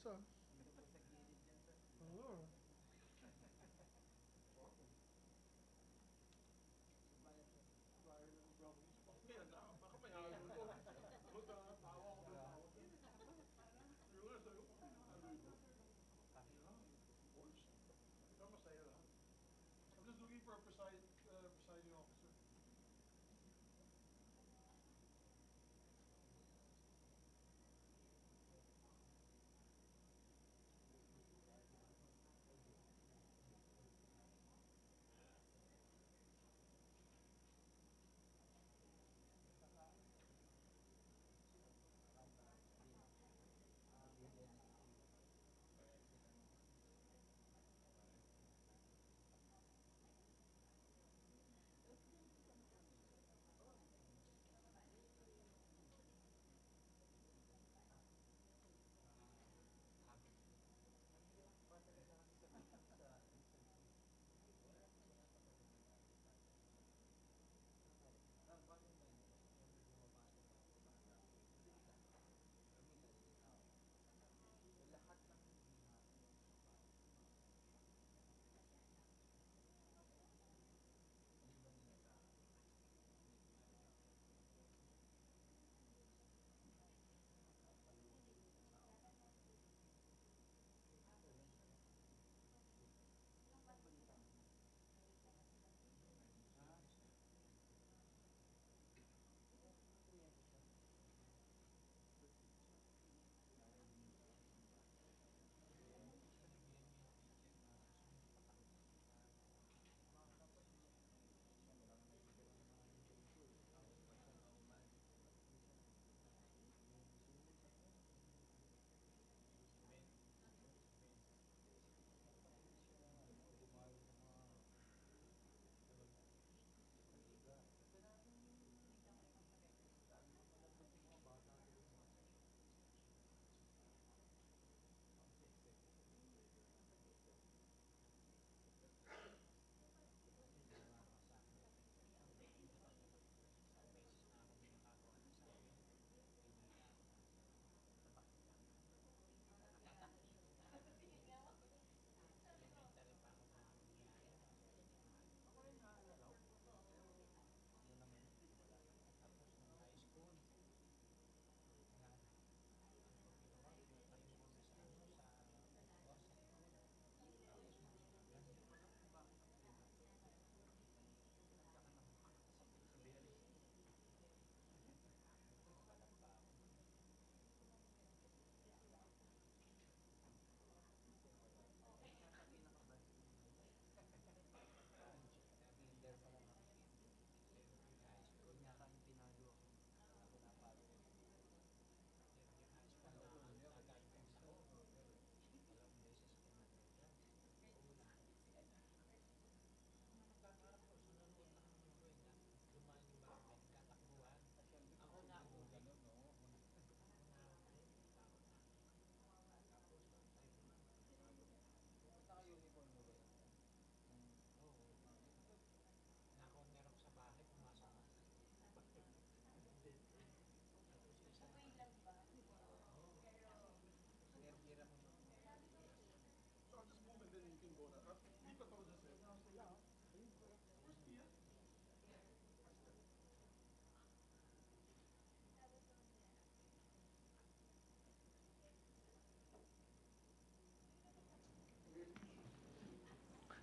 Isa. Oo. I'm just looking for a preside,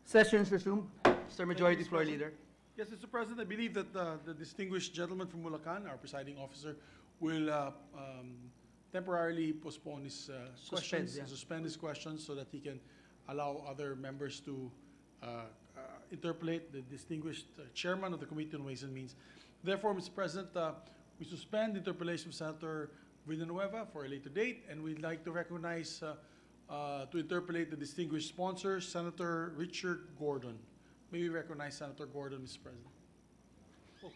Session is resumed. Mr. Majority Floor Leader. Yes, Mr. President, I believe that uh, the distinguished gentleman from Bulacan, our presiding officer, will uh, um, temporarily postpone his uh, Suspend, questions, yeah. and suspend his questions so that he can allow other members to uh, uh, interpellate the distinguished uh, chairman of the Committee on Ways and Means. Therefore, Mr. President, uh, we suspend the interpellation of Senator Villanueva for a later date, and we'd like to recognize, uh, to interpellate the distinguished sponsor, Senator Richard Gordon. May we recognize Senator Gordon, Mr. President? Oh.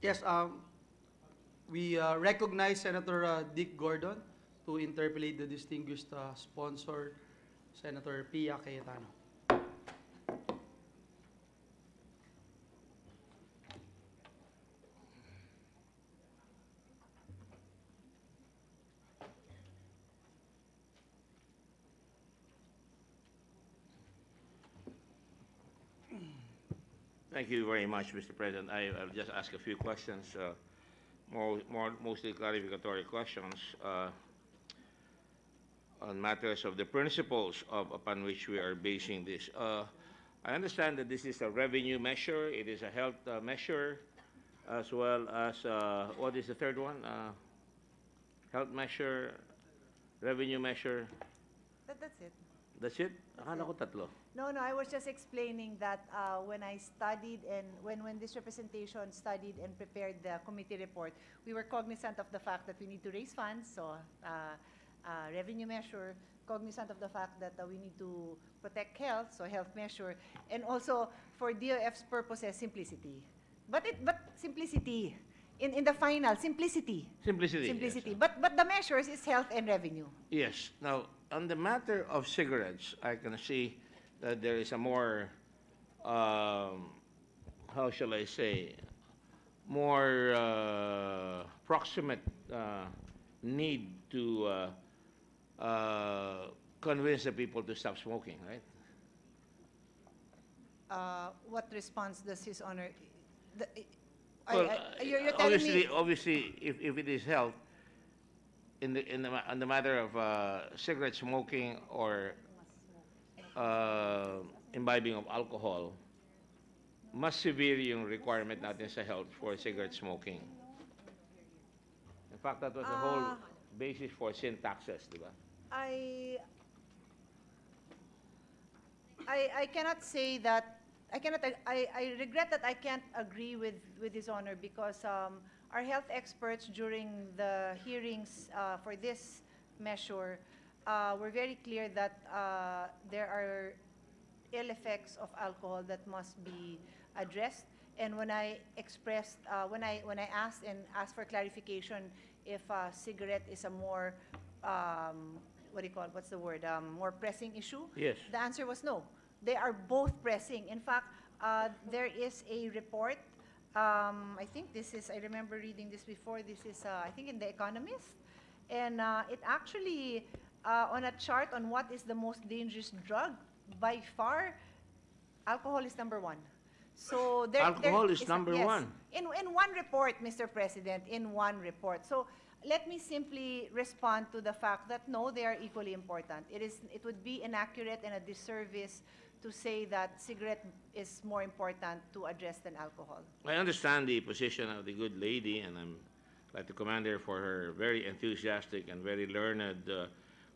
Yes, um, we uh, recognize Senator uh, Dick Gordon to interpellate the distinguished uh, sponsor, Senator Pia Cayetano. Thank you very much, Mr. President. I, I'll just ask a few questions, uh, more, more, mostly clarificatory questions, uh, on matters of the principles of, upon which we are basing this. Uh, I understand that this is a revenue measure, it is a health uh, measure, as well as, uh, what is the third one? Uh, Health measure, revenue measure, That, that's it. that's it? Akala ko tatlo. No, no, I was just explaining that uh, when I studied and when, when this representation studied and prepared the committee report, we were cognizant of the fact that we need to raise funds, so uh, uh, revenue measure, cognizant of the fact that uh, we need to protect health, so health measure, and also for DOF's purposes, simplicity. But it, but simplicity, in, in the final, simplicity. Simplicity. yes. Simplicity. But, but the measures is health and revenue. Yes. Now, on the matter of cigarettes, I can see that there is a more, um, how shall I say, more uh, proximate uh, need to uh, uh, convince the people to stop smoking, right? Uh, What response does His Honor, the- I- Well, I- you're you're uh, obviously, me, obviously, if, if it is health, in the, in the, the matter of uh, cigarette smoking or uh, imbibing of alcohol, mas severe yung requirement natin sa health for cigarette smoking. In fact, that was the whole Ah. basis for sin taxes, di ba? I, I, I cannot say that, I cannot, I, I regret that I can't agree with, with His Honor because um, our health experts during the hearings uh, for this measure uh, were very clear that uh, there are ill effects of alcohol that must be addressed. And when I expressed, uh, when I when I asked and asked for clarification if uh, cigarette is a more um, what do you call it? What's the word? Um, more pressing issue. Yes. The answer was no. They are both pressing. In fact, uh, there is a report. Um, I think this is. I remember reading this before. This is. Uh, I think in the Economist, and uh, it actually uh, on a chart on what is the most dangerous drug by far alcohol is number one. So there, Alcohol there is number yes. one. In, in one report, Mr. President, in one report. So let me simply respond to the fact that no, they are equally important. It is, it would be inaccurate and a disservice to say that cigarette is more important to address than alcohol. I understand the position of the good lady, and I'm like to commend her for her very enthusiastic and very learned uh,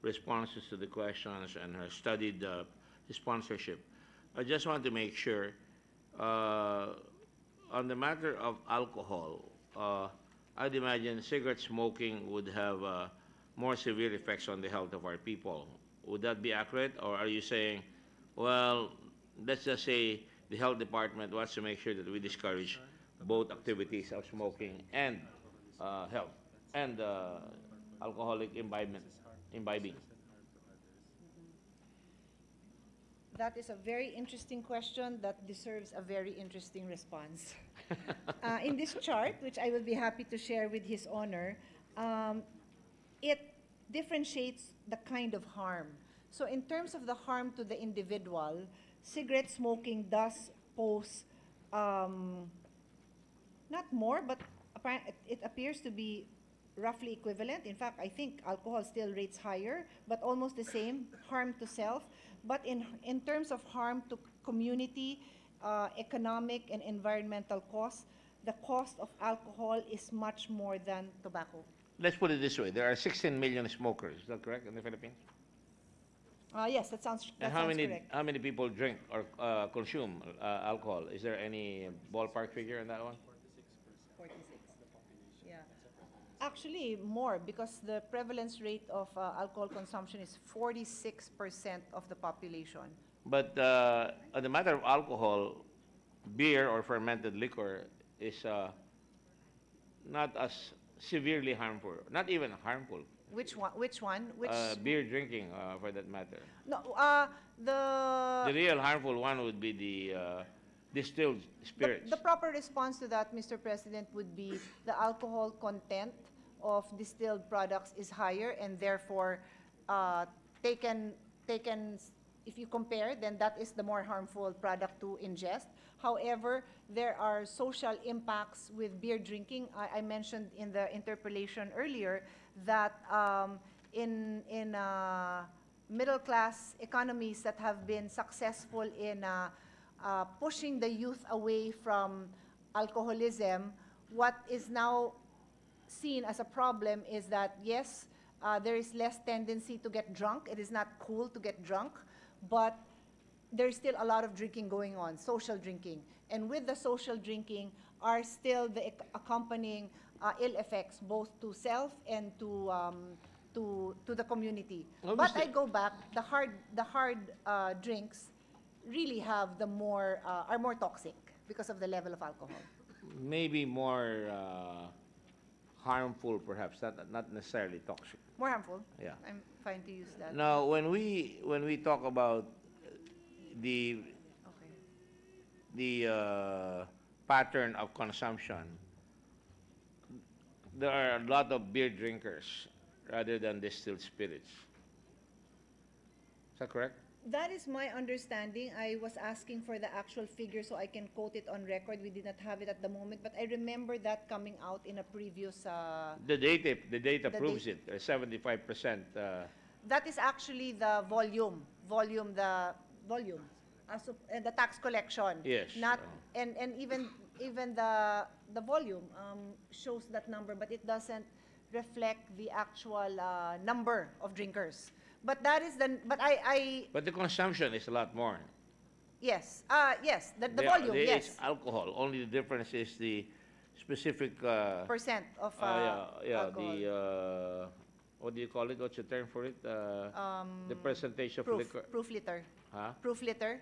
responses to the questions and her studied uh, sponsorship. I just want to make sure, uh, on the matter of alcohol, uh, I'd imagine cigarette smoking would have uh, more severe effects on the health of our people. Would that be accurate, or are you saying, well, let's just say the health department wants to make sure that we discourage both activities of smoking and uh, health and uh, alcoholic imbibement, imbibing? That is a very interesting question that deserves a very interesting response. Uh, in this chart, which I will be happy to share with His Honor, um, it differentiates the kind of harm. So in terms of the harm to the individual, cigarette smoking does pose um, not more, but it- it appears to be roughly equivalent. In fact, I think alcohol still rates higher, but almost the same harm to self. But in, in terms of harm to community, uh, economic and environmental costs, the cost of alcohol is much more than tobacco. Let's put it this way, there are 16 million smokers, is that correct, in the Philippines? Uh, yes, that sounds, that And how many, correct. how many people drink or uh, consume uh, alcohol? Is there any ballpark figure in that one? Yeah. Actually, more, because the prevalence rate of uh, alcohol consumption is 46% of the population. But uh, on the matter of alcohol, beer or fermented liquor is uh, not as severely harmful, not even harmful. Which one, which one, which? Uh, beer drinking, uh, for that matter. No, uh, The the, real harmful one would be the uh, distilled the, spirits. the proper response to that, Mr. President, would be the alcohol content of distilled products is higher and therefore, uh, taken, taken if you compare, then that is the more harmful product to ingest. However, there are social impacts with beer drinking. I, I mentioned in the interpellation earlier that um, in, in uh, middle-class economies that have been successful in uh, uh, pushing the youth away from alcoholism, what is now seen as a problem is that, yes, uh, there is less tendency to get drunk. It is not cool to get drunk, but there's still a lot of drinking going on, social drinking. And with the social drinking are still the ac- accompanying uh, ill effects, both to self and to, um, to, to the community. But I go back, the hard, the hard uh, drinks really have the more, uh, are more toxic because of the level of alcohol. Maybe more uh, harmful, perhaps, not, not necessarily toxic. More harmful. Yeah. I'm fine to use that. Now, when we, when we talk about the, Okay. the uh, pattern of consumption, there are a lot of beer drinkers rather than distilled spirits. Is that correct? That is my understanding. I was asking for the actual figure so I can quote it on record. We did not have it at the moment, but I remember that coming out in a previous, uh, The data, the data The proves dat- it, seventy-five percent. uh, that is actually the volume, volume, the volume, as of, uh, the tax collection. Yes, Not, uh. and, and even, even the, the volume um, shows that number, but it doesn't reflect the actual uh, number of drinkers. But that is the, but I, I, But the consumption is a lot more. yes, uh, yes, the, the There- volume, there yes. is alcohol, only the difference is the specific, uh, Percent of uh, uh, yeah, yeah, alcohol. the, uh, what do you call it, what's the term for it? Uh, The Um, percentage of proof, liquor, proof liter. huh? Proof liter.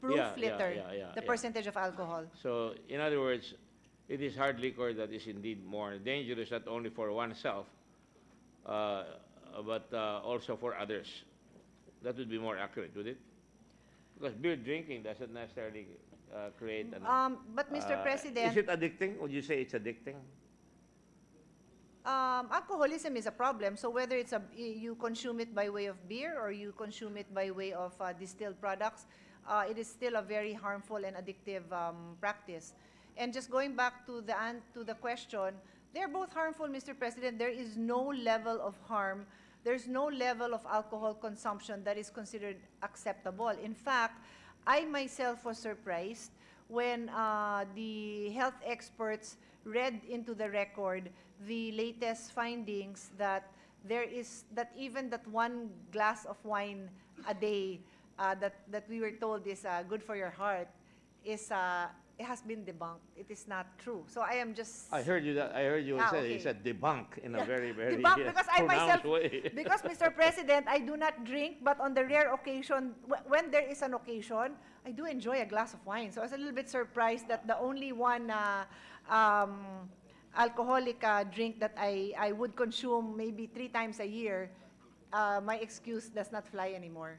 Proof yeah, liter. yeah, yeah, the yeah. percentage of alcohol. So, in other words, it is hard liquor that is indeed more dangerous, not only for oneself, uh, but uh, also for others. That would be more accurate, would it? Because beer drinking doesn't necessarily uh, create an. Um, but Mr. uh, President, Is it addicting? Would you say it's addicting? um, alcoholism is a problem. So whether it's a you consume it by way of beer or you consume it by way of uh, distilled products, uh, it is still a very harmful and addictive um, practice. And just going back to the to the question, they're both harmful, Mr. President. There is no level of harm. There's no level of alcohol consumption that is considered acceptable. In fact, I myself was surprised when uh, the health experts read into the record the latest findings that there is that even that one glass of wine a day uh, that that we were told is uh, good for your heart is uh, it has been debunked. It is not true. So I am just I heard you that, I heard you Ah, say, you okay. said debunk in a very, very debunk uh, because I myself, way. because Mr. President, I do not drink, but on the rare occasion, wh- when there is an occasion, I do enjoy a glass of wine. So I was a little bit surprised that the only one uh, um, alcoholic uh, drink that I, I would consume maybe three times a year, uh, my excuse does not fly anymore.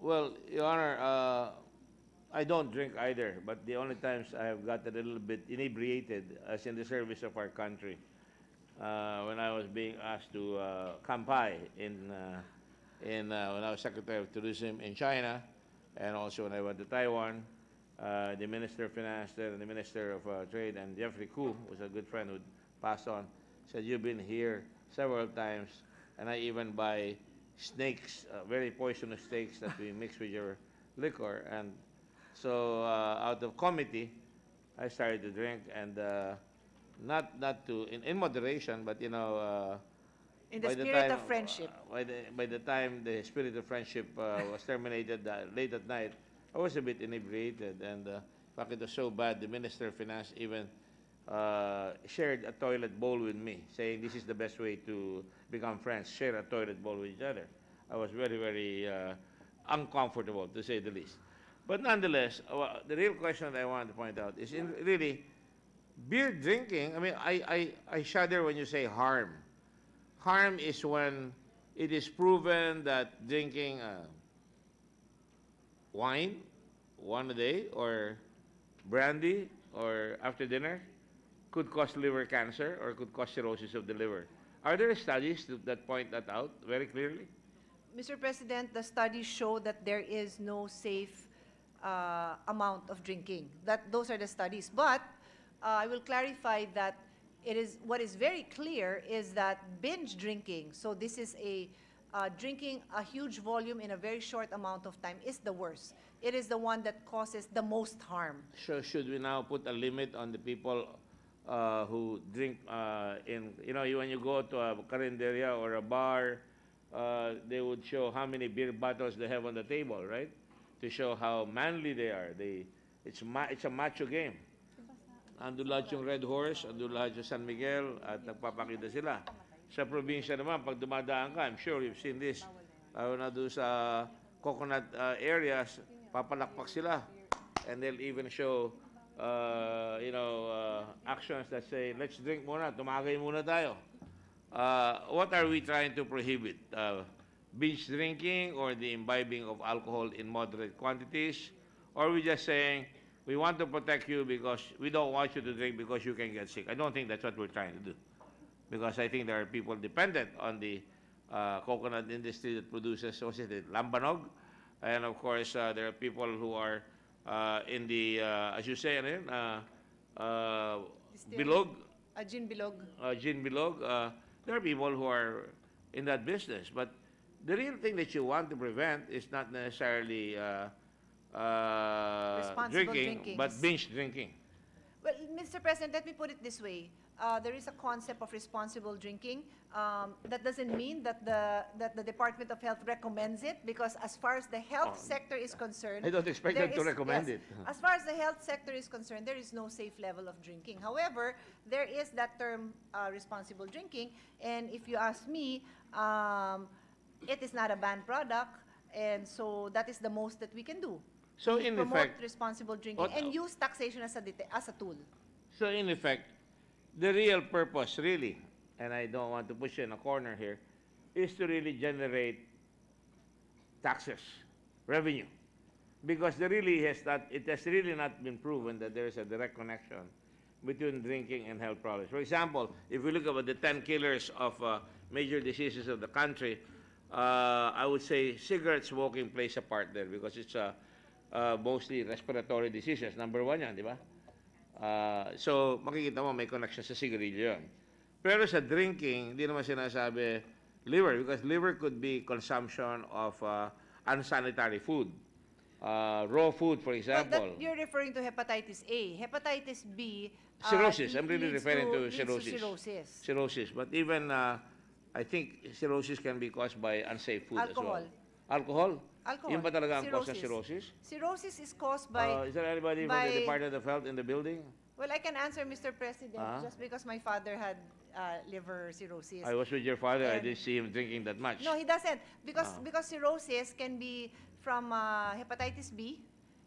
Well, Your Honor, uh, I don't drink either, but the only times I have got a little bit inebriated as in the service of our country, uh, when I was being asked to uh, kampai in, uh, in, uh, when I was Secretary of Tourism in China, and also when I went to Taiwan, uh, the Minister of Finance and the Minister of uh, Trade and Jeffrey Koo, was a good friend who passed on, said, you've been here several times, and I even buy snakes, uh, very poisonous snakes that we mix with your liquor. And so uh, out of committee, I started to drink, and uh, not not to in, in moderation, but you know. Uh, In the spirit time, of friendship. uh, by the by the time the spirit of friendship uh, was terminated uh, late at night, I was a bit inebriated, and uh, fact, it was so bad. The Minister of Finance even uh, shared a toilet bowl with me, saying this is the best way to become friends. Share a toilet bowl with each other. I was very very uh, uncomfortable, to say the least. But nonetheless, uh, the real question that I want to point out is in really beer drinking. I mean, I, I, I shudder when you say harm. Harm is when it is proven that drinking uh, wine one a day or brandy or after dinner could cause liver cancer or could cause cirrhosis of the liver. Are there studies that point that out very clearly? Mr. President, the studies show that there is no safe uh, amount of drinking. That, those are the studies. But uh, I will clarify that it is, what is very clear is that binge drinking, so this is a, uh, drinking a huge volume in a very short amount of time is the worst. It is the one that causes the most harm. So should we now put a limit on the people uh, who drink uh, in, you know, when you go to a carinderia or a bar, uh, they would show how many beer bottles they have on the table, right? To show how manly they are. They, it's, ma- it's a macho game. Ando lahat yung Red Horse, ando lahat yung San Miguel, at nagpapakita sila. Sa probinsya naman, pag dumadaan ka, I'm sure you've seen this, lalo na doon sa coconut uh, areas, papalakpak sila. And they'll even show, uh, you know, uh, actions that say, let's drink muna, tumagay muna tayo. Uh, what are we trying to prohibit? Uh, binge drinking or the imbibing of alcohol in moderate quantities? Or we're we just saying, we want to protect you because we don't want you to drink because you can get sick? I don't think that's what we're trying to do. Because I think there are people dependent on the uh, coconut industry that produces, what's it, lambanog? And of course, uh, there are people who are uh, in the, uh, as you say, uh, uh, bilog, Uh, gin bilog. uh, gin bilog, uh, there are people who are in that business. But the real thing that you want to prevent is not necessarily uh, uh, Responsible drinking, but binge drinking. Well, Mr. President, let me put it this way. Uh, there is a concept of responsible drinking. Um, that doesn't mean that the, that the Department of Health recommends it, because as far as the health sector is concerned. I don't expect them to is- recommend yes, it. As far as the health sector is concerned, there is no safe level of drinking. However, there is that term, uh, responsible drinking, and if you ask me, um, it is not a banned product, and so that is the most that we can do. So in promote effect- responsible drinking What- and use taxation as a, as a tool. So in effect, the real purpose really, and I don't want to push you in a corner here, is to really generate taxes, revenue. Because there really has not, it has really not been proven that there is a direct connection between drinking and health problems. For example, if we look at the 10 killers of uh, major diseases of the country, uh, I would say cigarette smoking plays a part there because it's uh, uh, mostly respiratory diseases. Number one yan, di ba? Uh, so, makikita mo may connection sa sigarilyo yun. Pero sa drinking, hindi naman sinasabi liver because liver could be consumption of uh, unsanitary food. Uh, raw food, for But example. that, you're referring to hepatitis A. Hepatitis B. uh, Cirrhosis. I'm really referring to, leads cirrhosis. cirrhosis. Cirrhosis. But even, uh, I think cirrhosis can be caused by unsafe food as well. Alcohol. Alcohol? Alcohol. Yun ba talaga ang cause ng cirrhosis? Cirrhosis is caused by, Uh, is there anybody from by- the Department of Health in the building? well, I can answer, Mr. President, Ah. just because my father had uh, liver cirrhosis. I was with your father. I And- didn't see him drinking that much. No, he doesn't. Because, Ah. because cirrhosis can be from uh, hepatitis B,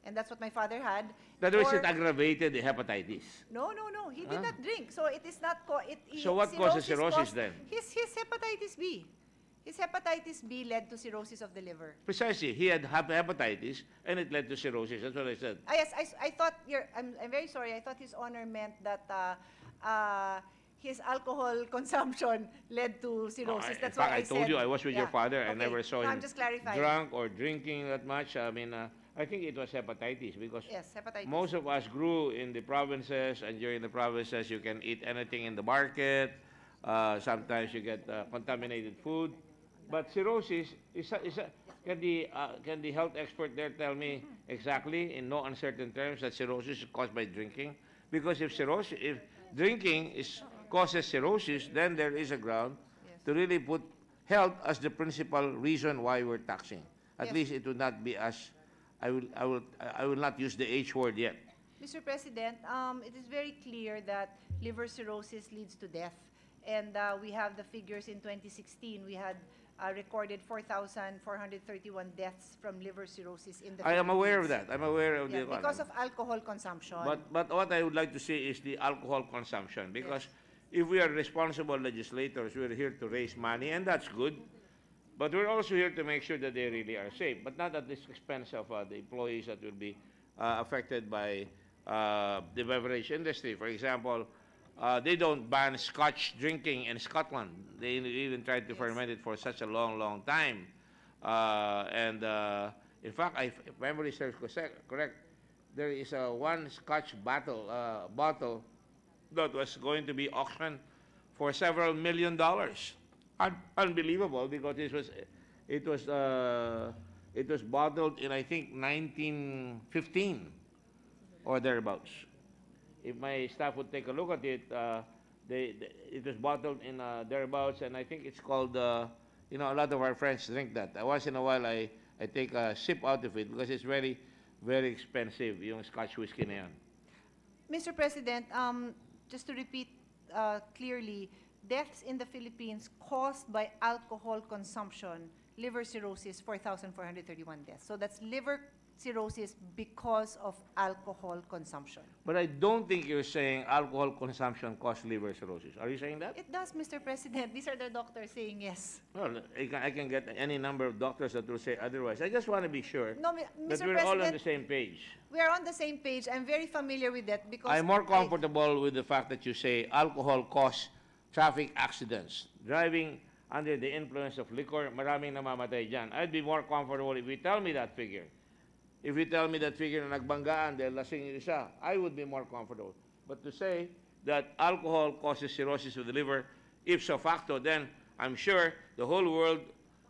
and that's what my father had. That was it aggravated the hepatitis. No, no, no. He did Ah. not drink. So it is not. Co- it, So what causes cirrhosis caused- then? His, his hepatitis B. His hepatitis B led to cirrhosis of the liver. Precisely. He had hepatitis, and it led to cirrhosis. That's what I said. Ah, yes, I, I thought you're, I'm, I'm very sorry. I thought His Honor meant that uh, uh, his alcohol consumption led to cirrhosis. I- That's in what I, I told said. you I was with your Yeah. father. I never saw No, him I'm just clarifying. drunk or drinking that much. I mean, uh, I think it was hepatitis because Yes, hepatitis. most of us grew in the provinces, and during the provinces, you can eat anything in the market. Uh, sometimes you get uh, contaminated food. But cirrhosis is, a, is a, can the uh, can the health expert there tell me exactly in no uncertain terms that cirrhosis is caused by drinking? Because if cirrhosis, if drinking is causes cirrhosis, then there is a ground Yes. to really put health as the principal reason why we're taxing. At Yes. least it would not be as I will I will I will not use the H word yet. Mr. President, um, it is very clear that liver cirrhosis leads to death. And uh, we have the figures in 2016. We had uh, recorded 4,431 deaths from liver cirrhosis in the I am aware of that. I'm aware of Yeah, the because of alcohol consumption. But, but what I would like to see is the alcohol consumption, because if we are responsible legislators, we're here to raise money, and that's good. But we're also here to make sure that they really are safe, but not at the expense of uh, the employees that will be uh, affected by uh, the beverage industry. For example, uh, they don't ban Scotch drinking in Scotland. They even tried to Yes. ferment it for such a long, long time. Uh, and uh, in fact, I, if memory serves correct, there is a one Scotch bottle uh, bottle that was going to be auctioned for several million dollars. Un- unbelievable because it was it was uh, it was bottled in I think 1915 or thereabouts. If my staff would take a look at it, uh, they, they, it was bottled in uh, thereabouts, and I think it's called. Uh, you know, a lot of our friends drink that. Uh, Once in a while, I I take a sip out of it because it's very very expensive. Yung Scotch whiskey na yan. Mr. President, um, just to repeat uh, clearly, deaths in the Philippines caused by alcohol consumption, liver cirrhosis, 4,431 deaths. So that's liver cirrhosis because of alcohol consumption. But I don't think you're saying alcohol consumption causes liver cirrhosis. Are you saying that? It does, Mr. President. These are the doctors saying yes. Well, I can, I can get any number of doctors that will say otherwise. I just want to be sure No, that Mr. we're all on the same page. we are on the same page. I'm very familiar with that because I'm more I- comfortable with the fact that you say alcohol cause traffic accidents. Driving under the influence of liquor, maraming namamatay dyan. I'd be more comfortable if you tell me that figure. If you tell me that figure na nagbanggaan dahil lasing yung isa, I would be more comfortable. But to say that alcohol causes cirrhosis of the liver, ipso facto, then I'm sure the whole world,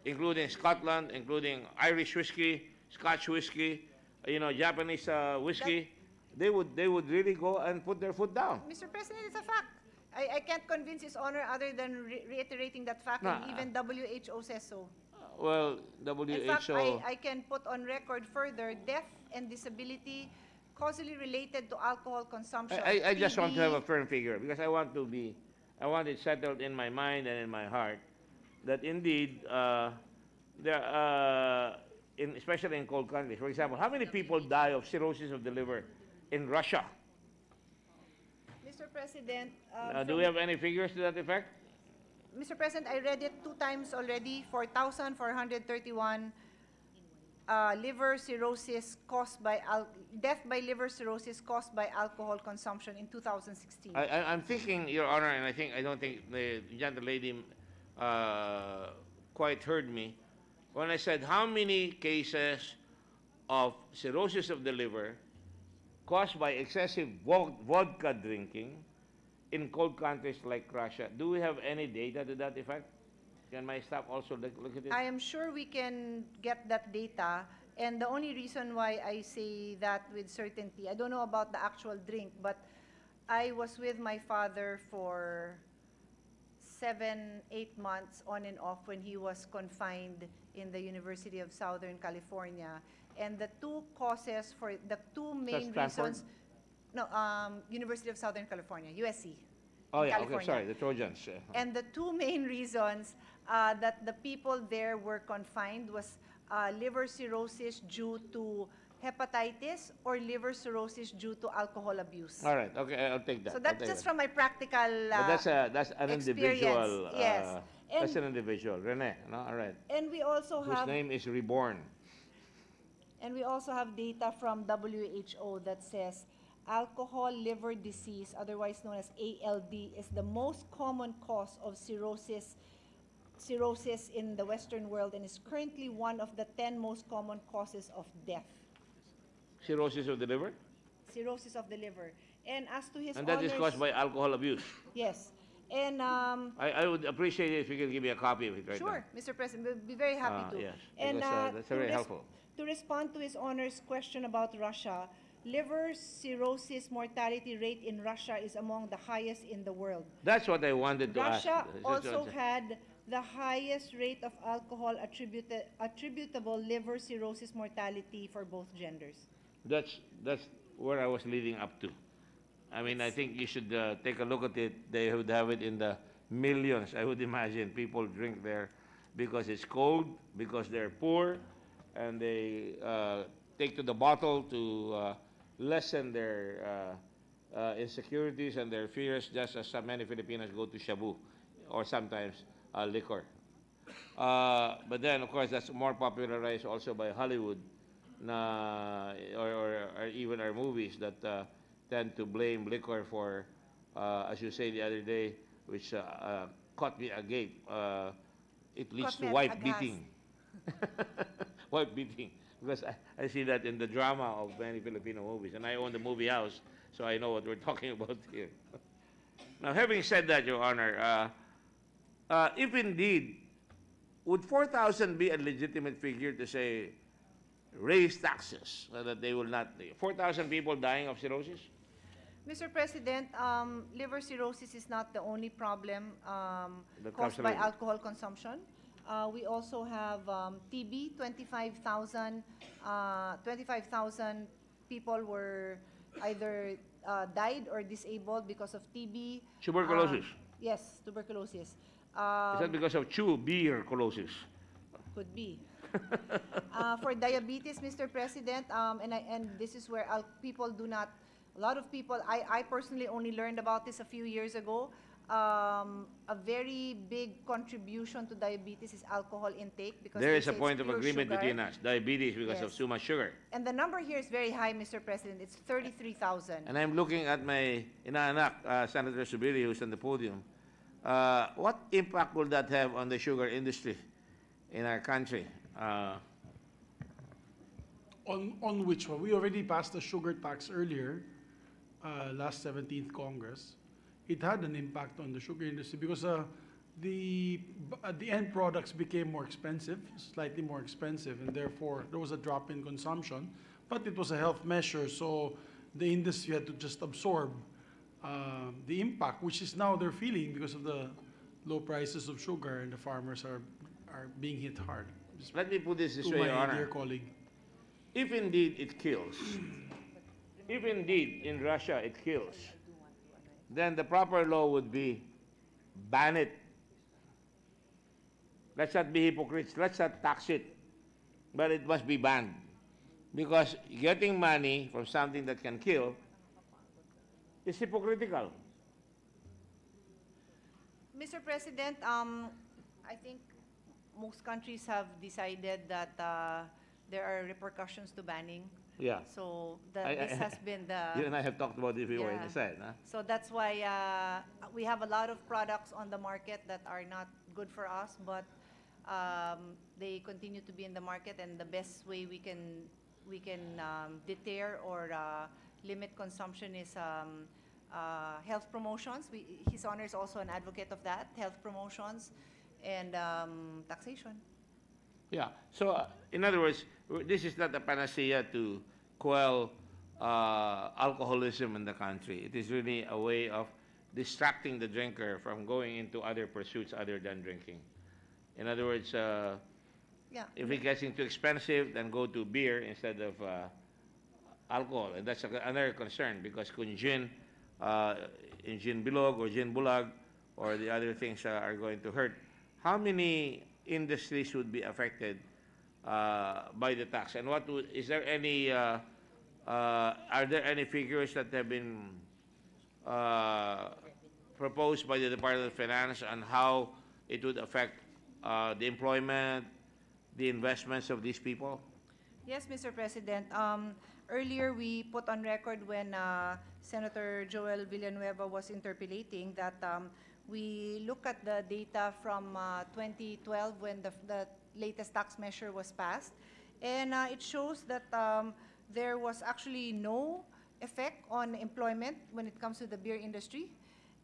including Scotland, including Irish whiskey, Scotch whiskey, you know, Japanese uh, whiskey, they would they would really go and put their foot down. Mr. President, it's a fact. I, I can't convince His Honor other than re- reiterating that fact, and even WHO says so. Well, In fact, WHO. I, I can put on record further, death and disability causally related to alcohol consumption. I, I- I just want to have a TB, firm figure because I want to be, I want it settled in my mind and in my heart that indeed, uh, there, uh, in, especially in cold countries, for example, how many people die of cirrhosis of the liver in Russia? President, uh, do we have any figures to that effect? Mr. President, I read it two times already, 4,431 uh, liver cirrhosis caused by, al- death by liver cirrhosis caused by alcohol consumption in 2016. I, I, I'm thinking, Your Honor, and I think, I don't think the gentle lady uh, quite heard me, when I said how many cases of cirrhosis of the liver caused by excessive vo- vodka drinking in cold countries like Russia. Do we have any data to that effect? Can my staff also look, look at it? I am sure we can get that data, and the only reason why I say that with certainty, I don't know about the actual drink, but I was with my father for seven, eight months on and off when he was confined in the University of Southern California. And the two causes for, the two main reasons, no, um, University of Southern California, USC. oh, yeah, okay, sorry, the Trojans. uh, And the two main reasons uh, that the people there were confined was uh, liver cirrhosis due to hepatitis or liver cirrhosis due to alcohol abuse. All right, okay, I'll take that. So that's just that. from my practical uh, that's, a, that's an experience, individual. yes. Uh, And- that's an individual. Rene, no? All right. And we also Whose have name is Reborn. and we also have data from WHO that says alcohol liver disease, otherwise known as ALD, is the most common cause of cirrhosis cirrhosis in the Western world and is currently one of the 10 most common causes of death. Cirrhosis of the liver? Cirrhosis of the liver. And as to his And that is honors- caused by alcohol abuse. Yes. And um, I, I would appreciate it if you could give me a copy of it right Sure, Mr. President, we'll be very happy Ah, to. yes, And, because, uh, uh, that's very helpful. To respond to His Honor's question about Russia, liver cirrhosis mortality rate in Russia is among the highest in the world. That's what I wanted to ask. Russia also had the highest rate of alcohol attributed, attributable liver cirrhosis mortality for both genders. That's, that's where I was leading up to. I mean, I think you should uh, take a look at it. They would have it in the millions, I would imagine. People drink there because it's cold, because they're poor, and they uh, take to the bottle to uh, lessen their uh, uh, insecurities and their fears, just as so many Filipinos go to Shabu or sometimes uh, liquor. Uh, but then, of course, that's more popularized also by Hollywood, na, or, or, or even our movies that uh, tend to blame liquor for, uh, as you say the other day, which caught me agape. Uh, it leads Caught to wife beating. wife beating, because I, I see that in the drama of many Filipino movies, and I own the movie house, so I know what we're talking about here. now, having said that, Your Honor, uh, uh, if indeed, would 4,000 be a legitimate figure to say, raise taxes, so that they will not, 4,000 people dying of cirrhosis? Mr. President, um, liver cirrhosis is not the only problem um, caused by alcohol consumption. Uh, We also have um, TB, 25,000, uh, 25,000 people were either uh, died or disabled because of TB. Tuberculosis. Uh, Yes, tuberculosis. Is that Um, because of chew beer colosis? Could be. Uh, For diabetes, Mr. President, um, and I, and this is where people do not, a lot of people, I, I personally only learned about this a few years ago. Um, A very big contribution to diabetes is alcohol intake because There they is a say it's point of pure agreement sugar. between us, diabetes because of Yes. too much sugar. And the number here is very high, Mr. President. It's 33,000. And I'm looking at my inaanak, uh, Senator Zubiri, who's on the podium. Uh, what impact will that have on the sugar industry in our country? Uh, On, on which one? We already passed the sugar tax earlier, uh, last 17th Congress. It had an impact on the sugar industry because uh, the, uh, the end products became more expensive, slightly more expensive, and therefore there was a drop in consumption. But it was a health measure, so the industry had to just absorb uh, the impact, which is now they're feeling because of the low prices of sugar, and the farmers are, are being hit hard. Let me put this this To way, Your my dear colleague. If indeed it kills, if indeed in Russia it kills, then the proper law would be ban it. Let's not be hypocrites. Let's not tax it. But it must be banned. Because getting money from something that can kill is hypocritical. Mr. President, um, I think most countries have decided that uh, there are repercussions to banning. Yeah. So the- I- I- this has been the. You and I have talked about this before in Yeah. the Senate. Huh? So that's why uh, we have a lot of products on the market that are not good for us, but um, they continue to be in the market, and the best way we can, we can um, deter or uh, limit consumption is um, uh, health promotions. We- His Honor is also an advocate of that, health promotions and um, taxation. Yeah. So, uh, in other words, w- this is not a panacea to quell uh, alcoholism in the country. It is really a way of distracting the drinker from going into other pursuits other than drinking. In other words, uh, Yeah. if it gets too expensive, then go to beer instead of uh, alcohol. And that's a, another concern because kung gin, uh, in gin bilog or gin bulag or the other things uh, are going to hurt. How many industries would be affected uh, by the tax? And what is there any, uh, uh, are there any figures that have been uh, proposed by the Department of Finance on how it would affect the employment, the investments of these people? Yes, Mr. President. Um, Earlier, we put on record when uh, Senator Joel Villanueva was interpellating that um, we look at the data from uh, 2012 when the, the latest tax measure was passed, and uh, it shows that um, there was actually no effect on employment when it comes to the beer industry.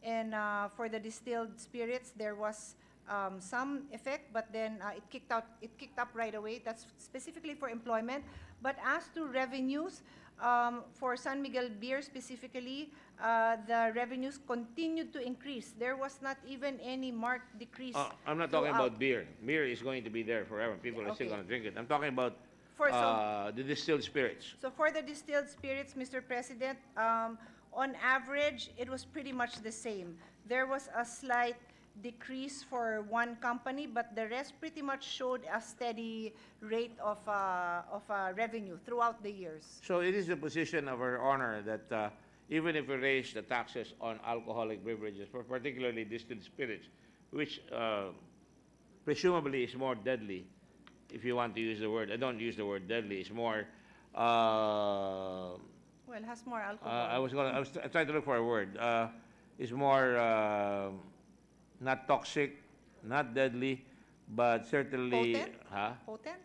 And uh, for the distilled spirits, there was um, some effect, but then uh, it kicked out, it kicked up right away. That's specifically for employment. But as to revenues, um, for San Miguel beer specifically, uh, the revenues continued to increase. There was not even any marked decrease. Uh, I'm not talking throughout. about beer. Beer is going to be there forever. People are still going to drink it. I'm talking about For some- uh, the distilled spirits. So for the distilled spirits, Mr. President, um, on average, it was pretty much the same. There was a slight decrease for one company, but the rest pretty much showed a steady rate of, uh, of uh, revenue throughout the years. So it is the position of our honor that uh, even if we raise the taxes on alcoholic beverages, particularly distilled spirits, which uh, presumably is more deadly, if you want to use the word, I don't use the word deadly, it's more, uh, Well, it has more alcohol. Uh, I was gonna, I was tr- trying to look for a word. Uh, is more uh, not toxic, not deadly, but certainly, Potent? huh? Potent?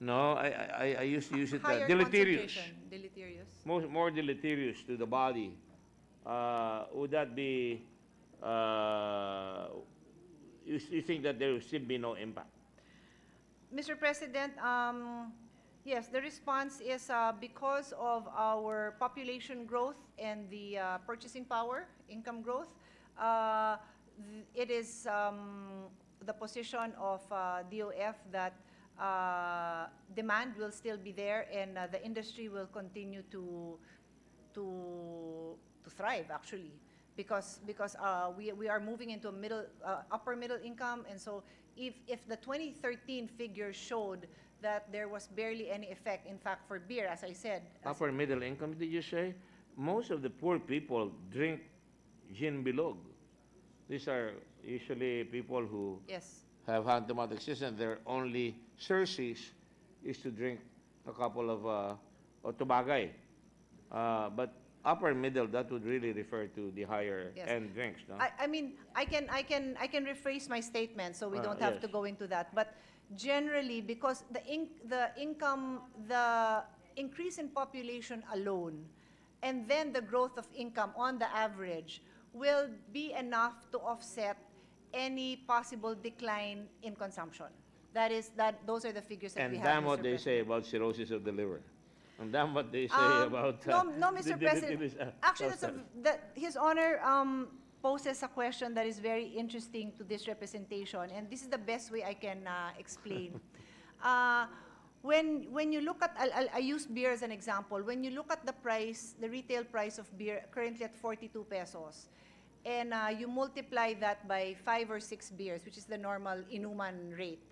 No, I, I, I- used to use it, uh, deleterious. Deleterious. More, more deleterious to the body. Uh, would that be, uh, you, you think that there will still be no impact? Mr. President, um, yes, the response is uh, because of our population growth and the uh, purchasing power, income growth, uh, it is um, the position of uh, DOF that uh, demand will still be there and uh, the industry will continue to to to thrive actually because because uh, we we are moving into a middle uh, upper middle income and so if if the 2013 figures showed that there was barely any effect in fact for beer as I said Upper middle income, did you say? Most of the poor people drink gin bilog. These are usually people who Yes. have hand-to-mouth existence. Their only sources is to drink a couple of uh, o tubagay. Uh, but upper middle, that would really refer to the higher Yes. end drinks, no? I, I mean, I can, I can, I can rephrase my statement, so we Ah, don't have to go into that. But generally, because the in, the income, the increase in population alone, and then the growth of income on the average, will be enough to offset any possible decline in consumption. That is, that, those are the figures that we And have, damn Mr. what they say about cirrhosis of the liver. And damn what they say Um, about. No, uh, no, the- Mr. President. uh, Actually, that's a, that, His Honor um, poses a question that is very interesting to this representation, and this is the best way I can uh, explain. Uh, When, when you look at, I'll- I use beer as an example. When you look at the price, the retail price of beer currently at 42 pesos, and uh, you multiply that by five or six beers, which is the normal inuman rate,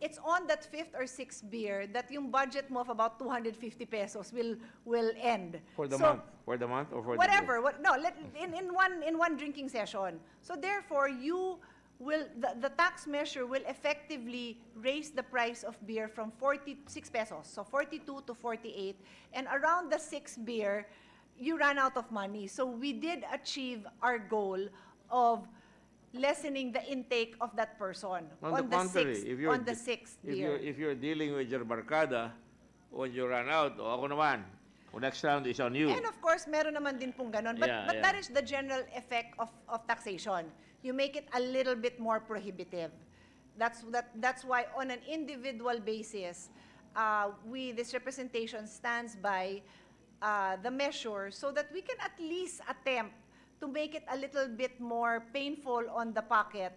it's on that fifth or sixth beer that yung budget mo of about 250 pesos will will end. For the So, month, for the month or for the Whatever, what, no, let, in, in one, in one drinking session. So therefore, you will, the, the tax measure will effectively raise the price of beer from 46 pesos, so 42 to 48, and around the sixth beer, you run out of money. So we did achieve our goal of lessening the intake of that person On the the contrary, sixth, if you're, on the sixth if you're, beer. if you're dealing with your barkada, when you run out, o ako naman, o next round is on you. And of course, meron naman din pong ganon. But, Yeah, but yeah. that is the general effect of, of taxation. You make it a little bit more prohibitive. That's, that, that's why on an individual basis, uh, we, this representation stands by uh, the measure so that we can at least attempt to make it a little bit more painful on the pocket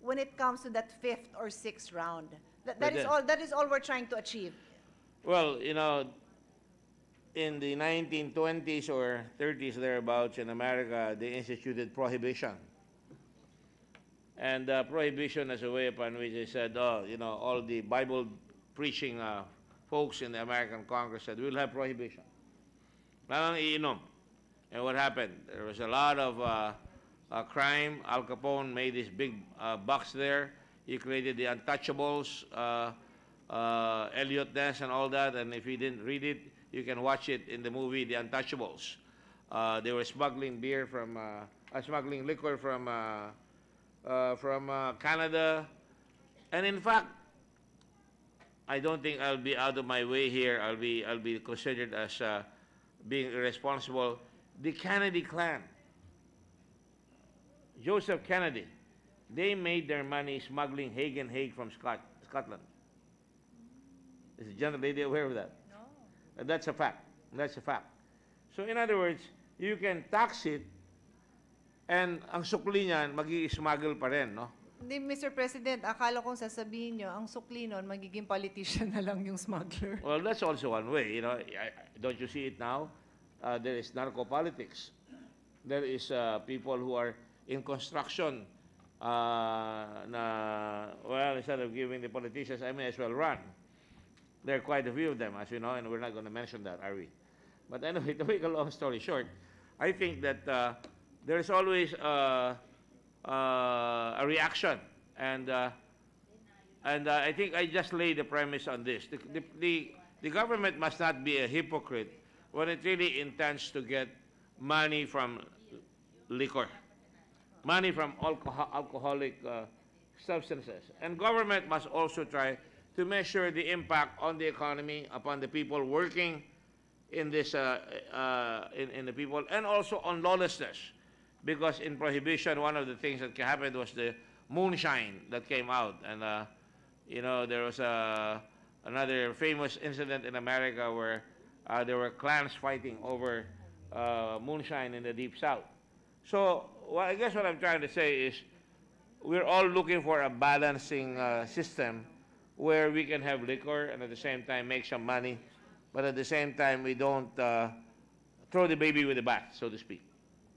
when it comes to that fifth or sixth round. That, that is then- all, that is all we're trying to achieve. Well, you know, in the 1920s or 30s thereabouts in America, they instituted prohibition. And uh, prohibition as a way upon which they said, oh, you know, all the Bible preaching uh, folks in the American Congress said, we'll have prohibition. Walang iinom. And what happened? There was a lot of uh, uh, crime. Al Capone made this big uh, bucks there. He created the Untouchables, uh, uh, Eliot Ness, and all that. And if you didn't read it, you can watch it in the movie The Untouchables. Uh, they were smuggling beer from, smuggling liquor from, from Canada. And in fact, I don't think I'll be out of my way here. I'll be, I'll be considered as being irresponsible. The Kennedy clan, Joseph Kennedy, they made their money smuggling Haig and Haig from Scot- Scotland. Is the gentle lady aware of that? No. Uh, that's a fact. That's a fact. So in other words, you can tax it and ang sukli niyan, magi-smuggle pa rin, no? Hindi, Mr. President, akala kong sasabihin nyo, ang sukli nun, magiging politician na lang yung smuggler. Well, that's also one way. You know, don't you see it now? Uh, there is narco politics. There is uh, people who are in construction. Uh, na, well, instead of giving the politicians, I may as well run. There are quite a few of them, as you know, and we're not going to mention that, are we? But anyway, to make a long story short, I think that uh, there is always uh, a reaction, and uh, and uh, I think I just laid the premise on this. The, the, the, the government must not be a hypocrite when it really intends to get money from liquor, money from alcohol, alcoholic uh, substances. And government must also try to measure the impact on the economy, upon the people working in this, uh, uh, in, in the people, and also on lawlessness. Because in prohibition, one of the things that happened was the moonshine that came out. And, uh, you know, there was a, another famous incident in America where uh, there were clans fighting over uh, moonshine in the deep south. So, well, I guess what I'm trying to say is we're all looking for a balancing uh, system where we can have liquor and at the same time make some money, but at the same time we don't uh, throw the baby with the bath, so to speak.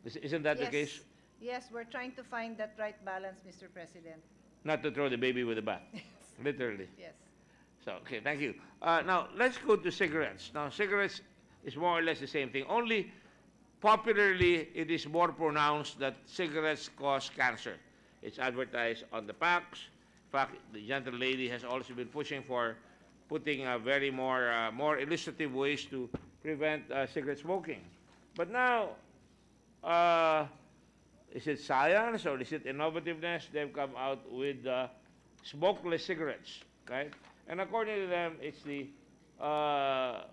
Is- Isn't that the case? Yes, we're trying to find that right balance, Mr. President. Not to throw the baby with the bath, literally. Yes. So, okay, thank you. Uh, now, let's go to cigarettes. Now, cigarettes is more or less the same thing. Only popularly, it is more pronounced that cigarettes cause cancer. It's advertised on the packs. In fact, the gentle lady has also been pushing for putting uh, very more, uh, more illustrative ways to prevent uh, cigarette smoking. But now, uh, is it science or is it innovativeness? They've come out with uh, smokeless cigarettes, okay? And according to them, it's the uh,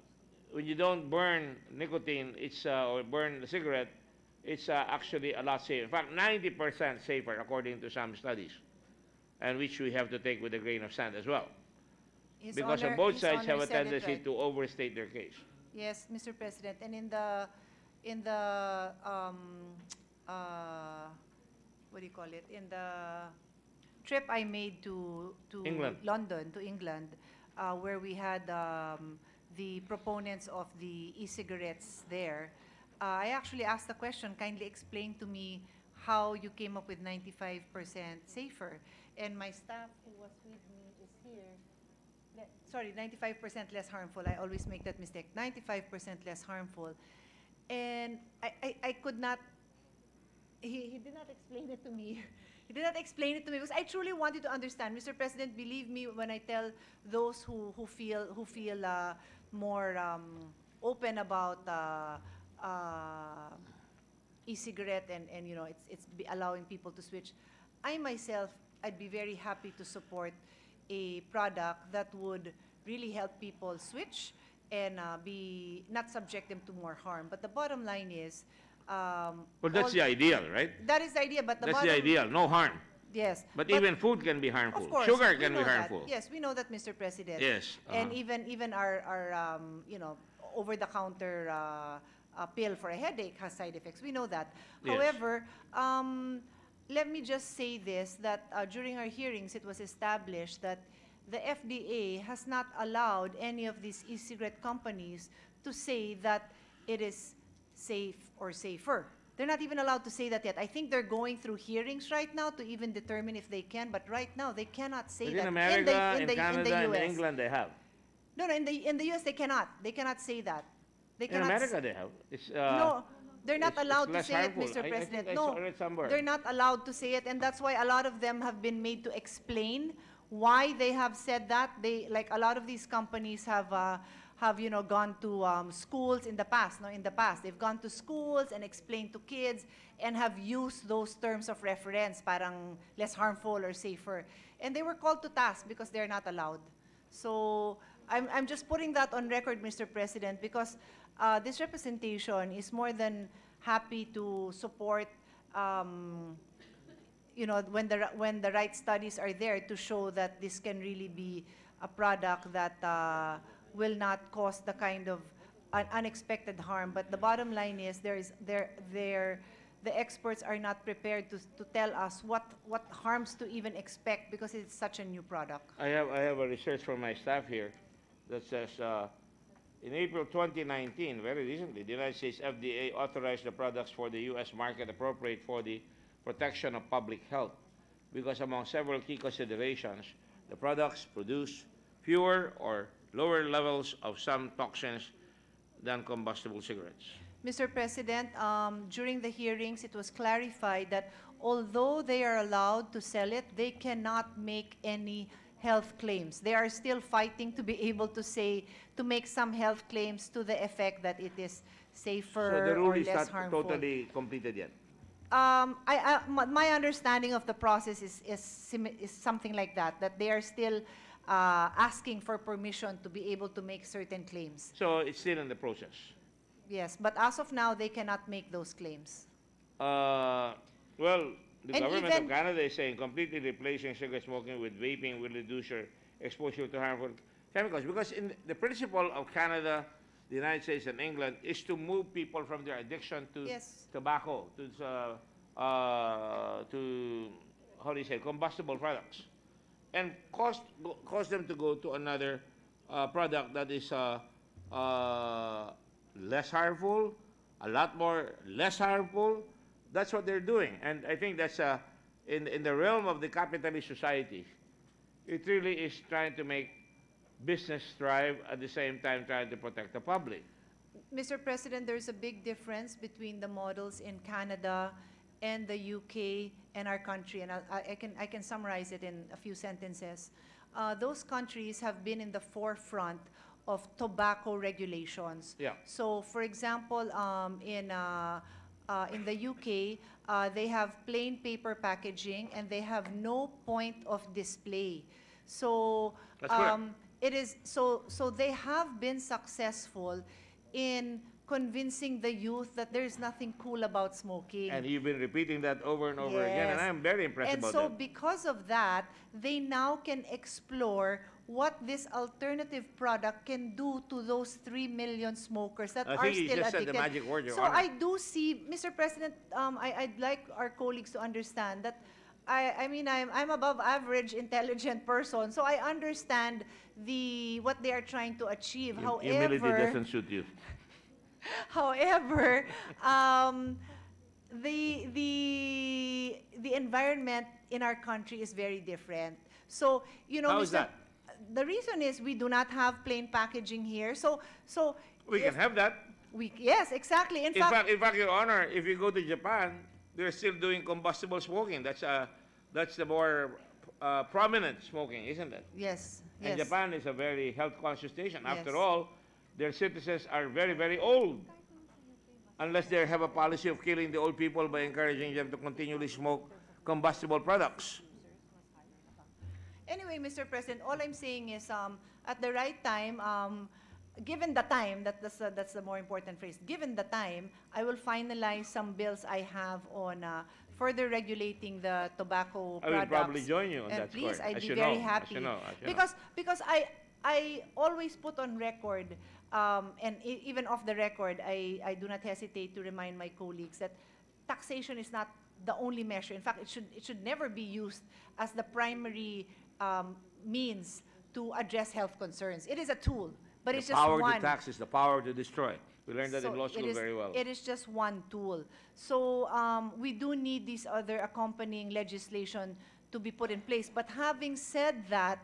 when you don't burn nicotine, it's uh, or burn the cigarette, it's uh, actually a lot safer. In fact, 90% safer according to some studies, and which we have to take with a grain of sand as well, His because Honor- on both sides have a tendency right. to overstate their case. Yes, Mr. President, and in the, in the, um, uh, what do you call it? In the trip I made to, to England. London, to England, uh, where we had, um, the proponents of the e-cigarettes there, uh, I actually asked the question, kindly explain to me how you came up with ninety-five percent safer. And my staff who was with me is here, le- sorry, 95% less harmful. I always make that mistake. 95% less harmful. And I, I, I could not, he, he did not explain it to me. He did not explain it to me because I truly wanted to understand. Mr. President, believe me when I tell those who, who feel, who feel uh, more um, open about uh, uh, e-cigarette and, and, you know, it's, it's allowing people to switch. I myself, I'd be very happy to support a product that would really help people switch and uh, be, not subject them to more harm. But the bottom line is, um. Well, that's the ideal, right? That is the idea, but the That's bottom. the ideal, no harm. Yes. But even food can be harmful. Of course. Sugar can be know that. harmful. Yes, we know that, Mr. President. Yes, And uh-huh. even, even our, our, um, you know, over-the-counter, uh, uh, pill for a headache has side effects. We know that. Yes. However, um, let me just say this, that, uh, during our hearings, it was established that the FDA has not allowed any of these e-cigarette companies to say that it is safe or safer. They're not even allowed to say that yet. I think they're going through hearings right now to even determine if they can, but right now, they cannot say that. in the- America, in the- Canada, and US. England, they have. No, no, in the, in the US, they cannot. They cannot say that. They In cannot. s- America, they have. It's, uh, No, they're not it's- it's allowed to say it, harmful. I- I Mr. think President. I No, it they're not allowed to say it, and that's why a lot of them have been made to explain why they have said that. They, like, a lot of these companies have, uh, have, you know, gone to um, schools in the past, no, in the past. They've gone to schools and explained to kids and have used those terms of reference, parang less harmful or safer. And they were called to task because they're not allowed. So I'm, I'm just putting that on record, Mr. President, because uh, this representation is more than happy to support, um, you know, when the, when the right studies are there to show that this can really be a product that uh, will not cause the kind of un- unexpected harm. But the bottom line is there is there there the experts are not prepared to, to tell us what, what harms to even expect because it's such a new product. I have, I have a research from my staff here that says, uh, in April 2019, very recently, the United States FDA authorized the products for the U.S. market appropriate for the protection of public health because among several key considerations, the products produce fewer or lower levels of some toxins than combustible cigarettes. Mr. President, um, during the hearings, it was clarified that although they are allowed to sell it, they cannot make any health claims. They are still fighting to be able to say, to make some health claims to the effect that it is So safer the rule or is less not harmful. totally completed yet. Um, I, I, my, understanding of the process is, is, is something like that, that they are still uh, asking for permission to be able to make certain claims. So it's still in the process. Yes, but as of now, they cannot make those claims. Uh, well, the And government of Canada is saying completely replacing cigarette smoking with vaping will reduce your exposure to harmful chemicals. Because in the principle of Canada, the United States, and England is to move people from their addiction to Yes. tobacco, to uh, uh, to how do you say combustible products, and cause go, cause them to go to another uh, product that is uh, uh, less harmful, a lot more less harmful. That's what they're doing, and I think that's uh, in in the realm of the capitalist society. It really is trying to make business thrive at the same time trying to protect the public. Mr. President, there's a big difference between the models in Canada and the UK and our country, and I, I can, I can summarize it in a few sentences. Uh, those countries have been in the forefront of tobacco regulations. Yeah. So, for example, um, in, uh, uh, in the UK, uh, they have plain paper packaging and they have no point of display. So, um, it is so so they have been successful in convincing the youth that there's nothing cool about smoking. And you've been repeating that over and over again, and I'm very impressed and about so that. And so because of that, they now can explore what this alternative product can do to those 3 million smokers that I are think you still just said the addicted. magic word, so Honor. I do see, Mr. President, um, I, I'd like our colleagues to understand that I, I mean, I'm, I'm above average intelligent person, so I understand the, what they are trying to achieve. Humility However, doesn't suit you. However, um, the, the, the environment in our country is very different. So, you know, How is that? The reason is we do not have plain packaging here. So, so We can have that. we yes, exactly. In, In fact, in fact, Your Honor, if you go to Japan, they're still doing combustible smoking. That's uh, that's the more uh, prominent smoking, isn't it? yes, And yes. Japan is a very health-conscious nation. After Yes. all, their citizens are very, very old. Unless they have a policy of killing the old people by encouraging them to continually smoke combustible products. Anyway, Mr. President, all I'm saying is, um, at the right time, um, given the time, that, that's, the, that's the more important phrase, given the time, I will finalize some bills I have on uh, further regulating the tobacco I will products. probably join you on and that please, score. I'd As be you very know, happy. you know, as you know. Because, because I, I always put on record, um, and e- even off the record, I, I do not hesitate to remind my colleagues that taxation is not the only measure. In fact, it should, it should never be used as the primary um, means to address health concerns. It is a tool, but the it's just one. power one. to tax is the power to destroy. We learned that So in law school is- very well. It is just one tool. So um, we do need these other accompanying legislation to be put in place. But having said that,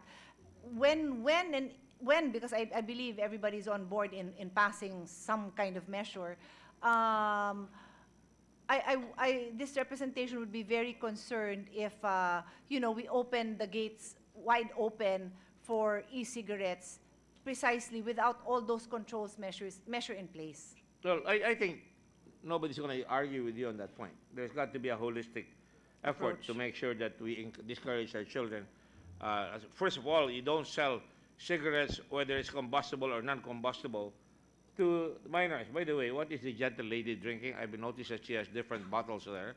when, when, and when, because I, I believe everybody's on board in, in passing some kind of measure, um, I, I, I, this representation would be very concerned if, uh, you know, we open the gates wide open for e-cigarettes precisely without all those controls measures, measure in place. Well, I, I think nobody's going to argue with you on that point. There's got to be a holistic effort to Approach. make sure that we discourage our children. Uh, first of all, you don't sell cigarettes, whether it's combustible or non-combustible, to minors. By the way, what is the gentle lady drinking? I've noticed that she has different bottles there.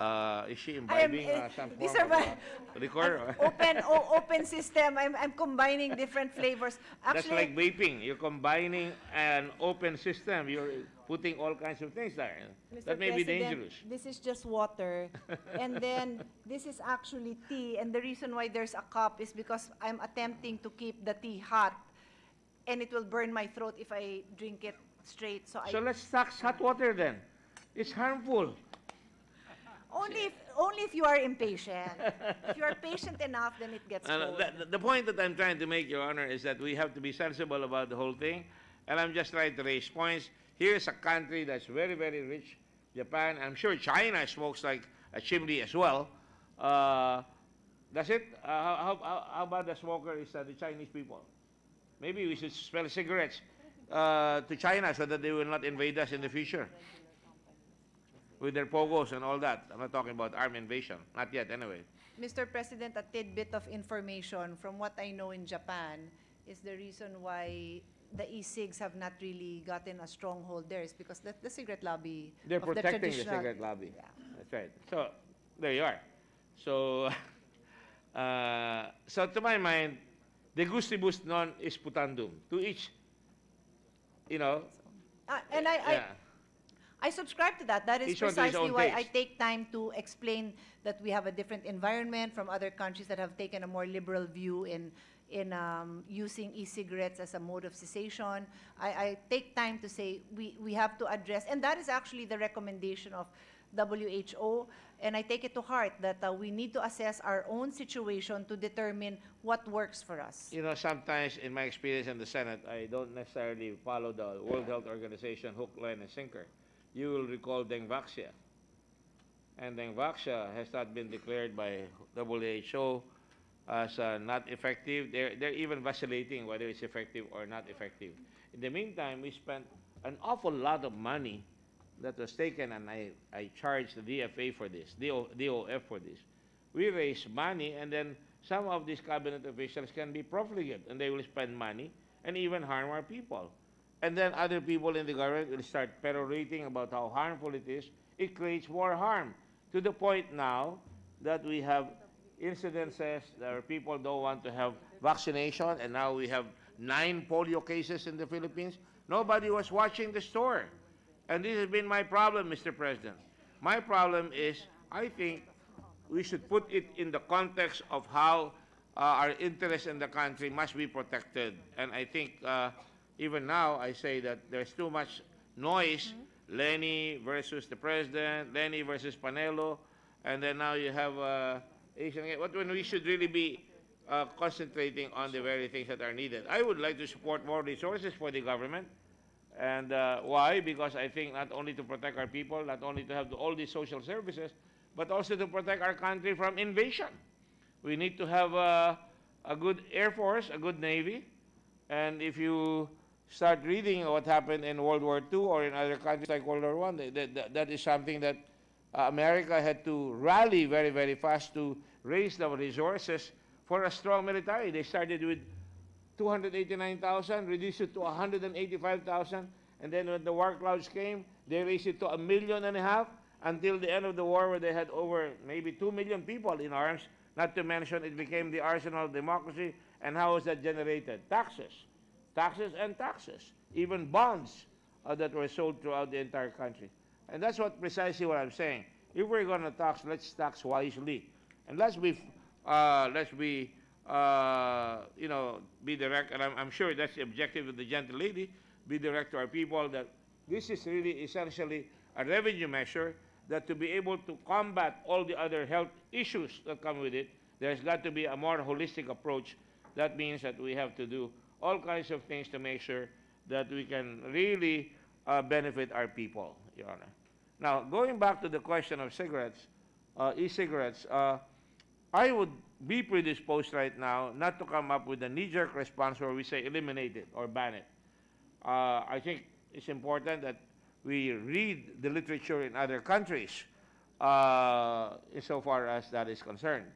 Uh, is she I am, imbibing eh, uh, some these are my- uh, liquor? Open, o- open system. I'm, I'm combining different flavors. Actually, That's like vaping. You're combining an open system. You're putting all kinds of things there. Mr. That may be dangerous. This is just water. and then this is actually tea. And the reason why there's a cup is because I'm attempting to keep the tea hot. And it will burn my throat if I drink it straight. So, I So let's tax hot water then. It's harmful. Only if only if you are impatient. if you are patient enough, then it gets cold. the, the point that I'm trying to make, Your Honor, is that we have to be sensible about the whole thing. And I'm just trying to raise points. Here's a country that's very, very rich, Japan. I'm sure China smokes like a chimney as well. Uh, that's it. Uh, how, how, how about the smoker is uh, the Chinese people? Maybe we should sell cigarettes uh, to China so that they will not invade us in the future. With their pogos and all that. I'm not talking about armed invasion, not yet anyway. Mr. President, a tidbit of information from what I know in Japan is the reason why the e-cigs have not really gotten a stronghold there is because the, the cigarette lobby They're the protecting the traditional- cigarette lobby. Yeah. That's right. So, there you are. So, uh, so to my mind, the gustibus non is putandum. To each, you know, Uh, and I, yeah. I subscribe to that. That is Each one to his precisely why I take time to explain that we have a different environment from other countries that have taken a more liberal view in, in um, using e-cigarettes as a mode of cessation. I, I take time to say we, we have to address, and that is actually the recommendation of WHO, and I take it to heart that uh, we need to assess our own situation to determine what works for us. You know, sometimes in my experience in the Senate, I don't necessarily follow the World Health Organization hook, line, and sinker. You will recall Dengvaxia. And Dengvaxia has not been declared by WHO as uh, not effective. They're, they're even vacillating whether it's effective or not effective. In the meantime, we spent an awful lot of money that was taken, and I, I charged the DFA for this, DO, DOF for this. We raise money, and then some of these cabinet officials can be profligate, and they will spend money and even harm our people. And then other people in the government will start perorating about how harmful it is. It creates more harm to the point now that we have incidences where people don't want to have vaccination, and now we have nine polio cases in the Philippines. Nobody was watching the store. And this has been my problem, Mr. President. My problem is, I think we should put it in the context of how uh, our interests in the country must be protected. And I think uh, even now, I say that there's too much noise, Leni versus the president, Leni versus Panelo, and then now you have uh, Asian, what when we should really be uh, concentrating on the very things that are needed. I would like to support more resources for the government. And uh, why? Because I think not only to protect our people, not only to have the, all these social services, but also to protect our country from invasion. We need to have uh, a good Air Force, a good Navy, and if you start reading what happened in World War II or in other countries like World War I, that, that, that is something that uh, America had to rally very, very fast to raise the resources for a strong military. They started with 289,000, reduced it to 185,000, and then when the war clouds came, they raised it to a million and a half until the end of the war where they had over maybe 2 million people in arms, not to mention it became the arsenal of democracy. And how was that generated? Taxes. Taxes and taxes. Even bonds uh, that were sold throughout the entire country. And that's what precisely what I'm saying. If we're going to tax, let's tax wisely. And let's be, uh, let's be, uh, you know, be direct. And I'm, I'm sure that's the objective of the gentle lady. Be direct to our people that this is really essentially a revenue measure that to be able to combat all the other health issues that come with it, there's got to be a more holistic approach. That means that we have to do all kinds of things to make sure that we can really uh, benefit our people, Your Honor. Now, going back to the question of cigarettes, uh, e-cigarettes, uh, I would be predisposed right now not to come up with a knee-jerk response where we say eliminate it or ban it. Uh, I think it's important that we read the literature in other countries uh, insofar as that is concerned.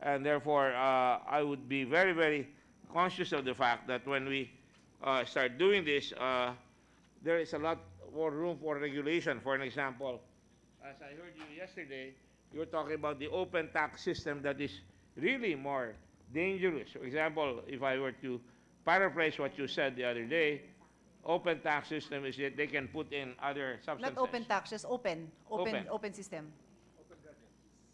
And therefore, uh, I would be very, very conscious of the fact that when we uh, start doing this, uh, there is a lot more room for regulation. For an example, as I heard you yesterday, you were talking about the open tax system that is really more dangerous. For example, if I were to paraphrase what you said the other day, open tax system is that they can put in other substances. Not open tax, just open, open, Open. open system.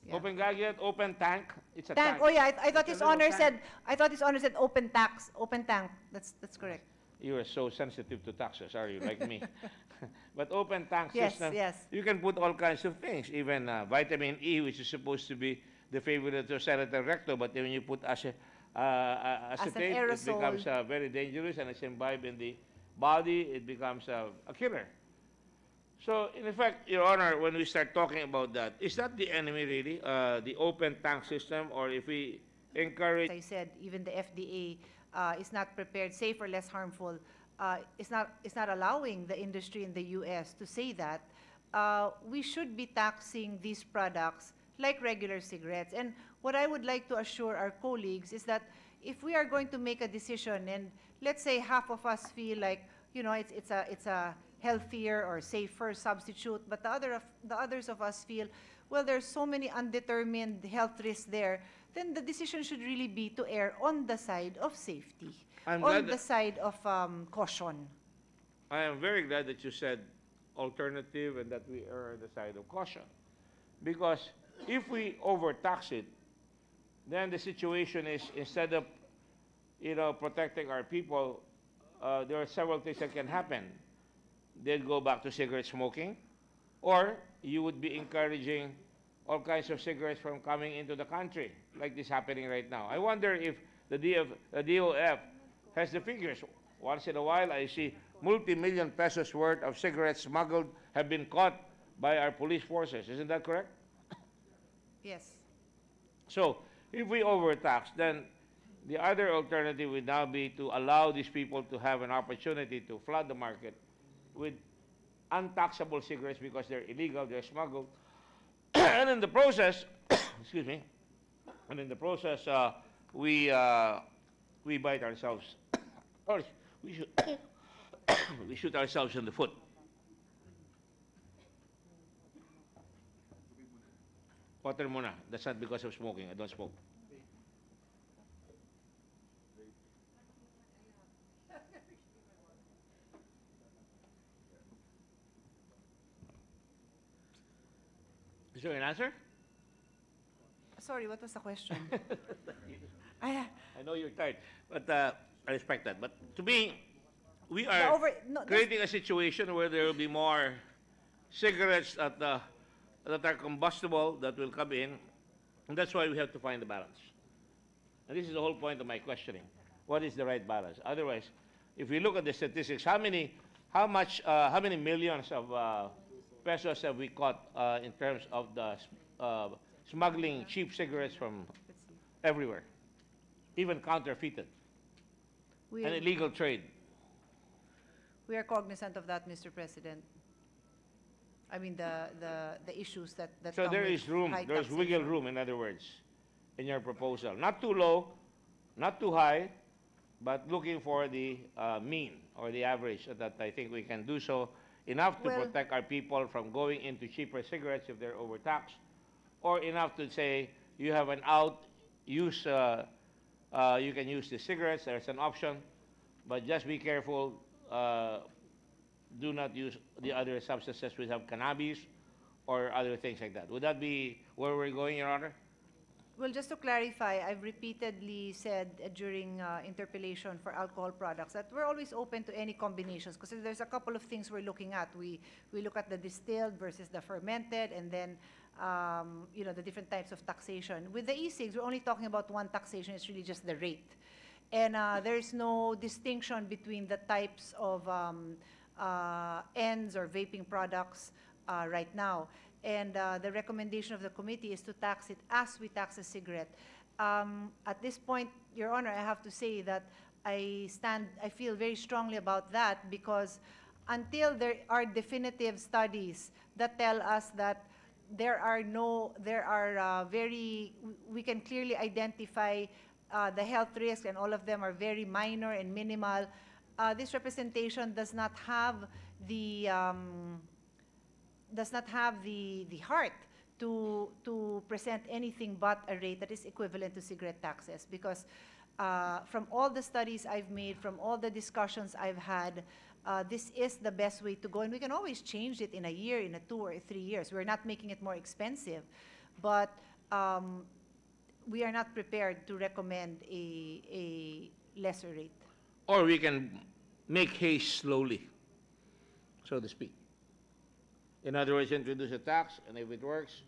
Yeah. Open gadget, open tank. It's a Tank, tank. oh yeah, I, I thought It's his a honor tank. said, I thought his honor said open tax, open tank. That's, that's correct. You are so sensitive to taxes, are you, like me? but open tank Yes, system, yes. you can put all kinds of things, even uh, vitamin E, which is supposed to be the favorite of Senator Recto, but when you put uh, uh, As an acetate, it aerosol. becomes uh, very dangerous and it's imbibed in the body, it becomes uh, a killer. So, in effect, Your Honor, when we start talking about that, is that the enemy really, uh, the open tank system, or if we encourage As I said, even the FDA uh, is not prepared, safe or less harmful. Uh, It's not, it's not allowing the industry in the US to say that. uh, we should be taxing these products like regular cigarettes. And what I would like to assure our colleagues is that if we are going to make a decision, and let's say half of us feel like, you know, it's, it's, a, it's a healthier or safer substitute, but the, other of, the others of us feel, well, there's so many undetermined health risks there, then the decision should really be to err on the side of safety, I'm on the side of um, caution. I am very glad that you said alternative and that we err on the side of caution. Because if we overtax it, then the situation is instead of, you know, protecting our people, uh, there are several things that can happen. They'd go back to cigarette smoking, or you would be encouraging all kinds of cigarettes from coming into the country, like this happening right now. I wonder if the, DF, the DOF has the figures. Once in a while, I see multi-million pesos worth of cigarettes smuggled have been caught by our police forces. Isn't that correct? Yes. So if we overtax, then the other alternative would now be to allow these people to have an opportunity to flood the market with untaxable cigarettes because they're illegal, they're smuggled. and in the process, excuse me, and in the process, uh, we, uh, we bite ourselves, or we shoot, we shoot ourselves in the foot. Water muna. That's not because of smoking. I don't smoke. There an answer? Sorry, what was the question? I, I know you're tired, but uh, I respect that. But to me, we are over- no, creating a situation where there will be more cigarettes that, uh, that are combustible that will come in, and that's why we have to find the balance. And this is the whole point of my questioning. What is the right balance? Otherwise, if we look at the statistics, how many, how much, uh, how many millions of uh, pesos have we caught uh, in terms of the uh, smuggling cheap cigarettes from everywhere, even counterfeited, we, and illegal trade? we are cognizant of that, Mr. President. I mean, the, the, the issues that, that So there room, there's wiggle room, in other words, in your proposal. Not too low, not too high, but looking for the uh, mean or the average, so that I think we can do so enough to Well- protect our people from going into cheaper cigarettes if they're overtaxed, or enough to say you have an out, use, uh, uh, you can use the cigarettes, there's an option, but just be careful, uh, do not use the other substances. We have cannabis or other things like that. Would that be where we're going, Your Honor? Well, just to clarify, I've repeatedly said uh, during uh, interpellation for alcohol products that we're always open to any combinations because there's a couple of things we're looking at. We, we look at the distilled versus the fermented and then, um, you know, the different types of taxation. With the e-cigs, we're only talking about one taxation. It's really just the rate. And uh, there's no distinction between the types of um, uh, ENDS or vaping products uh, right now. And uh, the recommendation of the committee is to tax it as we tax a cigarette. Um, At this point, Your Honor, I have to say that I stand, I feel very strongly about that because until there are definitive studies that tell us that there are no, there are uh, very, we can clearly identify uh, the health risks and all of them are very minor and minimal. Uh, This representation does not have the, um, does not have the, the heart to, to present anything but a rate that is equivalent to cigarette taxes. Because uh, from all the studies I've made, from all the discussions I've had, uh, this is the best way to go. And we can always change it in a year, in a two or three years. We're not making it more expensive. But um, we are not prepared to recommend a, a lesser rate. Or we can make haste slowly, so to speak. In other words, introduce a tax, and if it works,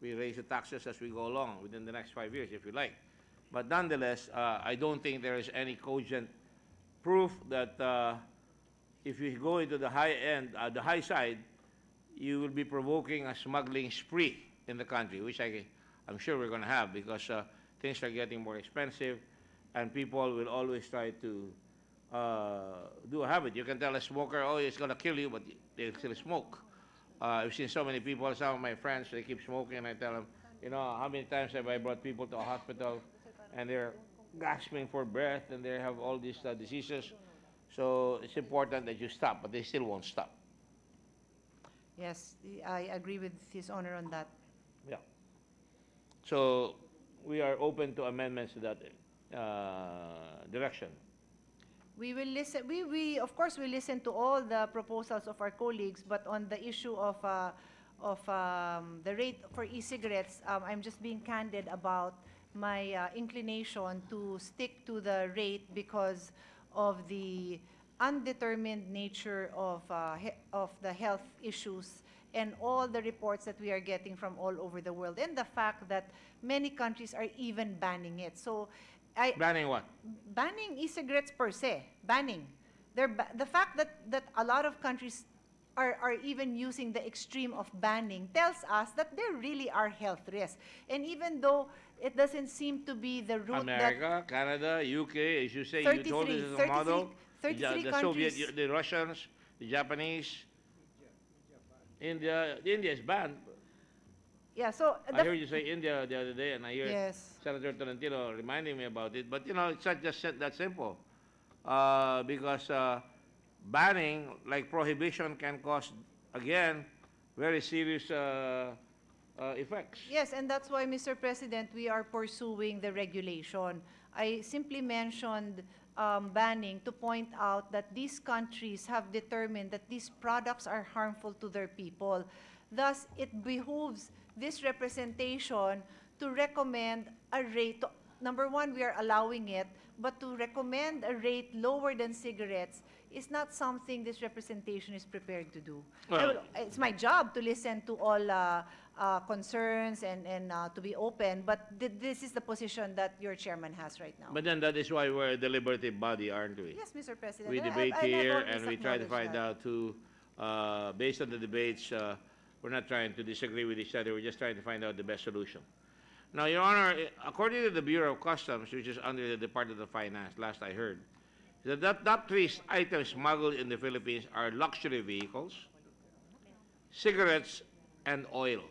we raise the taxes as we go along within the next five years, if you like. But nonetheless, uh, I don't think there is any cogent proof that uh, if you go into the high end, uh, the high side, you will be provoking a smuggling spree in the country, which I, I'm sure we're going to have because uh, things are getting more expensive, and people will always try to uh, do a habit. You can tell a smoker, "Oh, it's going to kill you," but they'll still smoke. Uh, I've seen so many people, some of my friends, they keep smoking, and I tell them, you know, how many times have I brought people to a hospital, and they're gasping for breath, and they have all these uh, diseases. So it's important that you stop, but they still won't stop. Yes, I agree with His Honor on that. Yeah. So we are open to amendments to that uh, direction. We will listen, we, we, of course, we listen to all the proposals of our colleagues, but on the issue of, uh, of um, the rate for e-cigarettes, um, I'm just being candid about my uh, inclination to stick to the rate because of the undetermined nature of, uh, of the health issues and all the reports that we are getting from all over the world, and the fact that many countries are even banning it. So I, Banning what? banning e-cigarettes per se, banning. Ba- the fact that, that a lot of countries are, are even using the extreme of banning tells us that there really are health risks. And even though it doesn't seem to be the route America, Canada, UK, as you say, you told us as a model. the 33 the Soviet, countries. the Russians, the Japanese, India, India is banned. Yeah, so I heard you say India the other day, and I hear Yes. Senator Tolentino reminding me about it. But you know, it's not just that simple, uh, because uh, banning, like prohibition, can cause again very serious uh, uh, effects. Yes, and that's why, Mr. President, we are pursuing the regulation. I simply mentioned um, banning to point out that these countries have determined that these products are harmful to their people. Thus, it behooves this representation to recommend a rate. Number one, we are allowing it, but to recommend a rate lower than cigarettes is not something this representation is prepared to do. I Well- will- it's my job to listen to all uh, uh, concerns and, and uh, to be open, but th- this is the position that your chairman has right now. But then that is why we're a deliberative body, aren't we? Yes, Mr. President. We I- debate and I here don't and we try to find that. out who, uh, based on the debates, uh, we're not trying to disagree with each other, we're just trying to find out the best solution. Now, Your Honor, eh, according to the Bureau of Customs, which is under the Department of Finance, last I heard, the top, top three items smuggled in the Philippines are luxury vehicles, cigarettes, and oil.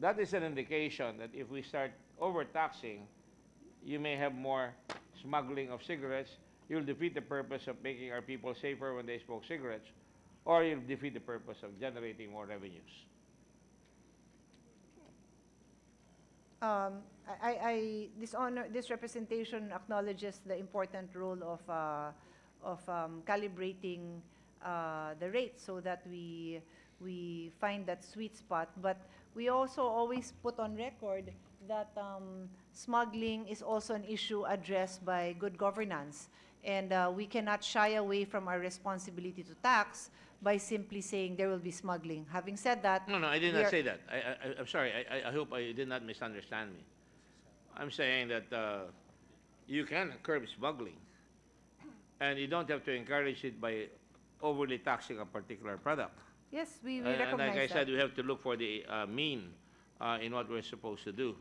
That is an indication that if we start overtaxing, you may have more smuggling of cigarettes. You'll defeat the purpose of making our people safer when they smoke cigarettes, or you'll defeat the purpose of generating more revenues. Um, I, I- this honor, this representation acknowledges the important role of, uh, of um, calibrating uh, the rate so that we, we find that sweet spot. But we also always put on record that um, smuggling is also an issue addressed by good governance. And uh, we cannot shy away from our responsibility to tax by simply saying there will be smuggling. Having said that, No, no, I did we not are- say that. I, I, I'm sorry, I, I- I hope I did not misunderstand me. I'm saying that uh, you can curb smuggling, and you don't have to encourage it by overly taxing a particular product. Yes, we, we And- And recognize like I that. said, we have to look for the uh, mean uh, in what we're supposed to do.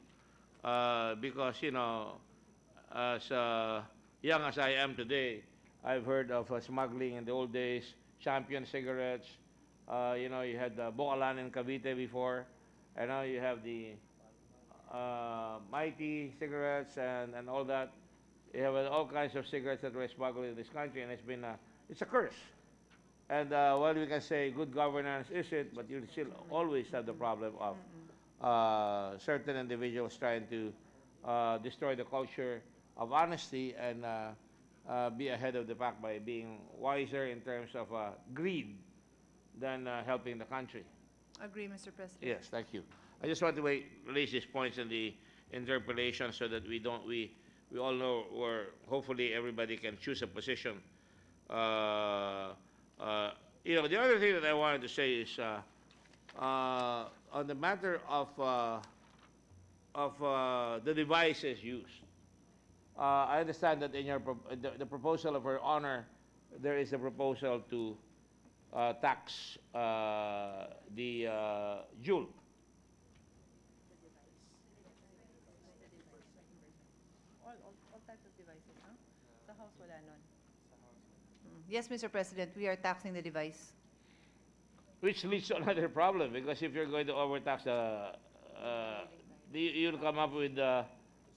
Uh, Because, you know, as uh, young as I am today, I've heard of uh, smuggling in the old days, Champion cigarettes, uh, you know, you had the Bocalan and Cavite before, and now you have the uh, Mighty cigarettes and, and all that. You have uh, all kinds of cigarettes that were smuggled in this country, and it's been a, it's a curse. And uh, we can say good governance is it, but you still always have the problem of uh, certain individuals trying to uh, destroy the culture of honesty and uh, be ahead of the pack by being wiser in terms of uh, greed than uh, helping the country. Agree, Mr. President. Yes, thank you. I just want to wait, raise these points in the interpellation so that we don't, we, we all know where, hopefully everybody can choose a position. Uh, uh, you know, the other thing that I wanted to say is, uh, uh, on the matter of, uh, of uh, the devices used. Uh, I understand that in your, pro- the, the proposal of Her Honor, there is a proposal to uh, tax uh, the uh, JUUL. All, all, all types of devices, no? Sa house wala nun. Mm. Yes, Mr. President, we are taxing the device. which leads to another problem, because if you're going to overtax uh, the, you'll come up with, uh,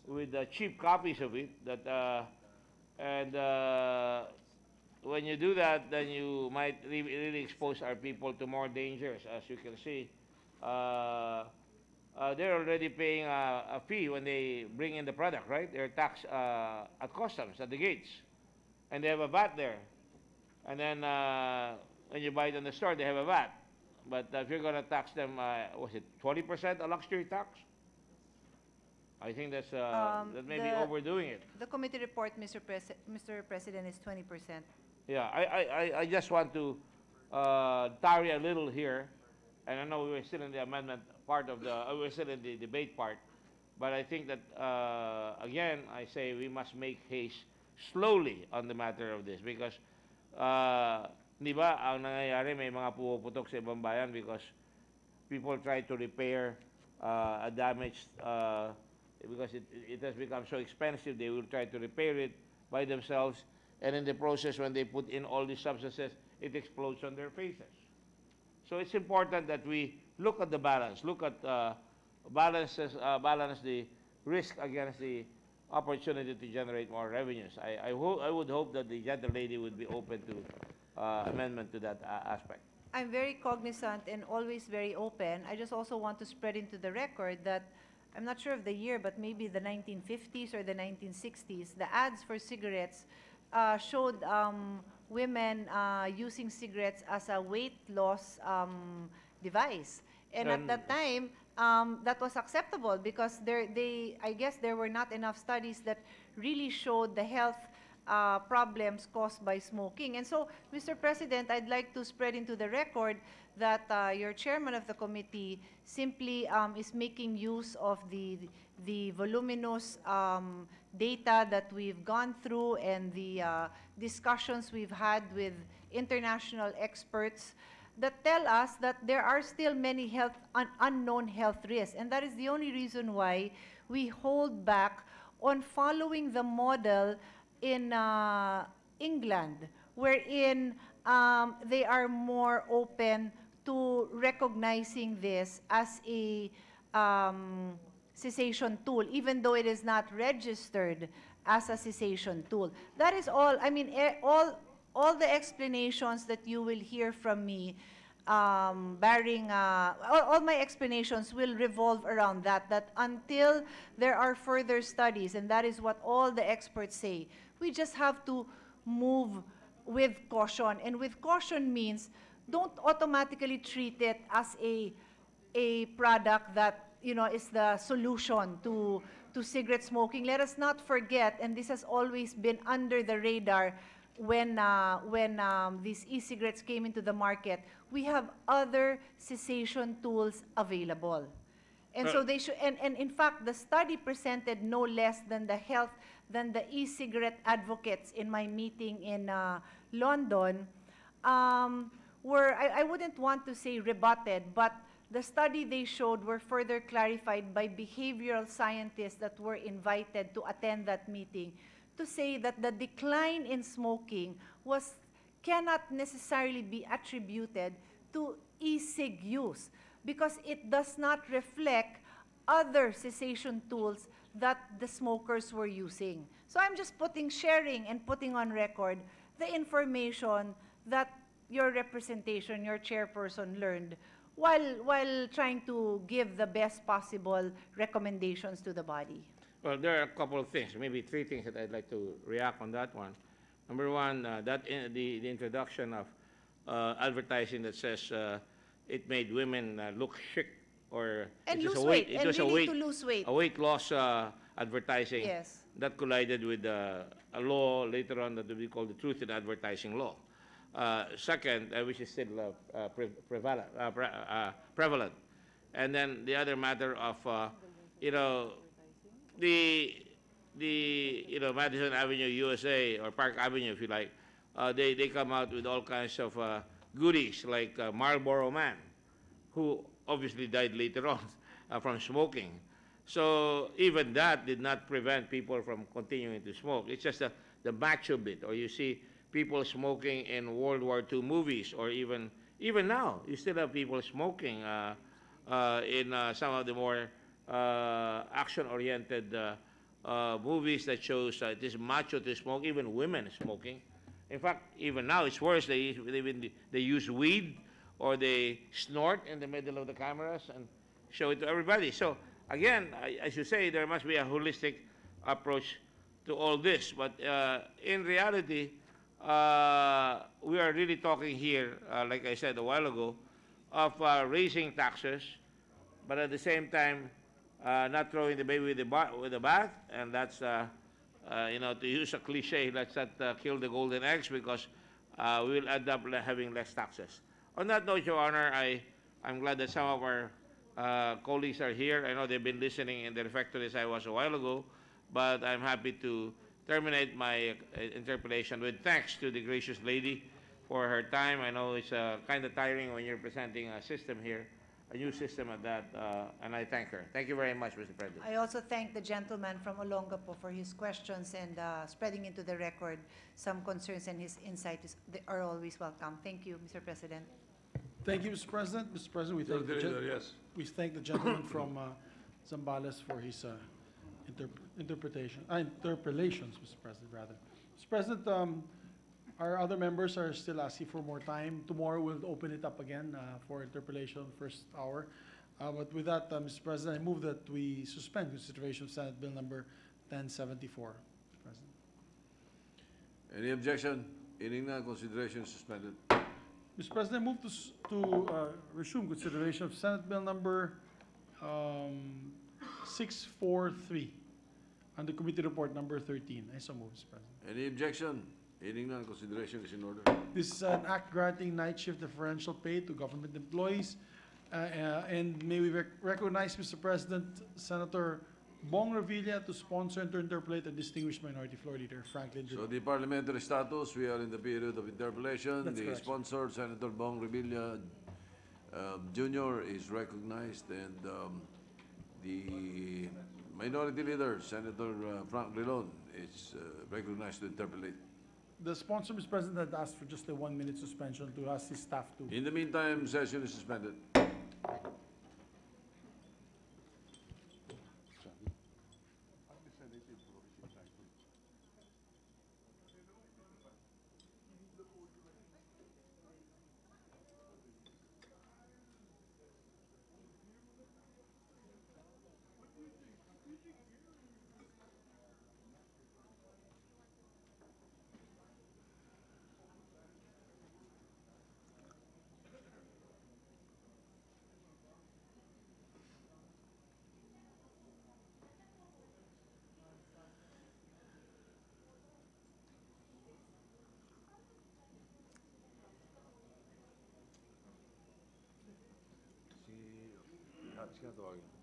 with uh, cheap copies of it that, uh, and uh, when you do that, then you might re- really expose our people to more dangers, as you can see. Uh, uh, they're already paying a, a fee when they bring in the product, right? They're taxed uh, at customs, at the gates. And they have a VAT there. And then uh, when you buy it in the store, they have a VAT. But if you're going to tax them, uh, was it 20% a luxury tax? I think that's, uh, Um, that may be the- overdoing it. The committee report, Mr. Pres- Mr. President, is 20%. Yeah, I, I, I- I just want to uh, tarry a little here, and I know we were still in the amendment part of the, uh, we were still in the debate part, but I think that, uh, again, I say we must make haste slowly on the matter of this, because, uh, di ba, ang nangyayari, may mga pumuputok sa ibang bayan because people try to repair uh, a damaged, uh, because it, it has become so expensive, they will try to repair it by themselves, and in the process, when they put in all these substances, it explodes on their faces. So it's important that we look at the balance, look at uh, balances, uh, balance the risk against the opportunity to generate more revenues. I, I, ho- I would hope that the gentle lady would be open to uh, amendment to that uh, aspect. I'm very cognizant and always very open. I just also want to spread into the record that, I'm not sure of the year, but maybe the 1950s or the 1960s, the ads for cigarettes uh, showed um, women uh, using cigarettes as a weight loss um, device. And at And- that time, um, that was acceptable because there, they, I guess there were not enough studies that really showed the health uh, problems caused by smoking. And so, Mr. President, I'd like to spread into the record that uh, your chairman of the committee simply um, is making use of the, the voluminous um, data that we've gone through and the uh, discussions we've had with international experts that tell us that there are still many health un- unknown health risks and that is the only reason why we hold back on following the model in uh, England wherein um, they are more open to recognizing this as a um, cessation tool, even though it is not registered as a cessation tool. That is all. I mean, eh, all all the explanations that you will hear from me, um, barring uh, all, all my explanations will revolve around that. That until there are further studies, and that is what all the experts say, we just have to move with caution. And with caution means don't automatically treat it as a a product that you know is the solution to to cigarette smoking. Let us not forget, and this has always been under the radar when uh, when um, these e-cigarettes came into the market. We have other cessation tools available. And so Uh, they should, and, and in fact, the study presented no less than the health, than the e-cigarette advocates in my meeting in uh, London, um, were, I, I wouldn't want to say rebutted, but the study they showed were further clarified by behavioral scientists that were invited to attend that meeting to say that the decline in smoking was cannot necessarily be attributed to e-cig use because it does not reflect other cessation tools that the smokers were using. So I'm just putting, sharing and putting on record the information that your representation, your chairperson learned while, while trying to give the best possible recommendations to the body. Well, there are a couple of things, maybe three things that I'd like to react on that one. Number one, uh, that in, the, the introduction of uh, advertising that says uh, it made women uh, look chic or And it was lose a weight, weight, it and was a weight, to lose weight. a weight loss uh, advertising Yes. that collided with uh, a law later on that will be called the Truth in Advertising Law. Uh, second, uh, which is still uh, uh, pre- prevalent, uh, pre- uh, prevalent. And then the other matter of, uh, you know, the, the, you know, Madison Avenue USA, or Park Avenue, if you like, uh, they, they come out with all kinds of uh, goodies, like uh, Marlboro Man, who obviously died later on uh, from smoking. So even that did not prevent people from continuing to smoke. It's just the, the macho bit, or you see people smoking in World War II movies, or even even now, you still have people smoking uh, uh, in uh, some of the more uh, action-oriented uh, uh, movies that shows it is macho to smoke, even women smoking. In fact, even now it's worse. They they, they use weed or they snort in the middle of the cameras and show it to everybody. So again, I, should say there must be a holistic approach to all this. But uh, in reality, uh, we are really talking here, uh, like I said a while ago, of uh, raising taxes, but at the same time, uh, not throwing the baby with the, ba- with the bath, and that's, uh, you know, to use a cliche, let's not kill the golden eggs because we will end up having less taxes. On that note, Your Honor, I, I'm glad that some of our uh, colleagues are here. I know they've been listening in the refectory as I was a while ago, but I'm happy to terminate my uh, interpellation with thanks to the gracious lady for her time. I know it's uh, kind of tiring when you're presenting a system here, a new system at that, uh, and I thank her. Thank you very much, Mr. President. I also thank the gentleman from Olongapo for his questions and uh, spreading into the record some concerns and his insights are always welcome. Thank you, Mr. President. Thank you, Mr. President. Mr. President, we thank the, Senator gen- yes. we thank the gentleman from uh, Zambales for his uh, interp- interpretation, uh, interpellations, Mr. President, rather. Mr. President, um, our other members are still asking for more time. Tomorrow, we'll open it up again uh, for interpellation, first hour. Uh, But with that, uh, Mr. President, I move that we suspend consideration of Senate Bill number 1074, Mr. President. Any objection? Hearing none, consideration suspended. Mr. President, I move to, to uh, resume consideration of Senate Bill number um, 643 on the committee report number 13. I so move, Mr. President. Any objection? Hearing none, consideration is in order. This is an act granting night shift differential pay to government employees. Uh, uh, And may we rec- recognize, Mr. President, Senator Bong Revilla to sponsor and to interpellate a distinguished minority floor leader, Franklin So Drilon. the parliamentary status, we are in the period of interpellation. That's The correct, sponsor, Senator Bong Revilla um, Jr. is recognized and um, the minority leader, Senator uh, Frank Drilon, is uh, recognized to interpellate. The sponsor, Mr. President, had asked for just a one-minute suspension to ask his staff to In the meantime, session is suspended. prática é dogma.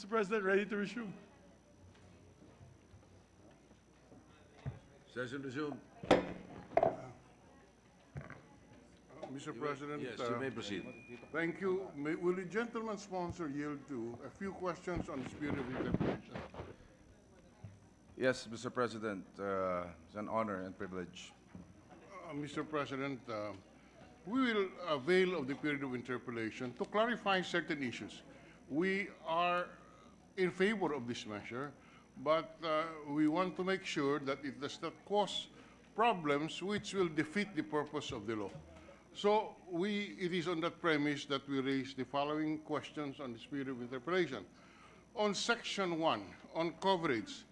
Mr. President, ready to resume. Session resumed. Mr. President. Yes, uh, you may proceed. Thank you. May- Will the gentleman sponsor yield to a few questions on the spirit of interpretation? Yes, Mr. President, uh, it's an honor and privilege. Uh, Mr. President, uh, we will avail of the period of interpellation to clarify certain issues. We are in favor of this measure, but uh, we want to make sure that it does not cause problems which will defeat the purpose of the law. So we, it is on that premise that we raise the following questions on the spirit of interpretation. On section one, on coverage,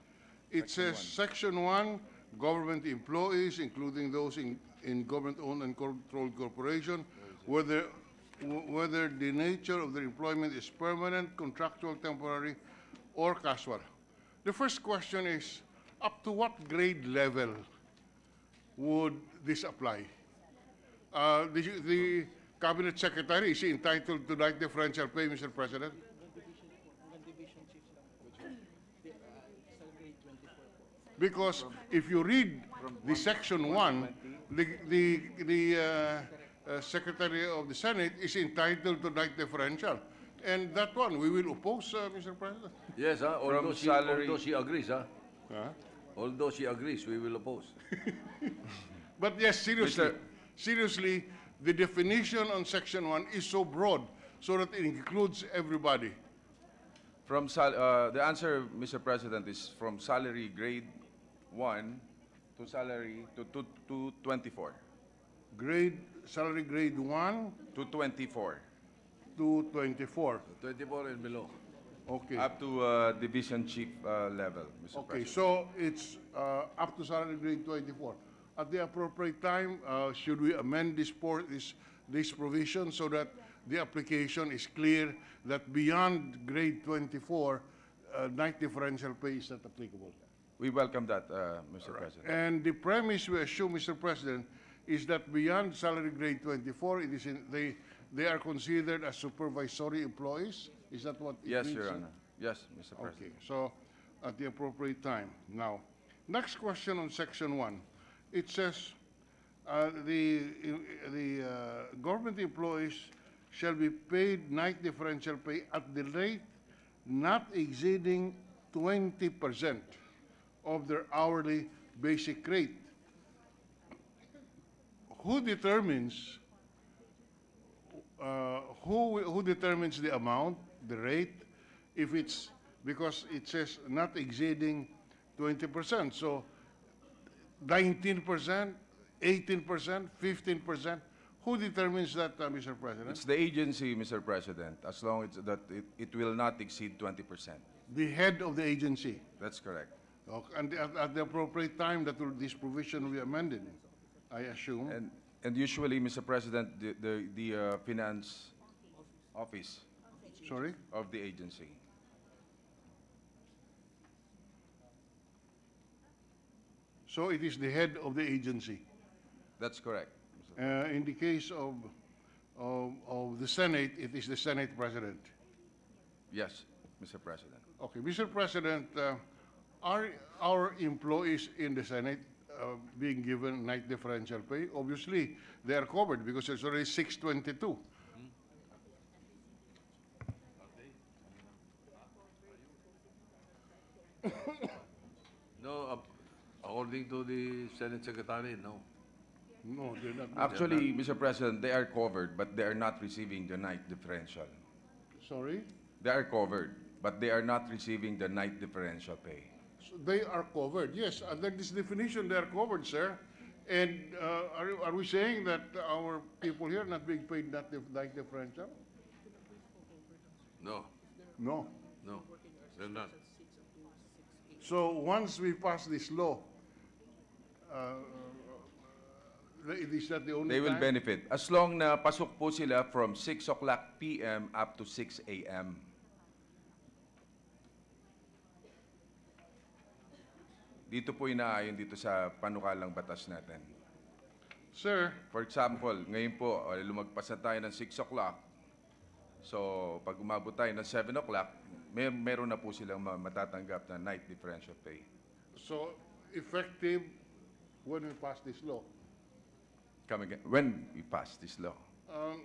it says, section one, government employees, including those in, in government-owned and controlled corporation, whether, wh- whether the nature of their employment is permanent, contractual, temporary, or casual. The first question is, up to what grade level would this apply? Uh, the, the cabinet secretary, is entitled to like differential pay, Mr. President? Because if you read the section one, the, the, the uh, uh, Secretary of the Senate is entitled to night differential. And that one, we will oppose, uh, Mr. President. Yes, huh? although she, salary- although she agrees, huh? Huh? Although she agrees, we will oppose. But yes, seriously, Mr. seriously, the definition on section one is so broad so that it includes everybody. From sal- uh, the answer, Mr. President, is from salary grade one to salary to, to, to 24. Grade, salary grade one To 24. To twenty-four. 24 and below. Okay. Up to uh, division chief uh, level, Mr. Okay, President. so it's uh, up to salary grade 24. At the appropriate time, uh, should we amend this, por- this, this provision so that the application is clear that beyond grade 24, uh, night differential pay is not applicable? We welcome that, uh, Mr. President. And the premise we assume, Mr. President, is that beyond salary grade 24, it is in, they, they are considered as supervisory employees? Is that what it Yes, means? Your Honor. Yes, Mr. President. Okay, so at the appropriate time. Now, next question on section one. It says, uh, the, the, uh, government employees shall be paid night differential pay at the rate not exceeding twenty percent of their hourly basic rate. Who determines, uh, who, who determines the amount, the rate, if it's, because it says not exceeding twenty percent, so nineteen percent, eighteen percent, fifteen percent, who determines that, uh, Mr. President? It's the agency, Mr. President, as long as that it, it will not exceed 20%. The head of the agency. That's correct. Okay, And at, at the appropriate time, that will, this provision will be amended, I assume. And, and usually, Mr. President, the, the, the uh, finance office Sorry? of the agency. So it is the head of the agency. That's correct. Uh, in the case of, of, of the Senate, it is the Senate President. Yes, Mr. President. Okay, Mr. President, uh, are our employees in the Senate uh, being given night differential pay? Obviously, they are covered because it's already 622. No, up- according to the Senate Secretary, no. No, they're not. Actually, Mr. President, they are covered, but they are not receiving the night differential. Sorry? They are covered, but they are not receiving the night differential pay. They are covered, yes. Under this definition, they are covered, sir. And uh, are, are we saying that our people here are not being paid that dif- night differential? No, No. no, they're not. So once we pass this law, uh, it is that the only They will time? benefit. As long na pasok po sila from 6 o'clock PM up to 6 AM. Dito po inaayon dito sa panukalang batas natin. Sir, For example, ngayon po, uh, lumagpas na tayo ng 6 o'clock. So, pag umabot tayo ng 7 o'clock, mer meron na po silang ma- matatanggap na night differential pay. So, effective when we pass this law. Come again, when we pass this law. Um,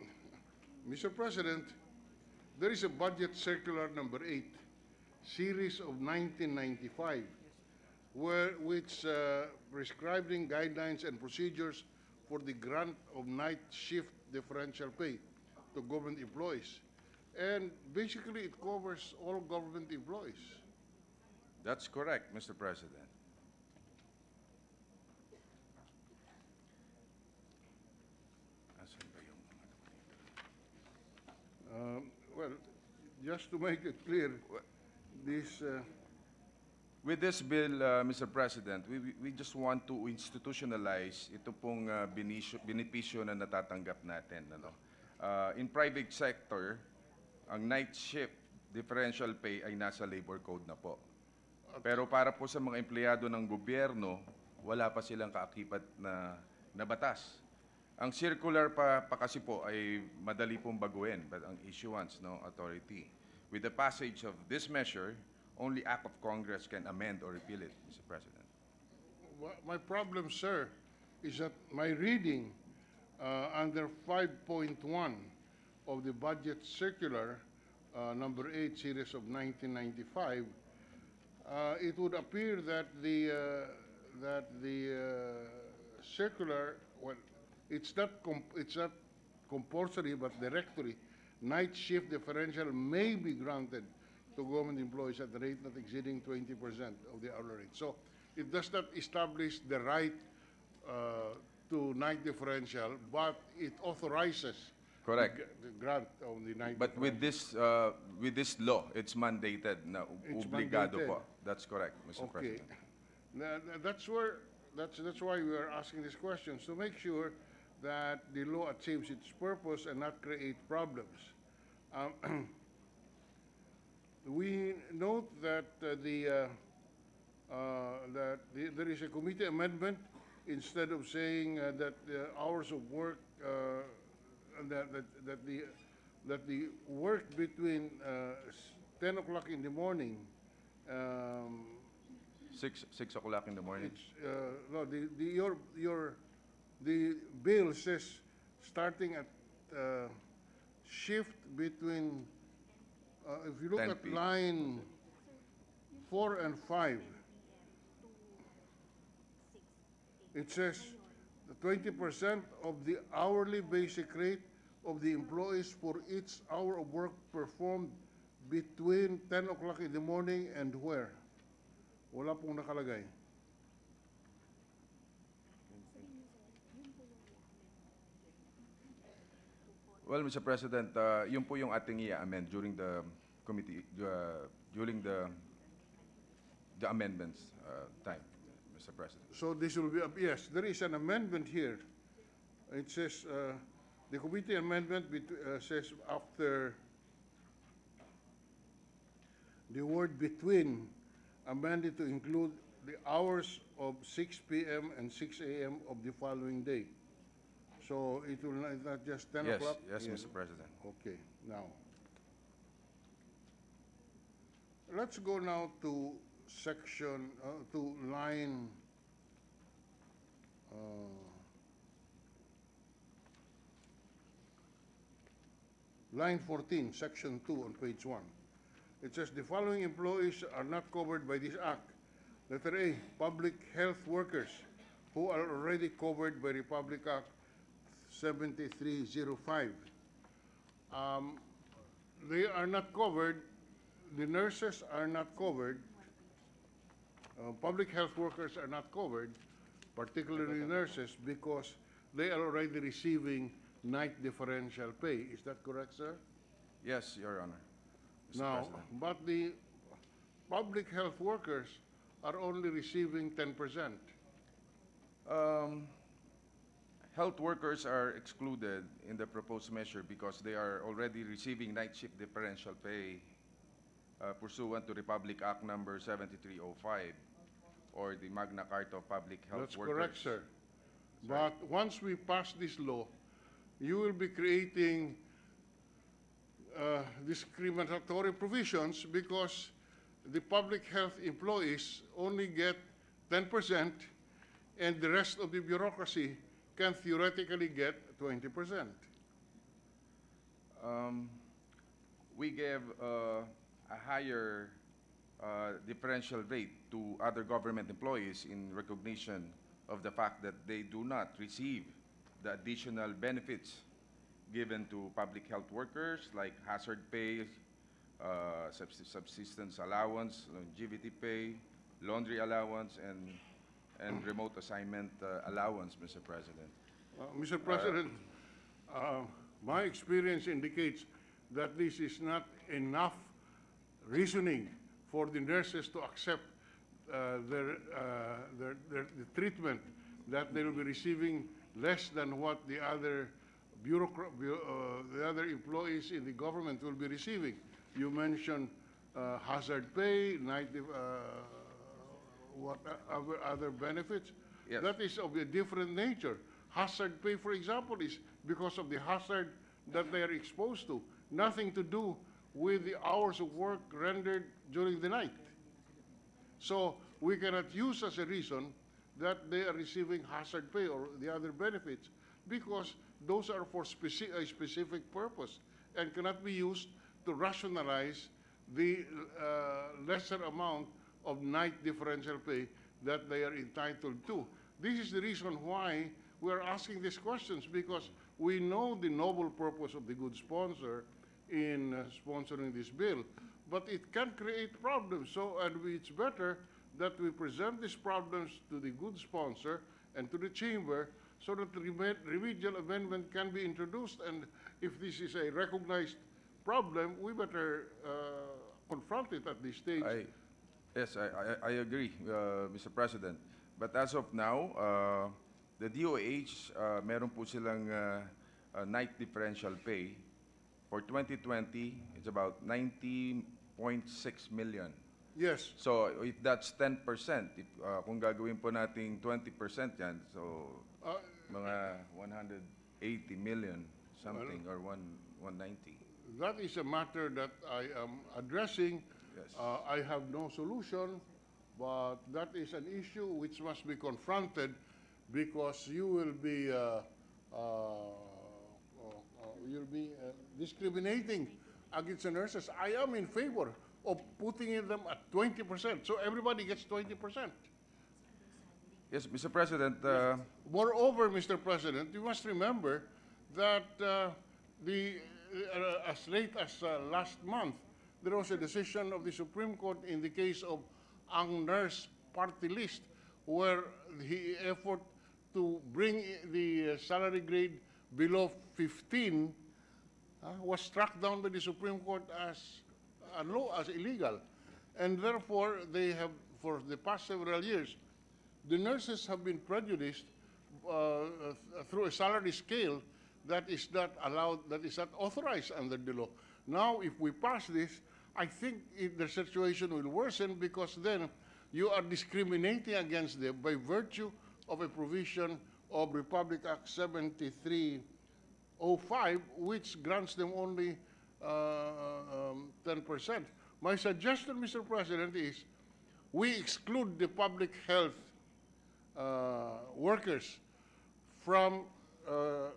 Mr. President, there is a budget circular number eight, series of 1995, where, which uh, prescribing guidelines and procedures for the grant of night shift differential pay to government employees. And basically, it covers all government employees. That's correct, Mr. President. Asan ba yung ano? Um, Well, just to make it clear, this, uh, With this bill, uh, Mr. President, we, we- just want to institutionalize ito pong uh, benisyo- benepisyo na natatanggap natin. Ano? Uh, in private sector, ang night shift differential pay ay nasa labor code na po. Pero para po sa mga empleyado ng gobyerno, wala pa silang kaakibat na, na batas. Ang circular pa, pa kasi po ay madali pong baguhin, but ang issuance no authority. With the passage of this measure, only act of Congress can amend or repeal it, Mr. President. Wha- My problem, sir, is that my reading uh, under 5.1 of the budget circular, uh, number eight, series of 1995, uh, it would appear that the, uh, that the uh, circular, well, it's not, it's not compulsory but directory, night shift differential may be granted to government employees at the rate not exceeding 20% of the hourly rate. So it does not establish the right uh, to night differential, but it authorizes Correct. the grant of the night But with this, uh, with this law, it's mandated na It's obligado mandated. po. That's correct, Mr. Okay. President. Na- That's where, that's, that's why we are asking these questions, to make sure that the law achieves its purpose and not create problems. Um, We note that uh, the, uh, uh, that the- there is a committee amendment, instead of saying uh, that the hours of work, uh, that, that, that the, that the work between uh, 10 o'clock in the morning um, Six, six o'clock in the morning. no, the, the, your, your, the bill says, starting at, uh, shift between, uh, if you look 10 at p. line four and five, it says twenty percent of the hourly basic rate of the employees for each hour of work performed between ten o'clock in the morning and where? Wala pong nakalagay. Well, Mr. President, uh, yun po yung ating i-amend during the committee, uh, during the, the amendments uh, time, Mr. President. So this will be, up- yes, there is an amendment here. It says, uh, the committee amendment uh, says after the word between amended to include the hours of six PM and six AM of the following day. So it will not, not just ten Yes, o'clock? yes, Mr. President. Okay, now. Let's go now to section, uh, to line, uh, line fourteen, section two on page one. It says the following employees are not covered by this act. Letter A, public health workers who are already covered by Republic Act seventy-three zero five. Um, they are not covered, the nurses are not covered, uh, public health workers are not covered, particularly nurses, because they are already receiving night differential pay. Is that correct, sir? Yes, Your Honor. Mr. Now, President. but the public health workers are only receiving ten percent. Um, Health workers are excluded in the proposed measure because they are already receiving night shift differential pay uh, pursuant to Republic Act Number 7305 or the Magna Carta of Public Health That's Workers. correct, sir. But once we pass this law, you will be creating uh, discriminatory provisions because the public health employees only get 10% and the rest of the bureaucracy can theoretically get 20%. Um, we gave uh, a higher uh, differential rate to other government employees in recognition of the fact that they do not receive the additional benefits given to public health workers like hazard pay, uh, subsistence allowance, longevity pay, laundry allowance, and, and remote assignment uh, allowance, Mr. President. Uh, Mr. President, uh, my experience indicates that this is not enough reasoning for the nurses to accept uh, their, uh, their, their, the treatment that they will be receiving less than what the other bureaucrat, uh, the other employees in the government will be receiving. You mentioned hazard pay, night, what uh, other, other benefits. Yes. That is of a different nature. Hazard pay, for example, is because of the hazard that they are exposed to, nothing to do with the hours of work rendered during the night. So we cannot use as a reason that they are receiving hazard pay or the other benefits because those are for speci- a specific purpose and cannot be used to rationalize the uh, lesser amount of night differential pay that they are entitled to. This is the reason why we are asking these questions because we know the noble purpose of the good sponsor in uh, sponsoring this bill, but it can create problems. So, and we- it's better that we present these problems to the good sponsor and to the chamber so that the reme- remedial amendment can be introduced. And if this is a recognized problem, we better uh, confront it at this stage. I, yes, I, I, I agree, uh, Mr. President. But as of now, uh, the DOH, uh, meron po silang uh, uh, night differential pay. For 2020, it's about 90.6 million. Yes. So if that's 10%, if, uh, kung gagawin po nating 20% yan, so Uh, mga 180 million something or one, 190. That is a matter that I am addressing. Yes. Uh, I have no solution, but that is an issue which must be confronted because you will be, uh, uh, uh, uh, you'll be uh, discriminating against the nurses. I am in favor of putting in them at 20%, so everybody gets 20%. Yes, Mr. President, uh, Moreover, Mr. President, you must remember that uh, the, uh, as late as uh, last month, there was a decision of the Supreme Court in the case of Ang Nurse Party List, where the effort to bring the uh, salary grade below 15 uh, was struck down by the Supreme Court as unlaw, as illegal. And therefore, they have, for the past several years, the nurses have been prejudiced uh, uh, through a salary scale that is not allowed, that is not authorized under the law. Now, if we pass this, I think the situation will worsen because then you are discriminating against them by virtue of a provision of Republic Act 7305, which grants them only uh, um, 10%. My suggestion, Mr. President, is we exclude the public health uh, workers from uh, uh,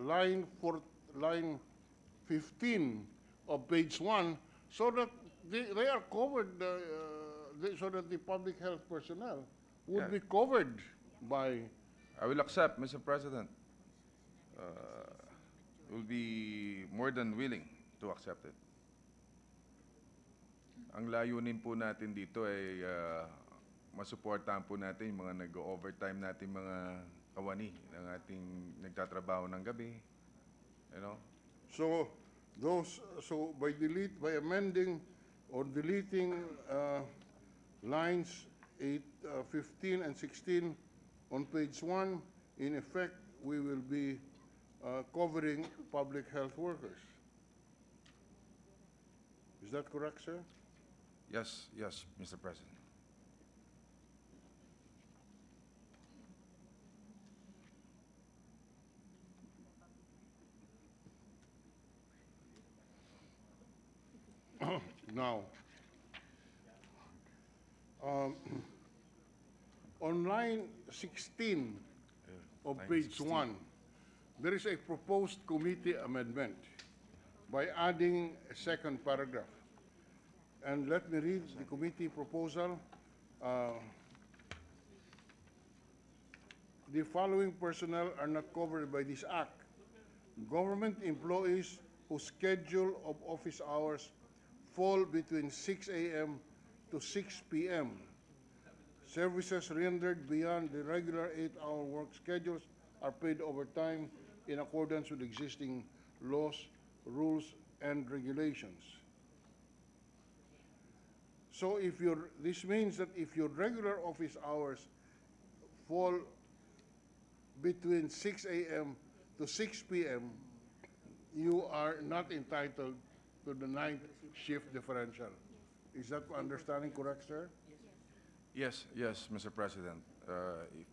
line for line 15 of page 1 so that they, they are covered uh, uh, they, so that the public health personnel would Yeah. be covered by I will accept, Mr. President. Uh, will be more than willing to accept it. Ang layunin po natin dito ay uh, masuportahan po natin yung mga nag-overtime natin mga kawani ng ating nagtatrabaho ng gabi. You know? so those so by delete by amending or deleting uh, lines 8 uh, 15 and 16 on page 1 in effect we will be uh, covering public health workers is that correct sir Yes, yes, Mr. President. Now, um, on line 16 of line page 16. 1, there is a proposed committee amendment by adding a second paragraph. And let me read the committee proposal. Uh, The following personnel are not covered by this act. Government employees whose schedule of office hours fall between 6 a.m. to 6 p.m. Services rendered beyond the regular eight-hour work schedules are paid overtime in accordance with existing laws, rules, and regulations. So if your, this means that if your regular office hours fall between 6 a.m. to 6 p.m., you are not entitled to the night shift differential. Is that understanding correct, sir? Yes, yes, Mr. President. Uh, if-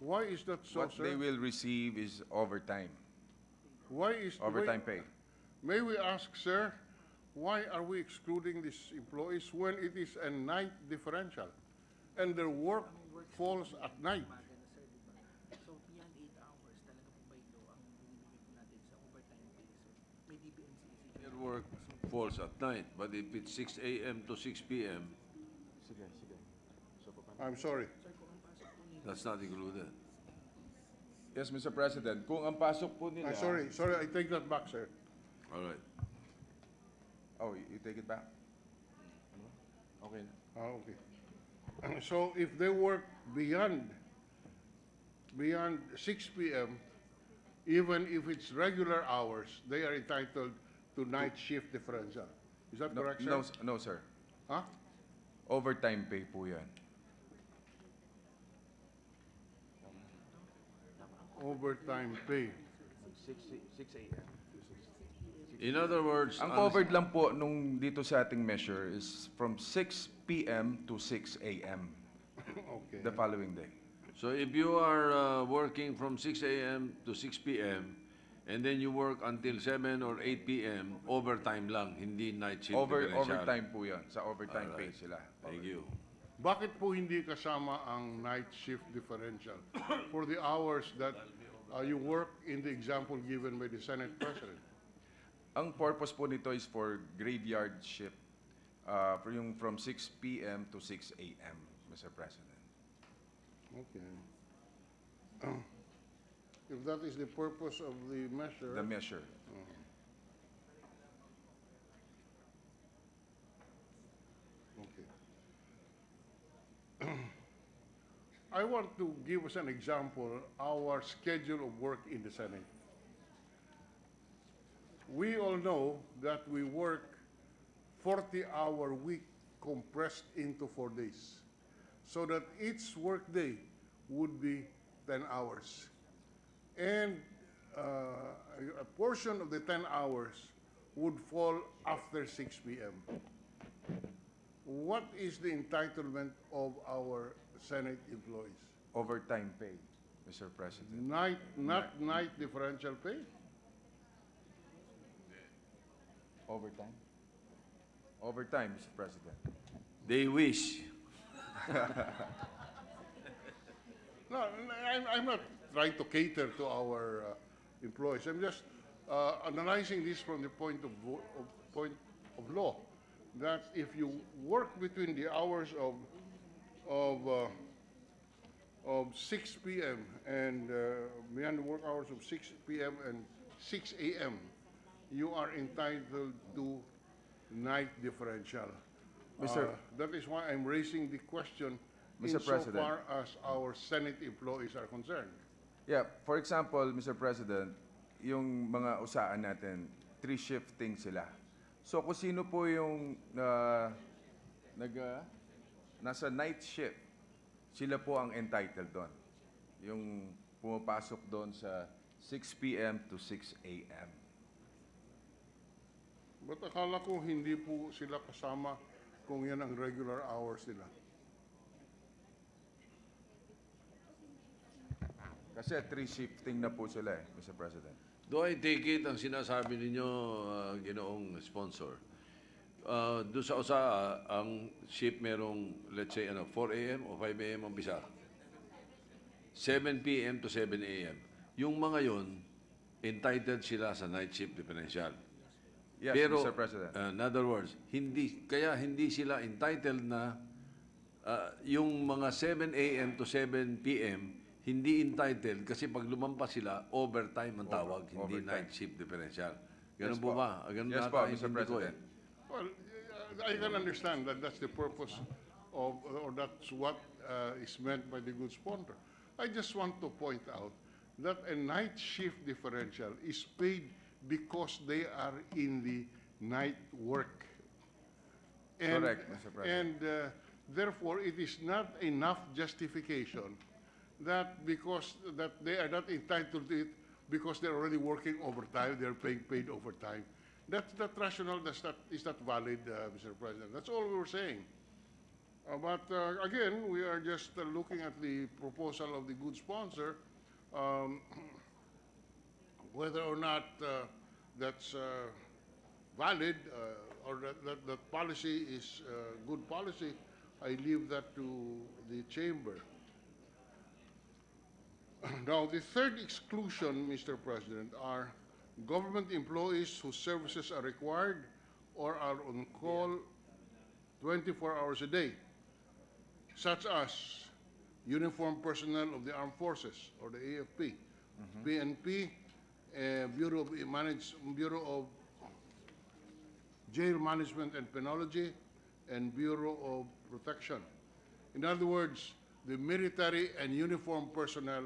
Why is that so, What they will receive is overtime, Why is overtime why- pay. May we ask, sir, why are we excluding these employees when it is a night differential and their work falls at night? So, yan 8 hours talaga po by law ang binibigay po natin sa overtime pay. So, may DBMC Their work falls at night, but if it's 6 a.m. to 6 p.m., I'm sorry. that's not included. Yes, Mr. President, kung ang pasok po nila... I'm sorry, sorry, I take that back, sir. All right. Oh, you you take it back? Okay na. Ah, okay. So if they work beyond, beyond 6 p.m., even if it's regular hours, they are entitled to night shift differential. Is that No, correct, sir? no, no, sir. Huh? Overtime pay po yan. Overtime pay. In other words, Ang covered lang po nung dito sa ating measure is from 6 p.m. to 6 a.m. Okay. the following day. so if you are uh, working from 6 a.m. to 6 p.m., and then you work until 7 or 8 p.m., overtime lang, hindi night shift Over, differential. overtime po yan. Sa overtime pay Alright. sila. Thank you. Bakit po hindi kasama ang night shift differential for the hours that uh, you work in the example given by the Senate President? Ang purpose po nito is for graveyard shift. Uh, for yung from 6 p.m. to 6 a.m., Mr. President. Okay. If that is the purpose of the measure. The measure. Mm-hmm. Okay. I want to give us an example, our schedule of work in the Senate. We all know that we work 40-hour week compressed into four days, so that each workday would be 10 hours. And uh, a portion of the 10 hours would fall after 6 p.m. What is the entitlement of our Senate employees? Overtime pay, Mr. President. Night, not night differential pay? Overtime? Overtime, Mr. President. They wish. No, I'm, I'm not trying to cater to our uh, employees. I'm just uh, analyzing this from the point of, of point of law. That if you work between the hours of of uh, of 6 p.m. and uh, beyond the work hours of 6 p.m. and 6 a.m., you are entitled to night differential. Mr. Uh, that is why I'm raising the question Mr. President. insofar as our Senate employees are concerned. Yeah, for example, Mr. President, yung mga usaan natin, three shifting sila. So kung sino po yung uh, nag, uh, nasa night shift, sila po ang entitled doon. Yung pumapasok doon sa 6 p.m. to 6 a.m. But akala ko hindi po sila kasama kung yan ang regular hours nila. Kasi three shifting na po sila eh, Mr. President. Do I take it ang sinasabi ninyo, uh, ginoong sponsor? Uh, doon sa USA, ang ship merong, let's say, ano, 4 a.m. o 5 a.m. ang bisa. 7 p.m. to 7 a.m. Yung mga yon entitled sila sa night shift differential. Yes, Pero, Mr. President. uh, in other words, hindi, kaya hindi sila entitled na uh, yung mga 7 a.m. to 7 p.m. hindi entitled kasi pag lumampas sila, overtime ang tawag, hindi overtime. night shift differential. Ganun Yes po ba? Ganun Yes po, Mr. ko President. eh. Well, I can understand that that's the purpose of, or that's what uh, is meant by the good sponsor. I just want to point out that a night shift differential is paid because they are in the night work. And- Correct, Mr. President. And uh, therefore, it is not enough justification that because, that they are not entitled to it because they're already working overtime, they're paying paid overtime. That's, that rationale that's not, is not valid, uh, Mr. President. That's all we were saying. Uh, But uh, again, we are just uh, looking at the proposal of the good sponsor, um, whether or not uh, that's uh, valid or that, that, that policy is good policy, I leave that to the chamber. Now, the third exclusion, Mr. President, are government employees whose services are required or are on call 24 hours a day, such as uniformed personnel of the armed forces or the AFP, PNP, uh, Bureau of Manage, Bureau of Jail Management and Penology, and Bureau of Protection. In other words, the military and uniformed personnel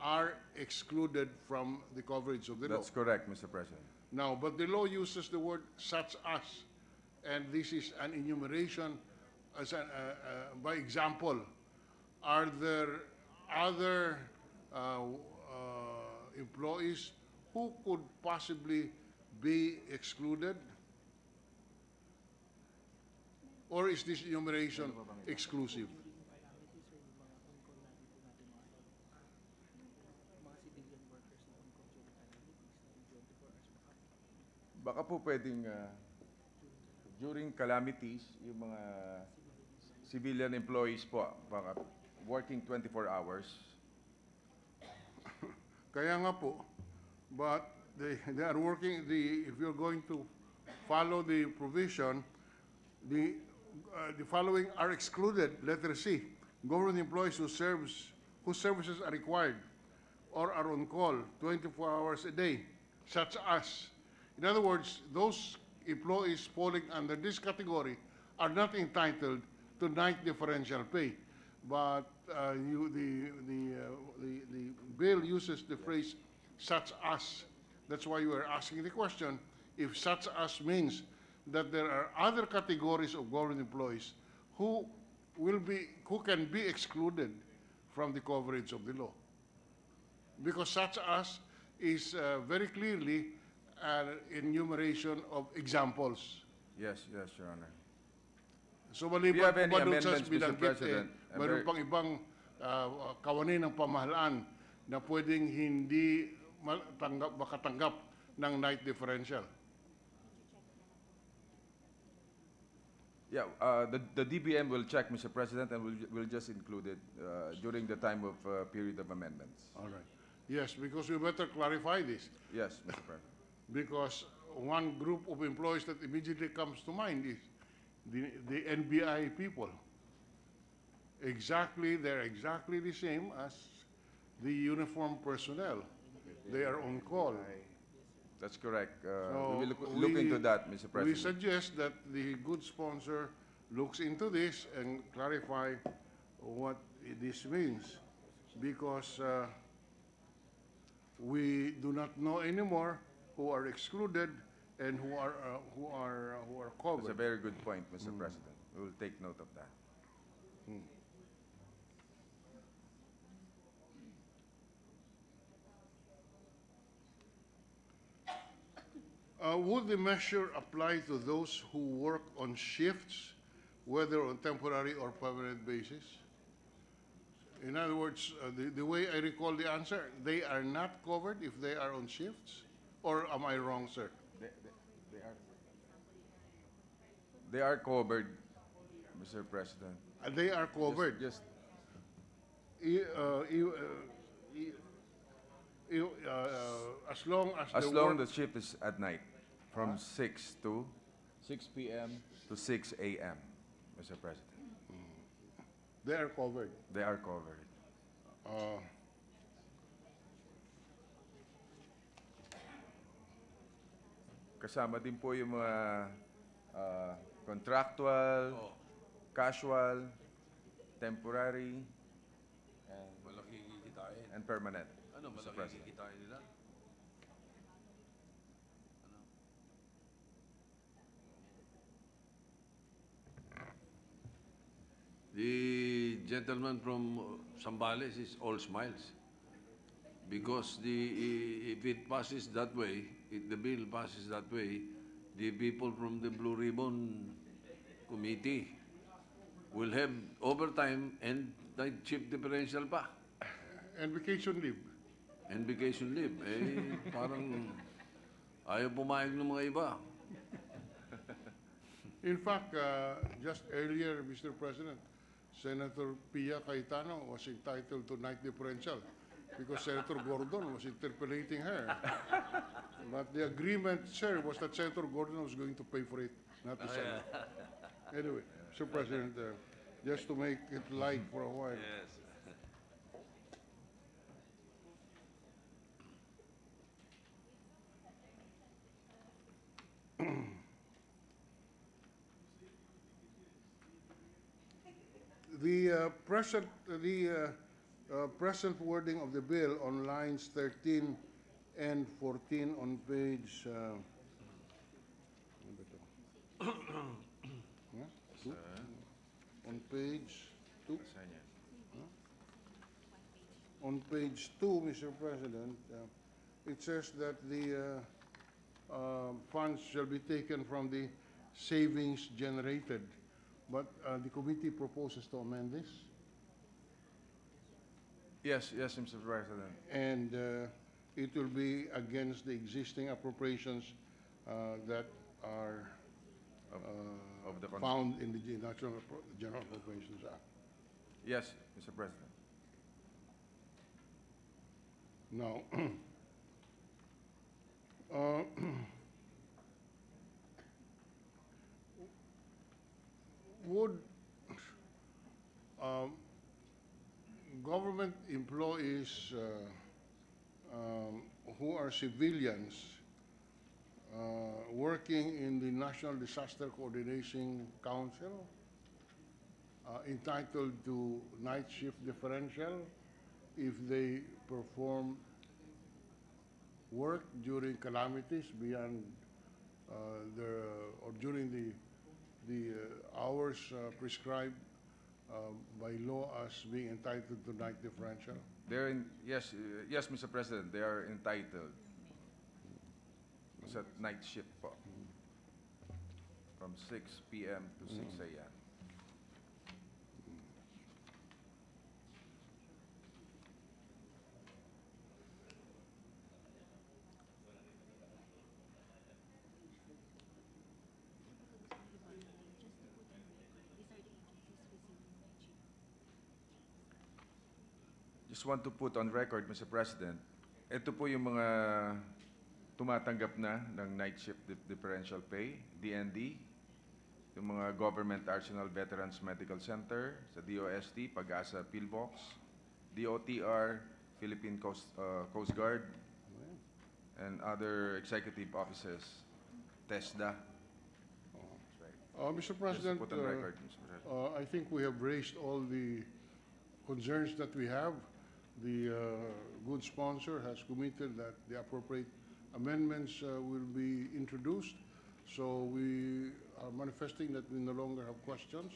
are excluded from the coverage of the law. That's correct, Mr. President. Now, but the law uses the word such as, and this is an enumeration as an, uh, uh, by example. Are there other uh, uh, employees who could possibly be excluded? Or is this enumeration exclusive? Baka po pwedeng uh, during calamities, yung mga civilian employees po, baka working 24 hours. Kaya nga po, but they, they are working, the, if you're going to follow the provision, the, uh, the following are excluded, letter C, government employees who serves, whose services are required or are on call 24 hours a day, such as, in other words, those employees falling under this category are not entitled to night differential pay. But uh, you, the, the, uh, the, the bill uses the phrase such as. That's why you are asking the question, if such as means that there are other categories of government employees who will be, who can be excluded from the coverage of the law. Because such as is uh, very clearly an enumeration of examples. Yes, yes, Your Honor. So maliban have po ba doon sa binanggit, eh, mayroon pang ibang uh, kawani ng pamahalaan na pwedeng hindi ma- tanggap, makatanggap ng night differential. Yeah, uh, the, the DBM will check, Mr. President, and we'll, we'll just include it uh, during the time of uh, period of amendments. All right. Yes, because we better clarify this. Yes, Mr. President. Because one group of employees that immediately comes to mind is the, the NBI people. Exactly, they're exactly the same as the uniformed personnel. They are on call. That's correct. Uh, So we will look, look we- into that, Mr. President. We suggest that the good sponsor looks into this and clarify what this means, because uh, we do not know anymore who are excluded and who are, uh, who are, who are covered. That's a very good point, Mr. President. We will take note of that. Uh, Would the measure apply to those who work on shifts, whether on temporary or permanent basis? In other words, uh, the, the way I recall the answer, they are not covered if they are on shifts? Or am I wrong, sir? They, they, they are, they are covered, Mr. President. Uh, They are covered. Just, I- uh, uh, uh, uh, as long as as the long the shift is at night, from six to, Six PM. to six AM, Mr. President. they are covered. They are covered. Kasama din po yung mga ah, contractual, casual, temporary, and, Malaki kikitain. and permanent. Ano, Mr. malaki President. kikitain nila? The gentleman from uh, Sambales is all smiles. Because the, if it passes that way, if the bill passes that way, the people from the Blue Ribbon Committee will have overtime and night shift differential pa. And vacation leave. And vacation leave. Eh, parang ayaw pumayag ng mga iba. In fact, uh, just earlier, Mr. President, Senator Pia Cayetano was entitled to night differential because Senator Gordon was interpellating her. But the agreement, sir, was that Senator Gordon was going to pay for it, not the Senate. Anyway, Mr. President, uh, just to make it light for a while. Yes. The uh, present, the uh, present wording of the bill on lines 13 and 14 on page, uh, ano ba ito? Huh? Two? on page 2? Saan yan? On page two, Mr. President, uh, it says that the uh, uh, funds shall be taken from the savings generated. But uh, the committee proposes to amend this, Yes, yes, Mr. President. and uh, it will be against the existing appropriations uh, that are Of, uh, of the found in the National General Appropriations Act. Yes, Mr. President. Now, uh, would um, government employees uh, um, who are civilians uh, working in the National Disaster Coordination Council entitled to night shift differential if they perform work during calamities beyond uh, their, or during the, the uh, hours uh, prescribed uh, by law as being entitled to night differential? They're in, yes, uh, yes, Mr. President, they are entitled sa night shift po. From 6 PM to 6 AM. Just want to put on record, Mr. President, ito po yung mga tumatanggap na ng night shift di- differential pay, DND, yung mga Government Arsenal Veterans Medical Center, sa DOST, Pag-asa Pillbox, DOTR, Philippine Coast, uh, Coast Guard, and other executive offices, TESDA. Uh, Mr. President, uh, record, Mr. President. uh, I think we have raised all the concerns that we have. The uh, good sponsor has committed that the appropriate amendments uh, will be introduced. So we are manifesting that we no longer have questions.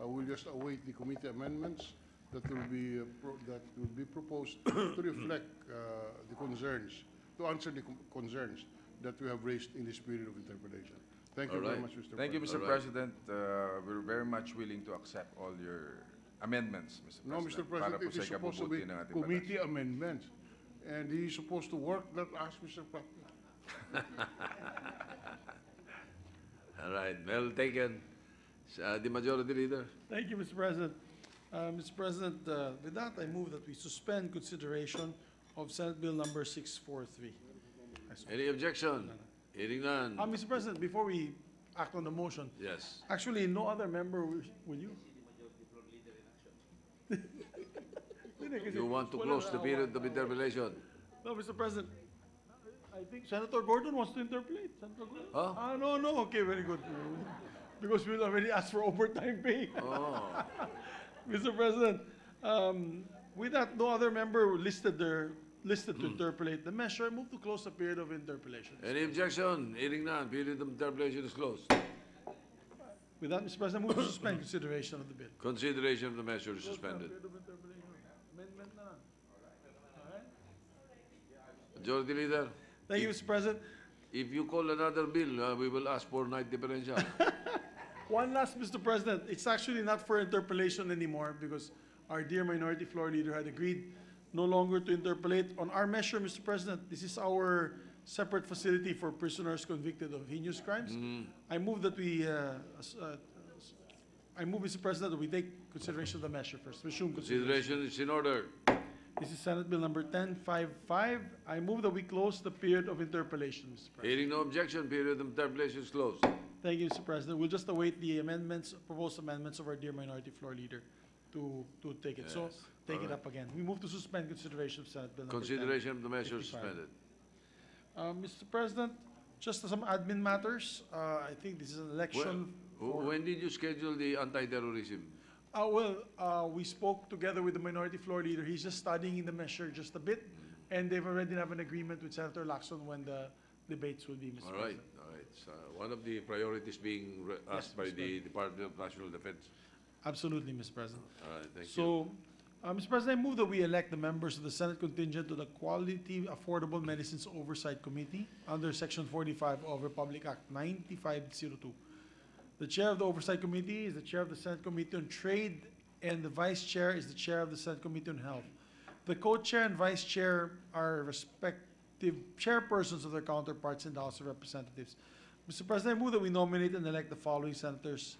Uh, We'll just await the committee amendments that will be, uh, pro- that will be proposed to reflect uh, the concerns, to answer the concerns that we have raised in this period of interpretation. Thank you All very much, Mr. Thank you, President. Mr. All right. President. Uh, We're very much willing to accept all your amendments, Mr. No, Mr. President. para President, po it supposed to be ikabubuti ng committee amendments. And he is supposed to work, not ask Mr. Pre- All right, well taken. Uh, the Majority Leader. Thank you, Mr. President. Uh, Mr. President, uh, with that, I move that we suspend consideration of Senate Bill number 643. Any objection? Hearing none. Uh, Mr. President, before we act on the motion, Yes. actually, no other member will, will you? Hindi, kasi You want to close the period of interpellation? No, Mr. President, I think Senator Gordon wants to interpellate. Senator Gordon? Huh? Ah, no, no, okay, very good. Because we'll already asked for overtime pay. Oh, Mr. President, um, with that, no other member listed their, listed to interpellate the measure. I move to close the period of interpellation. any objection? Hearing none. Period of interpellation is closed. With that, Mr. President, I move to suspend consideration of the bill. Consideration of the measure is suspended. Period of interpellation. Amendment na. Alright? Majority Leader, Thank you, Mr. President. if you call another bill, uh, we will ask for night differential. One last, Mr. President, it's actually not for interpellation anymore because our dear minority floor leader had agreed no longer to interpellate. On our measure, Mr. President, this is our separate facility for prisoners convicted of heinous crimes. I move that we, uh, uh, I move, Mr. President, that we take consideration of the measure first, resume consideration. Consideration is in order. This is Senate Bill number 1055. I move that we close the period of interpellation, Mr. President. Hearing no objection, period of interpellation is closed. Thank you, Mr. President. We'll just await the amendments, proposed amendments of our dear minority floor leader to, to take it. So, Yes. take it Alright. up again. We move to suspend consideration of Senate Bill number 10. Consideration of the measure suspended. Uh, Mr. President, just some admin matters. Uh, I think this is an election. for- when did you schedule the anti-terrorism? Uh, well, uh, we spoke together with the minority floor leader. He's just studying the measure just a bit. And they've already have an agreement with Senator Lacson when the debates will be, Mr. All right, President. all right. So, one of the priorities being re- asked by Mr. the Department of National Defense. Absolutely, Mr. President. All right, thank you. So, uh, Mr. President, I move that we elect the members of the Senate contingent to the Quality Affordable Medicines Oversight Committee under Section 45 of Republic Act 9502. The chair of the Oversight Committee is the chair of the Senate Committee on Trade, and the vice chair is the chair of the Senate Committee on Health. The co-chair and vice chair are respective chairpersons of their counterparts in the House of Representatives. Mr. President, I move that we nominate and elect the following senators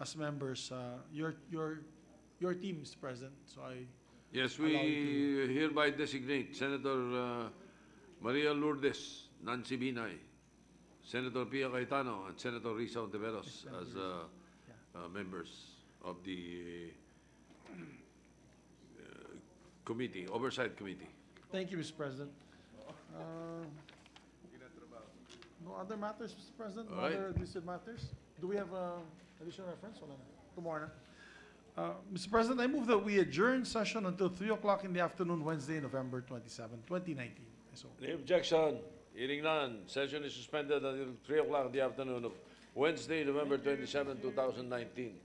as members. Uh, Your, your, your team, Mr. President, so I, Yes, we hereby designate Senator uh, Maria Lourdes Nancy Binay, Senator Pia Cayetano, and Senator Risa Hontiveros as uh, uh, members of the uh, committee, Oversight Committee. thank you, Mr. President. Uh, No other matters, Mr. President? No All right. other listed matters? Do we have uh, additional reference? Wala na. Tomorrow na. Uh, Mr. President, I move that we adjourn session until 3 o'clock in the afternoon, Wednesday, November 27, 2019. So, Any objection? Hearing none. Session is suspended until 3 o'clock in the afternoon of Wednesday, November 27, 2019.